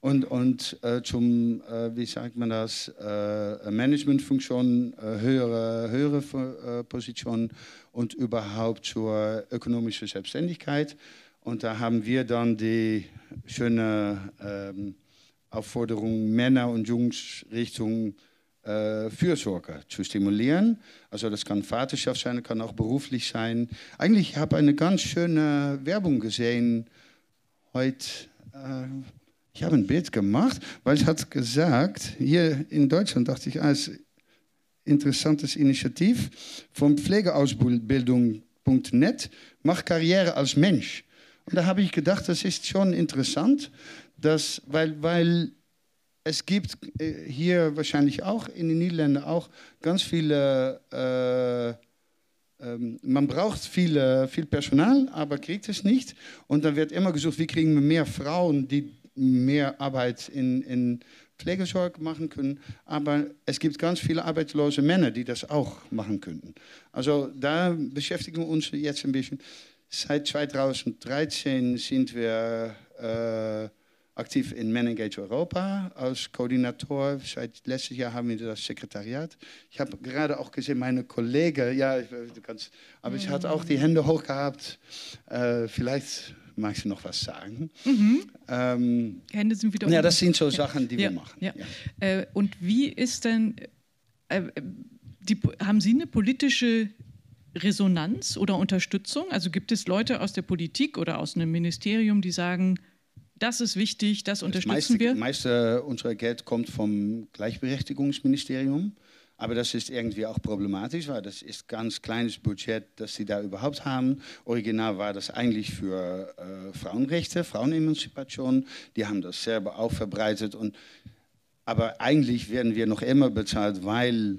Und, und äh, zum, äh, wie sagt man das, äh, Managementfunktion, äh, höhere, höhere äh, Position und überhaupt zur ökonomischen Selbstständigkeit. Und da haben wir dann die schöne ähm, Aufforderung, Männer und Jungs Richtung äh, Fürsorge zu stimulieren. Also das kann Vaterschaft sein, kann auch beruflich sein. Eigentlich habe ich eine ganz schöne Werbung gesehen heute. Äh, ich habe ein Bild gemacht, weil es hat gesagt, hier in Deutschland dachte ich, als ah, interessantes Initiativ von Pflegeausbildung.net, mach Karriere als Mensch. Und da habe ich gedacht, das ist schon interessant, dass, weil, weil es gibt äh, hier wahrscheinlich auch in den Niederlanden auch ganz viele, äh, äh, man braucht viele, viel Personal, aber kriegt es nicht. Und dann wird immer gesucht, wie kriegen wir mehr Frauen, die mehr Arbeit in, in Pflegesorge machen können. Aber es gibt ganz viele arbeitslose Männer, die das auch machen können. Also da beschäftigen wir uns jetzt ein bisschen. Seit 2013 sind wir äh, aktiv in Men Engage Europa als Koordinator. Seit letztes Jahr haben wir das Sekretariat. Ich habe gerade auch gesehen, meine Kollegen, ja, du kannst, aber ich hatte auch die Hände hoch gehabt. Äh, vielleicht magst du noch was sagen? Mhm. Ähm, Hände sind wieder. Ja, das sind so Sachen, die ja, wir machen. Ja. Ja. Äh, und wie ist denn, äh, die, haben Sie eine politische Resonanz oder Unterstützung? Also gibt es Leute aus der Politik oder aus einem Ministerium, die sagen, das ist wichtig, das, das unterstützen meiste, wir? Das meiste unserer Geld kommt vom Gleichberechtigungsministerium. Aber das ist irgendwie auch problematisch, weil das ist ganz kleines Budget, das sie da überhaupt haben. Original war das eigentlich für äh, Frauenrechte, Frauenemanzipation. Die haben das selber auch verbreitet. Und, aber eigentlich werden wir noch immer bezahlt, weil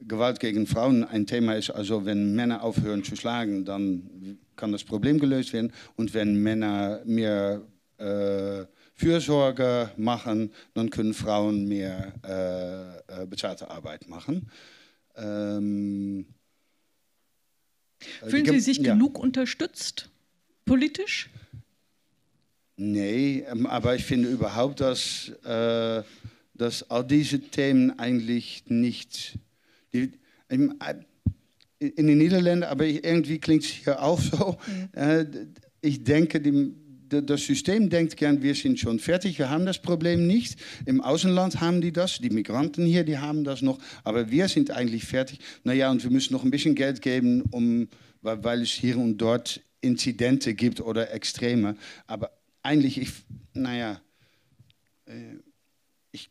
Gewalt gegen Frauen ein Thema ist. Also wenn Männer aufhören zu schlagen, dann kann das Problem gelöst werden. Und wenn Männer mehr äh, Fürsorge machen, dann können Frauen mehr äh, äh bezahlte Arbeit machen. Ähm, äh, Fühlen Sie sich ja. genug unterstützt politisch? Nee, ähm, aber ich finde überhaupt, dass, äh, dass all diese Themen eigentlich nicht. Die, in, in den Niederlanden, aber irgendwie klingt es hier auch so. Mhm. ich denke, die, das System denkt gern, wir sind schon fertig, wir haben das Problem nicht. Im Außenland haben die das, die Migranten hier, die haben das noch, aber wir sind eigentlich fertig. Naja, und wir müssen noch ein bisschen Geld geben, um, weil, es hier und dort Inzidente gibt oder Extreme. Aber eigentlich, ich, naja, äh, ich,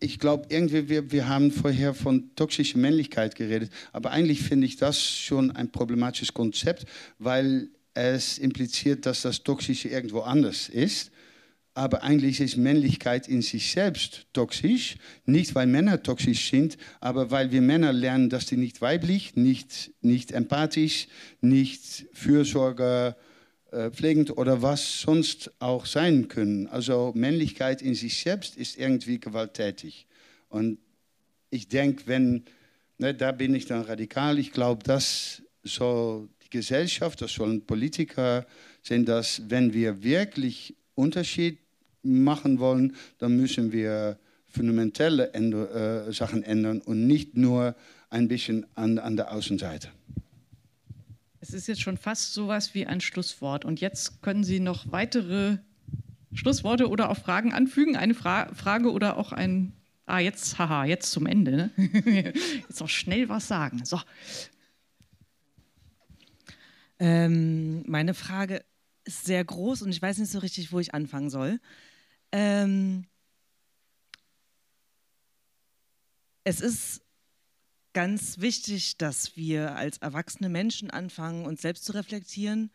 ich glaube irgendwie, wir, wir haben vorher von toxischer Männlichkeit geredet, aber eigentlich finde ich das schon ein problematisches Konzept, weil es impliziert, dass das Toxische irgendwo anders ist. Aber eigentlich ist Männlichkeit in sich selbst toxisch. Nicht, weil Männer toxisch sind, aber weil wir Männer lernen, dass die nicht weiblich, nicht, nicht empathisch, nicht Fürsorge, äh, pflegend oder was sonst auch sein können. Also Männlichkeit in sich selbst ist irgendwie gewalttätig. Und ich denke, wenn, ne, da bin ich dann radikal, ich glaube, das soll Gesellschaft, das sollen Politiker sehen, dass wenn wir wirklich Unterschied machen wollen, dann müssen wir fundamentelle Änder äh, Sachen ändern und nicht nur ein bisschen an, an der Außenseite. Es ist jetzt schon fast so was wie ein Schlusswort. Und jetzt können Sie noch weitere Schlussworte oder auch Fragen anfügen. Eine Fra Frage oder auch ein. Ah, jetzt, haha, jetzt zum Ende. Ne? <laughs> jetzt noch schnell was sagen. So, ähm, meine Frage ist sehr groß und ich weiß nicht so richtig, wo ich anfangen soll. Ähm, es ist ganz wichtig, dass wir als erwachsene Menschen anfangen, uns selbst zu reflektieren.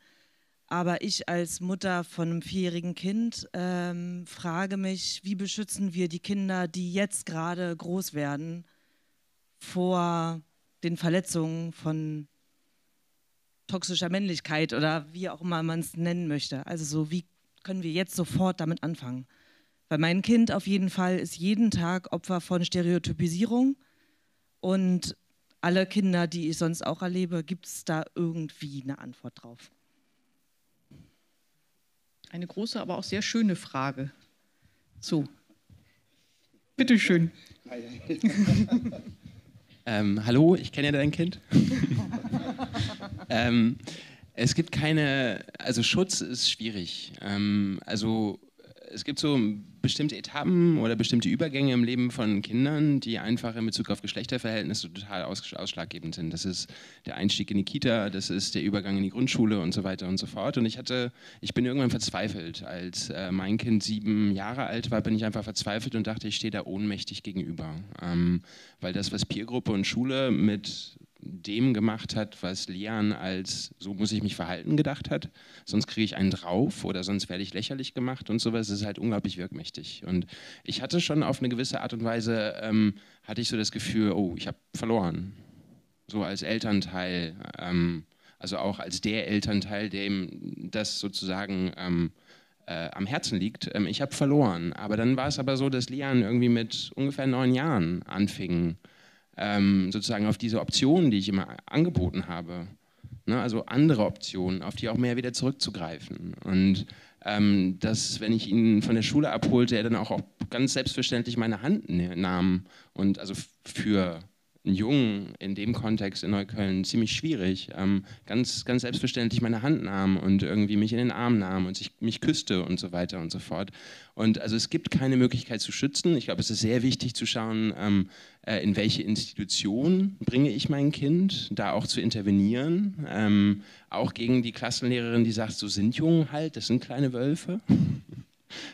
Aber ich als Mutter von einem vierjährigen Kind ähm, frage mich, wie beschützen wir die Kinder, die jetzt gerade groß werden, vor den Verletzungen von toxischer Männlichkeit oder wie auch immer man es nennen möchte. Also so, wie können wir jetzt sofort damit anfangen? Weil mein Kind auf jeden Fall ist jeden Tag Opfer von Stereotypisierung und alle Kinder, die ich sonst auch erlebe, gibt es da irgendwie eine Antwort drauf? Eine große, aber auch sehr schöne Frage. So, bitteschön. <laughs> ähm, hallo, ich kenne ja dein Kind. <laughs> ähm, es gibt keine, also Schutz ist schwierig. Ähm, also es gibt so bestimmte Etappen oder bestimmte Übergänge im Leben von Kindern, die einfach in Bezug auf Geschlechterverhältnisse total ausschlaggebend sind. Das ist der Einstieg in die Kita, das ist der Übergang in die Grundschule und so weiter und so fort. Und ich hatte, ich bin irgendwann verzweifelt. Als äh, mein Kind sieben Jahre alt war, bin ich einfach verzweifelt und dachte, ich stehe da ohnmächtig gegenüber. Ähm, weil das, was Peergruppe und Schule mit dem gemacht hat, was Lian als so muss ich mich verhalten gedacht hat. Sonst kriege ich einen drauf oder sonst werde ich lächerlich gemacht und sowas. Das ist halt unglaublich wirkmächtig. Und ich hatte schon auf eine gewisse Art und Weise, ähm, hatte ich so das Gefühl, oh, ich habe verloren. So als Elternteil, ähm, also auch als der Elternteil, dem das sozusagen ähm, äh, am Herzen liegt. Ähm, ich habe verloren. Aber dann war es aber so, dass Lian irgendwie mit ungefähr neun Jahren anfing, ähm, sozusagen auf diese Optionen, die ich immer angeboten habe, ne, also andere Optionen, auf die auch mehr wieder zurückzugreifen. Und ähm, dass, wenn ich ihn von der Schule abholte, er dann auch, auch ganz selbstverständlich meine Hand ne, nahm und also für Jungen in dem Kontext in Neukölln ziemlich schwierig. Ähm, ganz, ganz selbstverständlich meine Hand nahm und irgendwie mich in den Arm nahm und sich, mich küsste und so weiter und so fort. Und also es gibt keine Möglichkeit zu schützen. Ich glaube, es ist sehr wichtig zu schauen, ähm, äh, in welche Institution bringe ich mein Kind, da auch zu intervenieren. Ähm, auch gegen die Klassenlehrerin, die sagt, so sind Jungen halt, das sind kleine Wölfe. <laughs>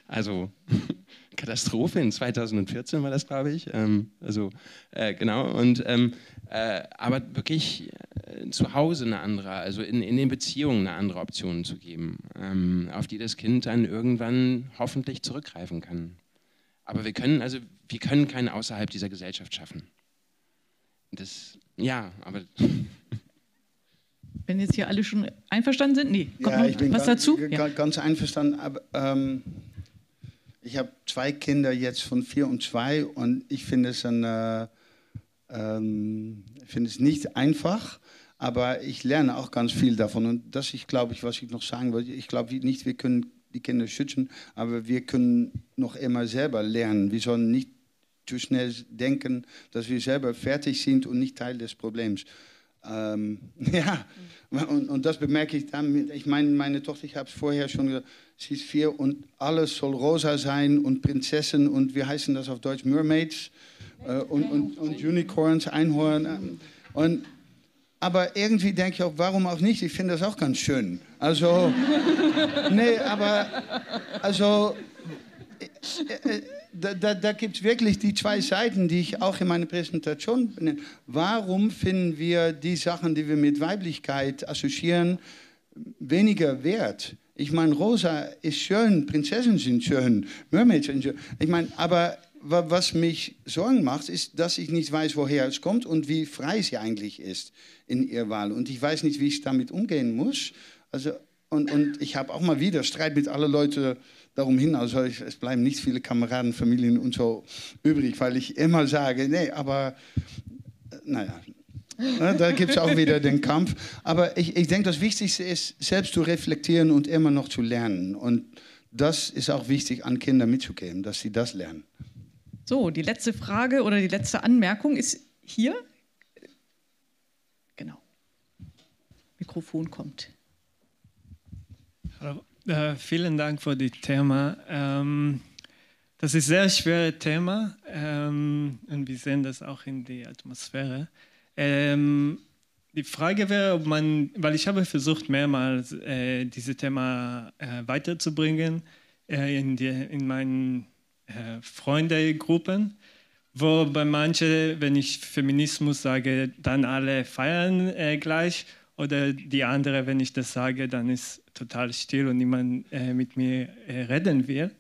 Also <laughs> Katastrophe in 2014 war das, glaube ich. Ähm, also äh, genau und ähm, äh, aber wirklich äh, zu Hause eine andere, also in, in den Beziehungen eine andere Option zu geben, ähm, auf die das Kind dann irgendwann hoffentlich zurückgreifen kann. Aber wir können also wir können keinen außerhalb dieser Gesellschaft schaffen. Das ja, aber wenn jetzt hier alle schon einverstanden sind, nee, kommt ja, ich bin was ganz, dazu? Ganz einverstanden, aber ähm, ich habe zwei Kinder jetzt von vier und zwei und ich finde es, äh, ähm, finde es nicht einfach, aber ich lerne auch ganz viel davon. Und das ist, glaube ich, was ich noch sagen wollte. Ich glaube nicht, wir können die Kinder schützen, aber wir können noch immer selber lernen. Wir sollen nicht zu schnell denken, dass wir selber fertig sind und nicht Teil des Problems. Ähm, <laughs> ja, und, und, das bemerke ich dann. Ich meine, meine Tochter, ich habe es vorher schon gesagt, sie ist vier und alles soll rosa sein und Prinzessin und wir heißen das auf Deutsch Mermaids äh, und, und, und, Unicorns, Einhorn. Und, aber irgendwie denke ich auch, warum auch nicht? Ich finde das auch ganz schön. Also, <laughs> nee, aber, also, äh, äh, da, da, da gibt es wirklich die zwei Seiten, die ich auch in meiner Präsentation benenne. Warum finden wir die Sachen, die wir mit Weiblichkeit assoziieren, weniger wert? Ich meine, Rosa ist schön, Prinzessinnen sind schön, Mermaids sind schön. Ich meine, aber was mich Sorgen macht, ist, dass ich nicht weiß, woher es kommt und wie frei sie eigentlich ist in ihrer Wahl. Und ich weiß nicht, wie ich damit umgehen muss. Also, und, und ich habe auch mal wieder Streit mit allen Leuten darum hin. Also ich, es bleiben nicht viele Kameraden, Familien und so übrig, weil ich immer sage, nee, aber naja, Ne, da gibt es auch wieder den Kampf. Aber ich, ich denke, das Wichtigste ist, selbst zu reflektieren und immer noch zu lernen. Und das ist auch wichtig, an Kinder mitzugeben, dass sie das lernen. So, die letzte Frage oder die letzte Anmerkung ist hier. Genau. Mikrofon kommt. Äh, vielen Dank für das Thema. Ähm, das ist ein sehr schweres Thema ähm, und wir sehen das auch in der Atmosphäre. Ähm, die Frage wäre, ob man, weil ich habe versucht mehrmals äh, dieses Thema äh, weiterzubringen in, die, in meinen äh, Freundegruppen, wo bei manchen, wenn ich Feminismus sage, dann alle feiern gleich oder die andere, wenn ich das sage, dann ist total still und niemand äh, mit mir reden will.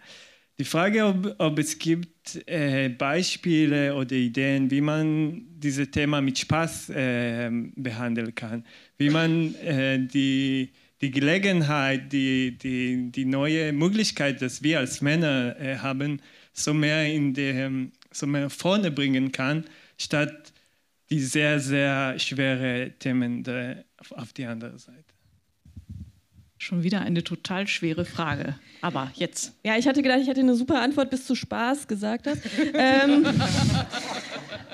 Die Frage, ob, ob es gibt äh, Beispiele oder Ideen, wie man dieses Thema mit Spaß äh, behandeln kann, wie man äh, die, die Gelegenheit, die, die, die neue Möglichkeit, dass wir als Männer äh, haben, so mehr, in dem, so mehr vorne bringen kann, statt die sehr, sehr schwere Themen auf die andere Seite. Schon wieder eine total schwere Frage. Aber jetzt. Ja, ich hatte gedacht, ich hätte eine super Antwort, bis zu Spaß gesagt hast. <laughs> ähm,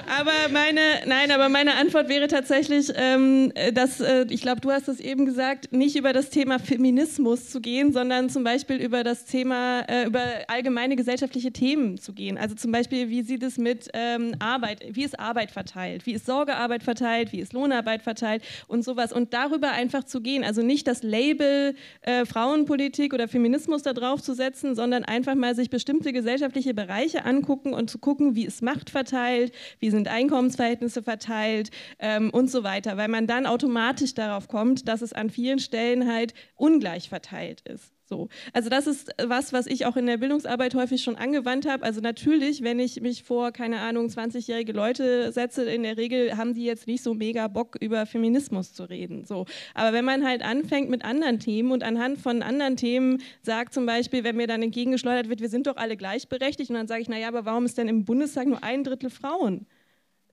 aber meine, nein, aber meine Antwort wäre tatsächlich, ähm, dass, äh, ich glaube, du hast es eben gesagt, nicht über das Thema Feminismus zu gehen, sondern zum Beispiel über das Thema, äh, über allgemeine gesellschaftliche Themen zu gehen. Also zum Beispiel, wie sieht es mit ähm, Arbeit, wie ist Arbeit verteilt, wie ist Sorgearbeit verteilt, wie ist Lohnarbeit verteilt und sowas. Und darüber einfach zu gehen. Also nicht das Label äh, Frauenpolitik oder Feminismus da drauf zu setzen, sondern einfach mal sich bestimmte gesellschaftliche Bereiche angucken und zu gucken, wie ist Macht verteilt, wie sind Einkommensverhältnisse verteilt ähm, und so weiter, weil man dann automatisch darauf kommt, dass es an vielen Stellen halt ungleich verteilt ist. So. Also das ist was, was ich auch in der Bildungsarbeit häufig schon angewandt habe. Also natürlich, wenn ich mich vor, keine Ahnung, 20-jährige Leute setze, in der Regel haben die jetzt nicht so mega Bock, über Feminismus zu reden. So. Aber wenn man halt anfängt mit anderen Themen und anhand von anderen Themen sagt zum Beispiel, wenn mir dann entgegengeschleudert wird, wir sind doch alle gleichberechtigt und dann sage ich, naja, aber warum ist denn im Bundestag nur ein Drittel Frauen?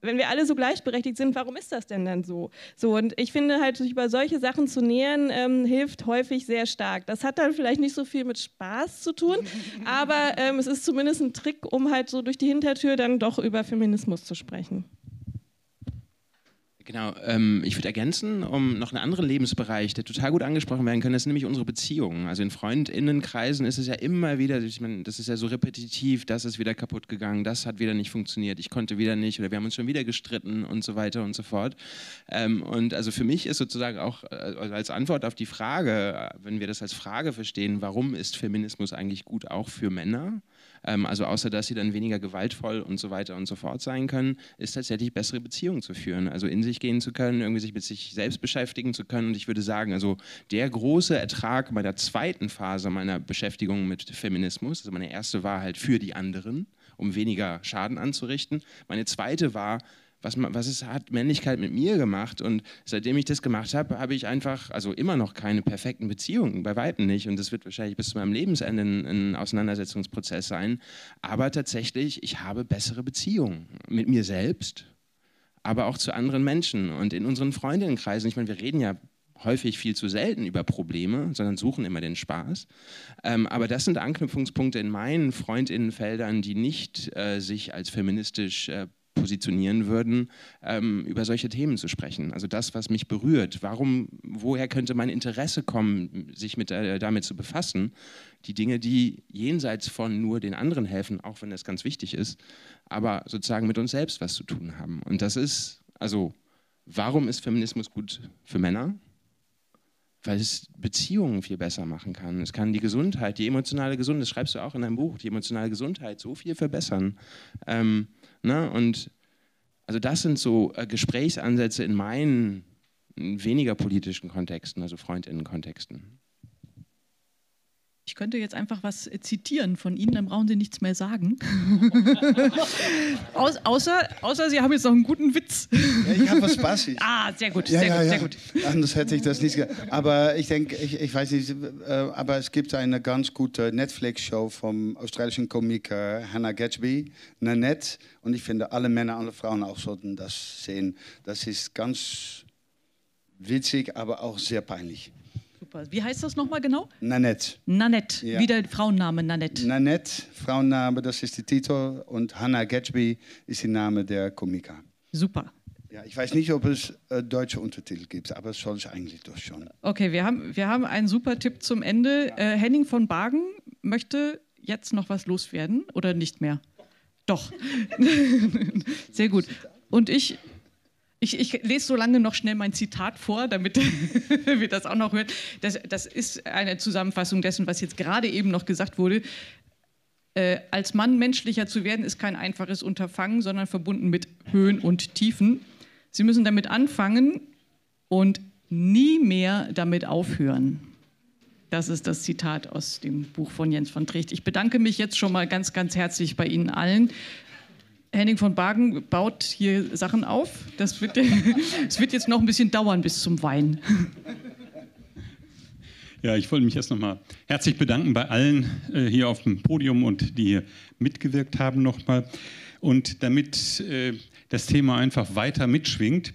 Wenn wir alle so gleichberechtigt sind, warum ist das denn dann so? So, und ich finde halt, sich über solche Sachen zu nähern, ähm, hilft häufig sehr stark. Das hat dann vielleicht nicht so viel mit Spaß zu tun, <laughs> aber ähm, es ist zumindest ein Trick, um halt so durch die Hintertür dann doch über Feminismus zu sprechen. Genau, ähm, ich würde ergänzen, um noch einen anderen Lebensbereich, der total gut angesprochen werden kann, das sind nämlich unsere Beziehungen. Also in Freundinnenkreisen ist es ja immer wieder, ich meine, das ist ja so repetitiv, das ist wieder kaputt gegangen, das hat wieder nicht funktioniert, ich konnte wieder nicht oder wir haben uns schon wieder gestritten und so weiter und so fort. Ähm, und also für mich ist sozusagen auch äh, als Antwort auf die Frage, äh, wenn wir das als Frage verstehen, warum ist Feminismus eigentlich gut auch für Männer? Ähm, also außer dass sie dann weniger gewaltvoll und so weiter und so fort sein können, ist tatsächlich bessere Beziehungen zu führen. Also in sich gehen zu können, irgendwie sich mit sich selbst beschäftigen zu können. Und ich würde sagen, also der große Ertrag meiner zweiten Phase meiner Beschäftigung mit Feminismus, also meine erste war halt für die anderen, um weniger Schaden anzurichten. Meine zweite war, was, was ist, hat Männlichkeit mit mir gemacht? Und seitdem ich das gemacht habe, habe ich einfach, also immer noch keine perfekten Beziehungen, bei Weitem nicht. Und das wird wahrscheinlich bis zu meinem Lebensende ein, ein Auseinandersetzungsprozess sein. Aber tatsächlich, ich habe bessere Beziehungen mit mir selbst, aber auch zu anderen Menschen und in unseren Freundinnenkreisen. Ich meine, wir reden ja häufig viel zu selten über Probleme, sondern suchen immer den Spaß. Ähm, aber das sind Anknüpfungspunkte in meinen Freundinnenfeldern, die nicht äh, sich als feministisch äh, positionieren würden, ähm, über solche Themen zu sprechen. Also das, was mich berührt. Warum, woher könnte mein Interesse kommen, sich mit, äh, damit zu befassen? Die Dinge, die jenseits von nur den anderen helfen, auch wenn das ganz wichtig ist, aber sozusagen mit uns selbst was zu tun haben. Und das ist, also, warum ist Feminismus gut für Männer? weil es Beziehungen viel besser machen kann. Es kann die Gesundheit, die emotionale Gesundheit, das schreibst du auch in deinem Buch, die emotionale Gesundheit so viel verbessern. Ähm, Ne? Und also das sind so äh, Gesprächsansätze in meinen weniger politischen Kontexten, also Freundinnenkontexten. Ich könnte jetzt einfach was äh, zitieren von Ihnen, dann brauchen Sie nichts mehr sagen. <laughs> Aus, außer, außer Sie haben jetzt noch einen guten Witz. Ja, ich habe was Spaßig. <laughs> Ah, sehr gut, ja, sehr, ja, gut ja. sehr gut. Anders hätte ich das nicht. Aber ich denke, ich, ich weiß nicht, äh, aber es gibt eine ganz gute Netflix-Show vom australischen Komiker Hannah Gatsby, Nanette. Und ich finde, alle Männer, alle Frauen auch sollten das sehen. Das ist ganz witzig, aber auch sehr peinlich. Super. Wie heißt das nochmal genau? Nanette. Nanette, Ja. wie der Frauenname Nanette. Nanette, Frauenname, das ist der Titel. Und Hannah Gatsby ist der Name der Komiker. Super. Ja, ich weiß nicht, ob es äh, deutsche Untertitel gibt, aber es soll es eigentlich doch schon. Okay, wir haben, wir haben einen super Tipp zum Ende. Äh, Henning von Bargen möchte jetzt noch was loswerden oder nicht mehr? Doch. <laughs> Sehr gut. Und ich, Ich, ich, lese so lange noch schnell mein Zitat vor, damit <laughs> wir das auch noch hören. Das, das, ist eine Zusammenfassung dessen, was jetzt gerade eben noch gesagt wurde. Äh, als Mann menschlicher zu werden, ist kein einfaches Unterfangen, sondern verbunden mit Höhen und Tiefen. Sie müssen damit anfangen und nie mehr damit aufhören. Das ist das Zitat aus dem Buch von Jens von Tricht. Ich bedanke mich jetzt schon mal ganz, ganz herzlich bei Ihnen allen. Henning von Bagen baut hier Sachen auf. Das wird, <laughs> das wird jetzt noch ein bisschen dauern bis zum Wein. Ja, ich wollte mich erst nochmal herzlich bedanken bei allen äh, hier auf dem Podium und die hier mitgewirkt haben nochmal. Und damit äh, das Thema einfach weiter mitschwingt,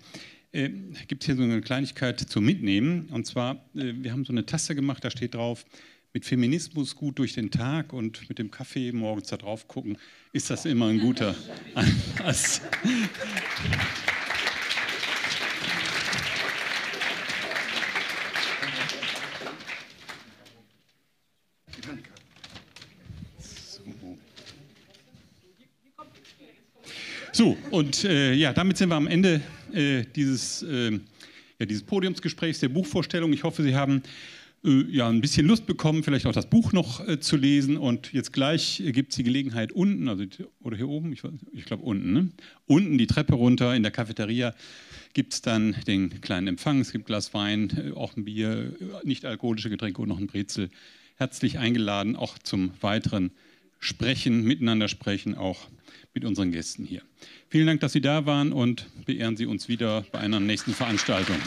äh, gibt es hier so eine Kleinigkeit zum Mitnehmen. Und zwar, äh, wir haben so eine Tasse gemacht, da steht drauf, mit Feminismus gut durch den Tag und mit dem Kaffee morgens da drauf gucken, ist das immer ein guter <laughs> Anlass. So, und äh, ja, damit sind wir am Ende äh, dieses, äh, ja, dieses Podiumsgesprächs, der Buchvorstellung. Ich hoffe, Sie haben ja, ein bisschen Lust bekommen, vielleicht auch das Buch noch äh, zu lesen. Und jetzt gleich äh, gibt es die Gelegenheit unten, also oder hier oben, ich, ich glaube unten, ne? unten die Treppe runter in der Cafeteria gibt es dann den kleinen Empfang. Es gibt Glas Wein, äh, auch ein Bier, äh, nicht alkoholische Getränke und noch ein Brezel. Herzlich eingeladen, auch zum weiteren Sprechen, miteinander sprechen, auch mit unseren Gästen hier. Vielen Dank, dass Sie da waren und beehren Sie uns wieder bei einer nächsten Veranstaltung.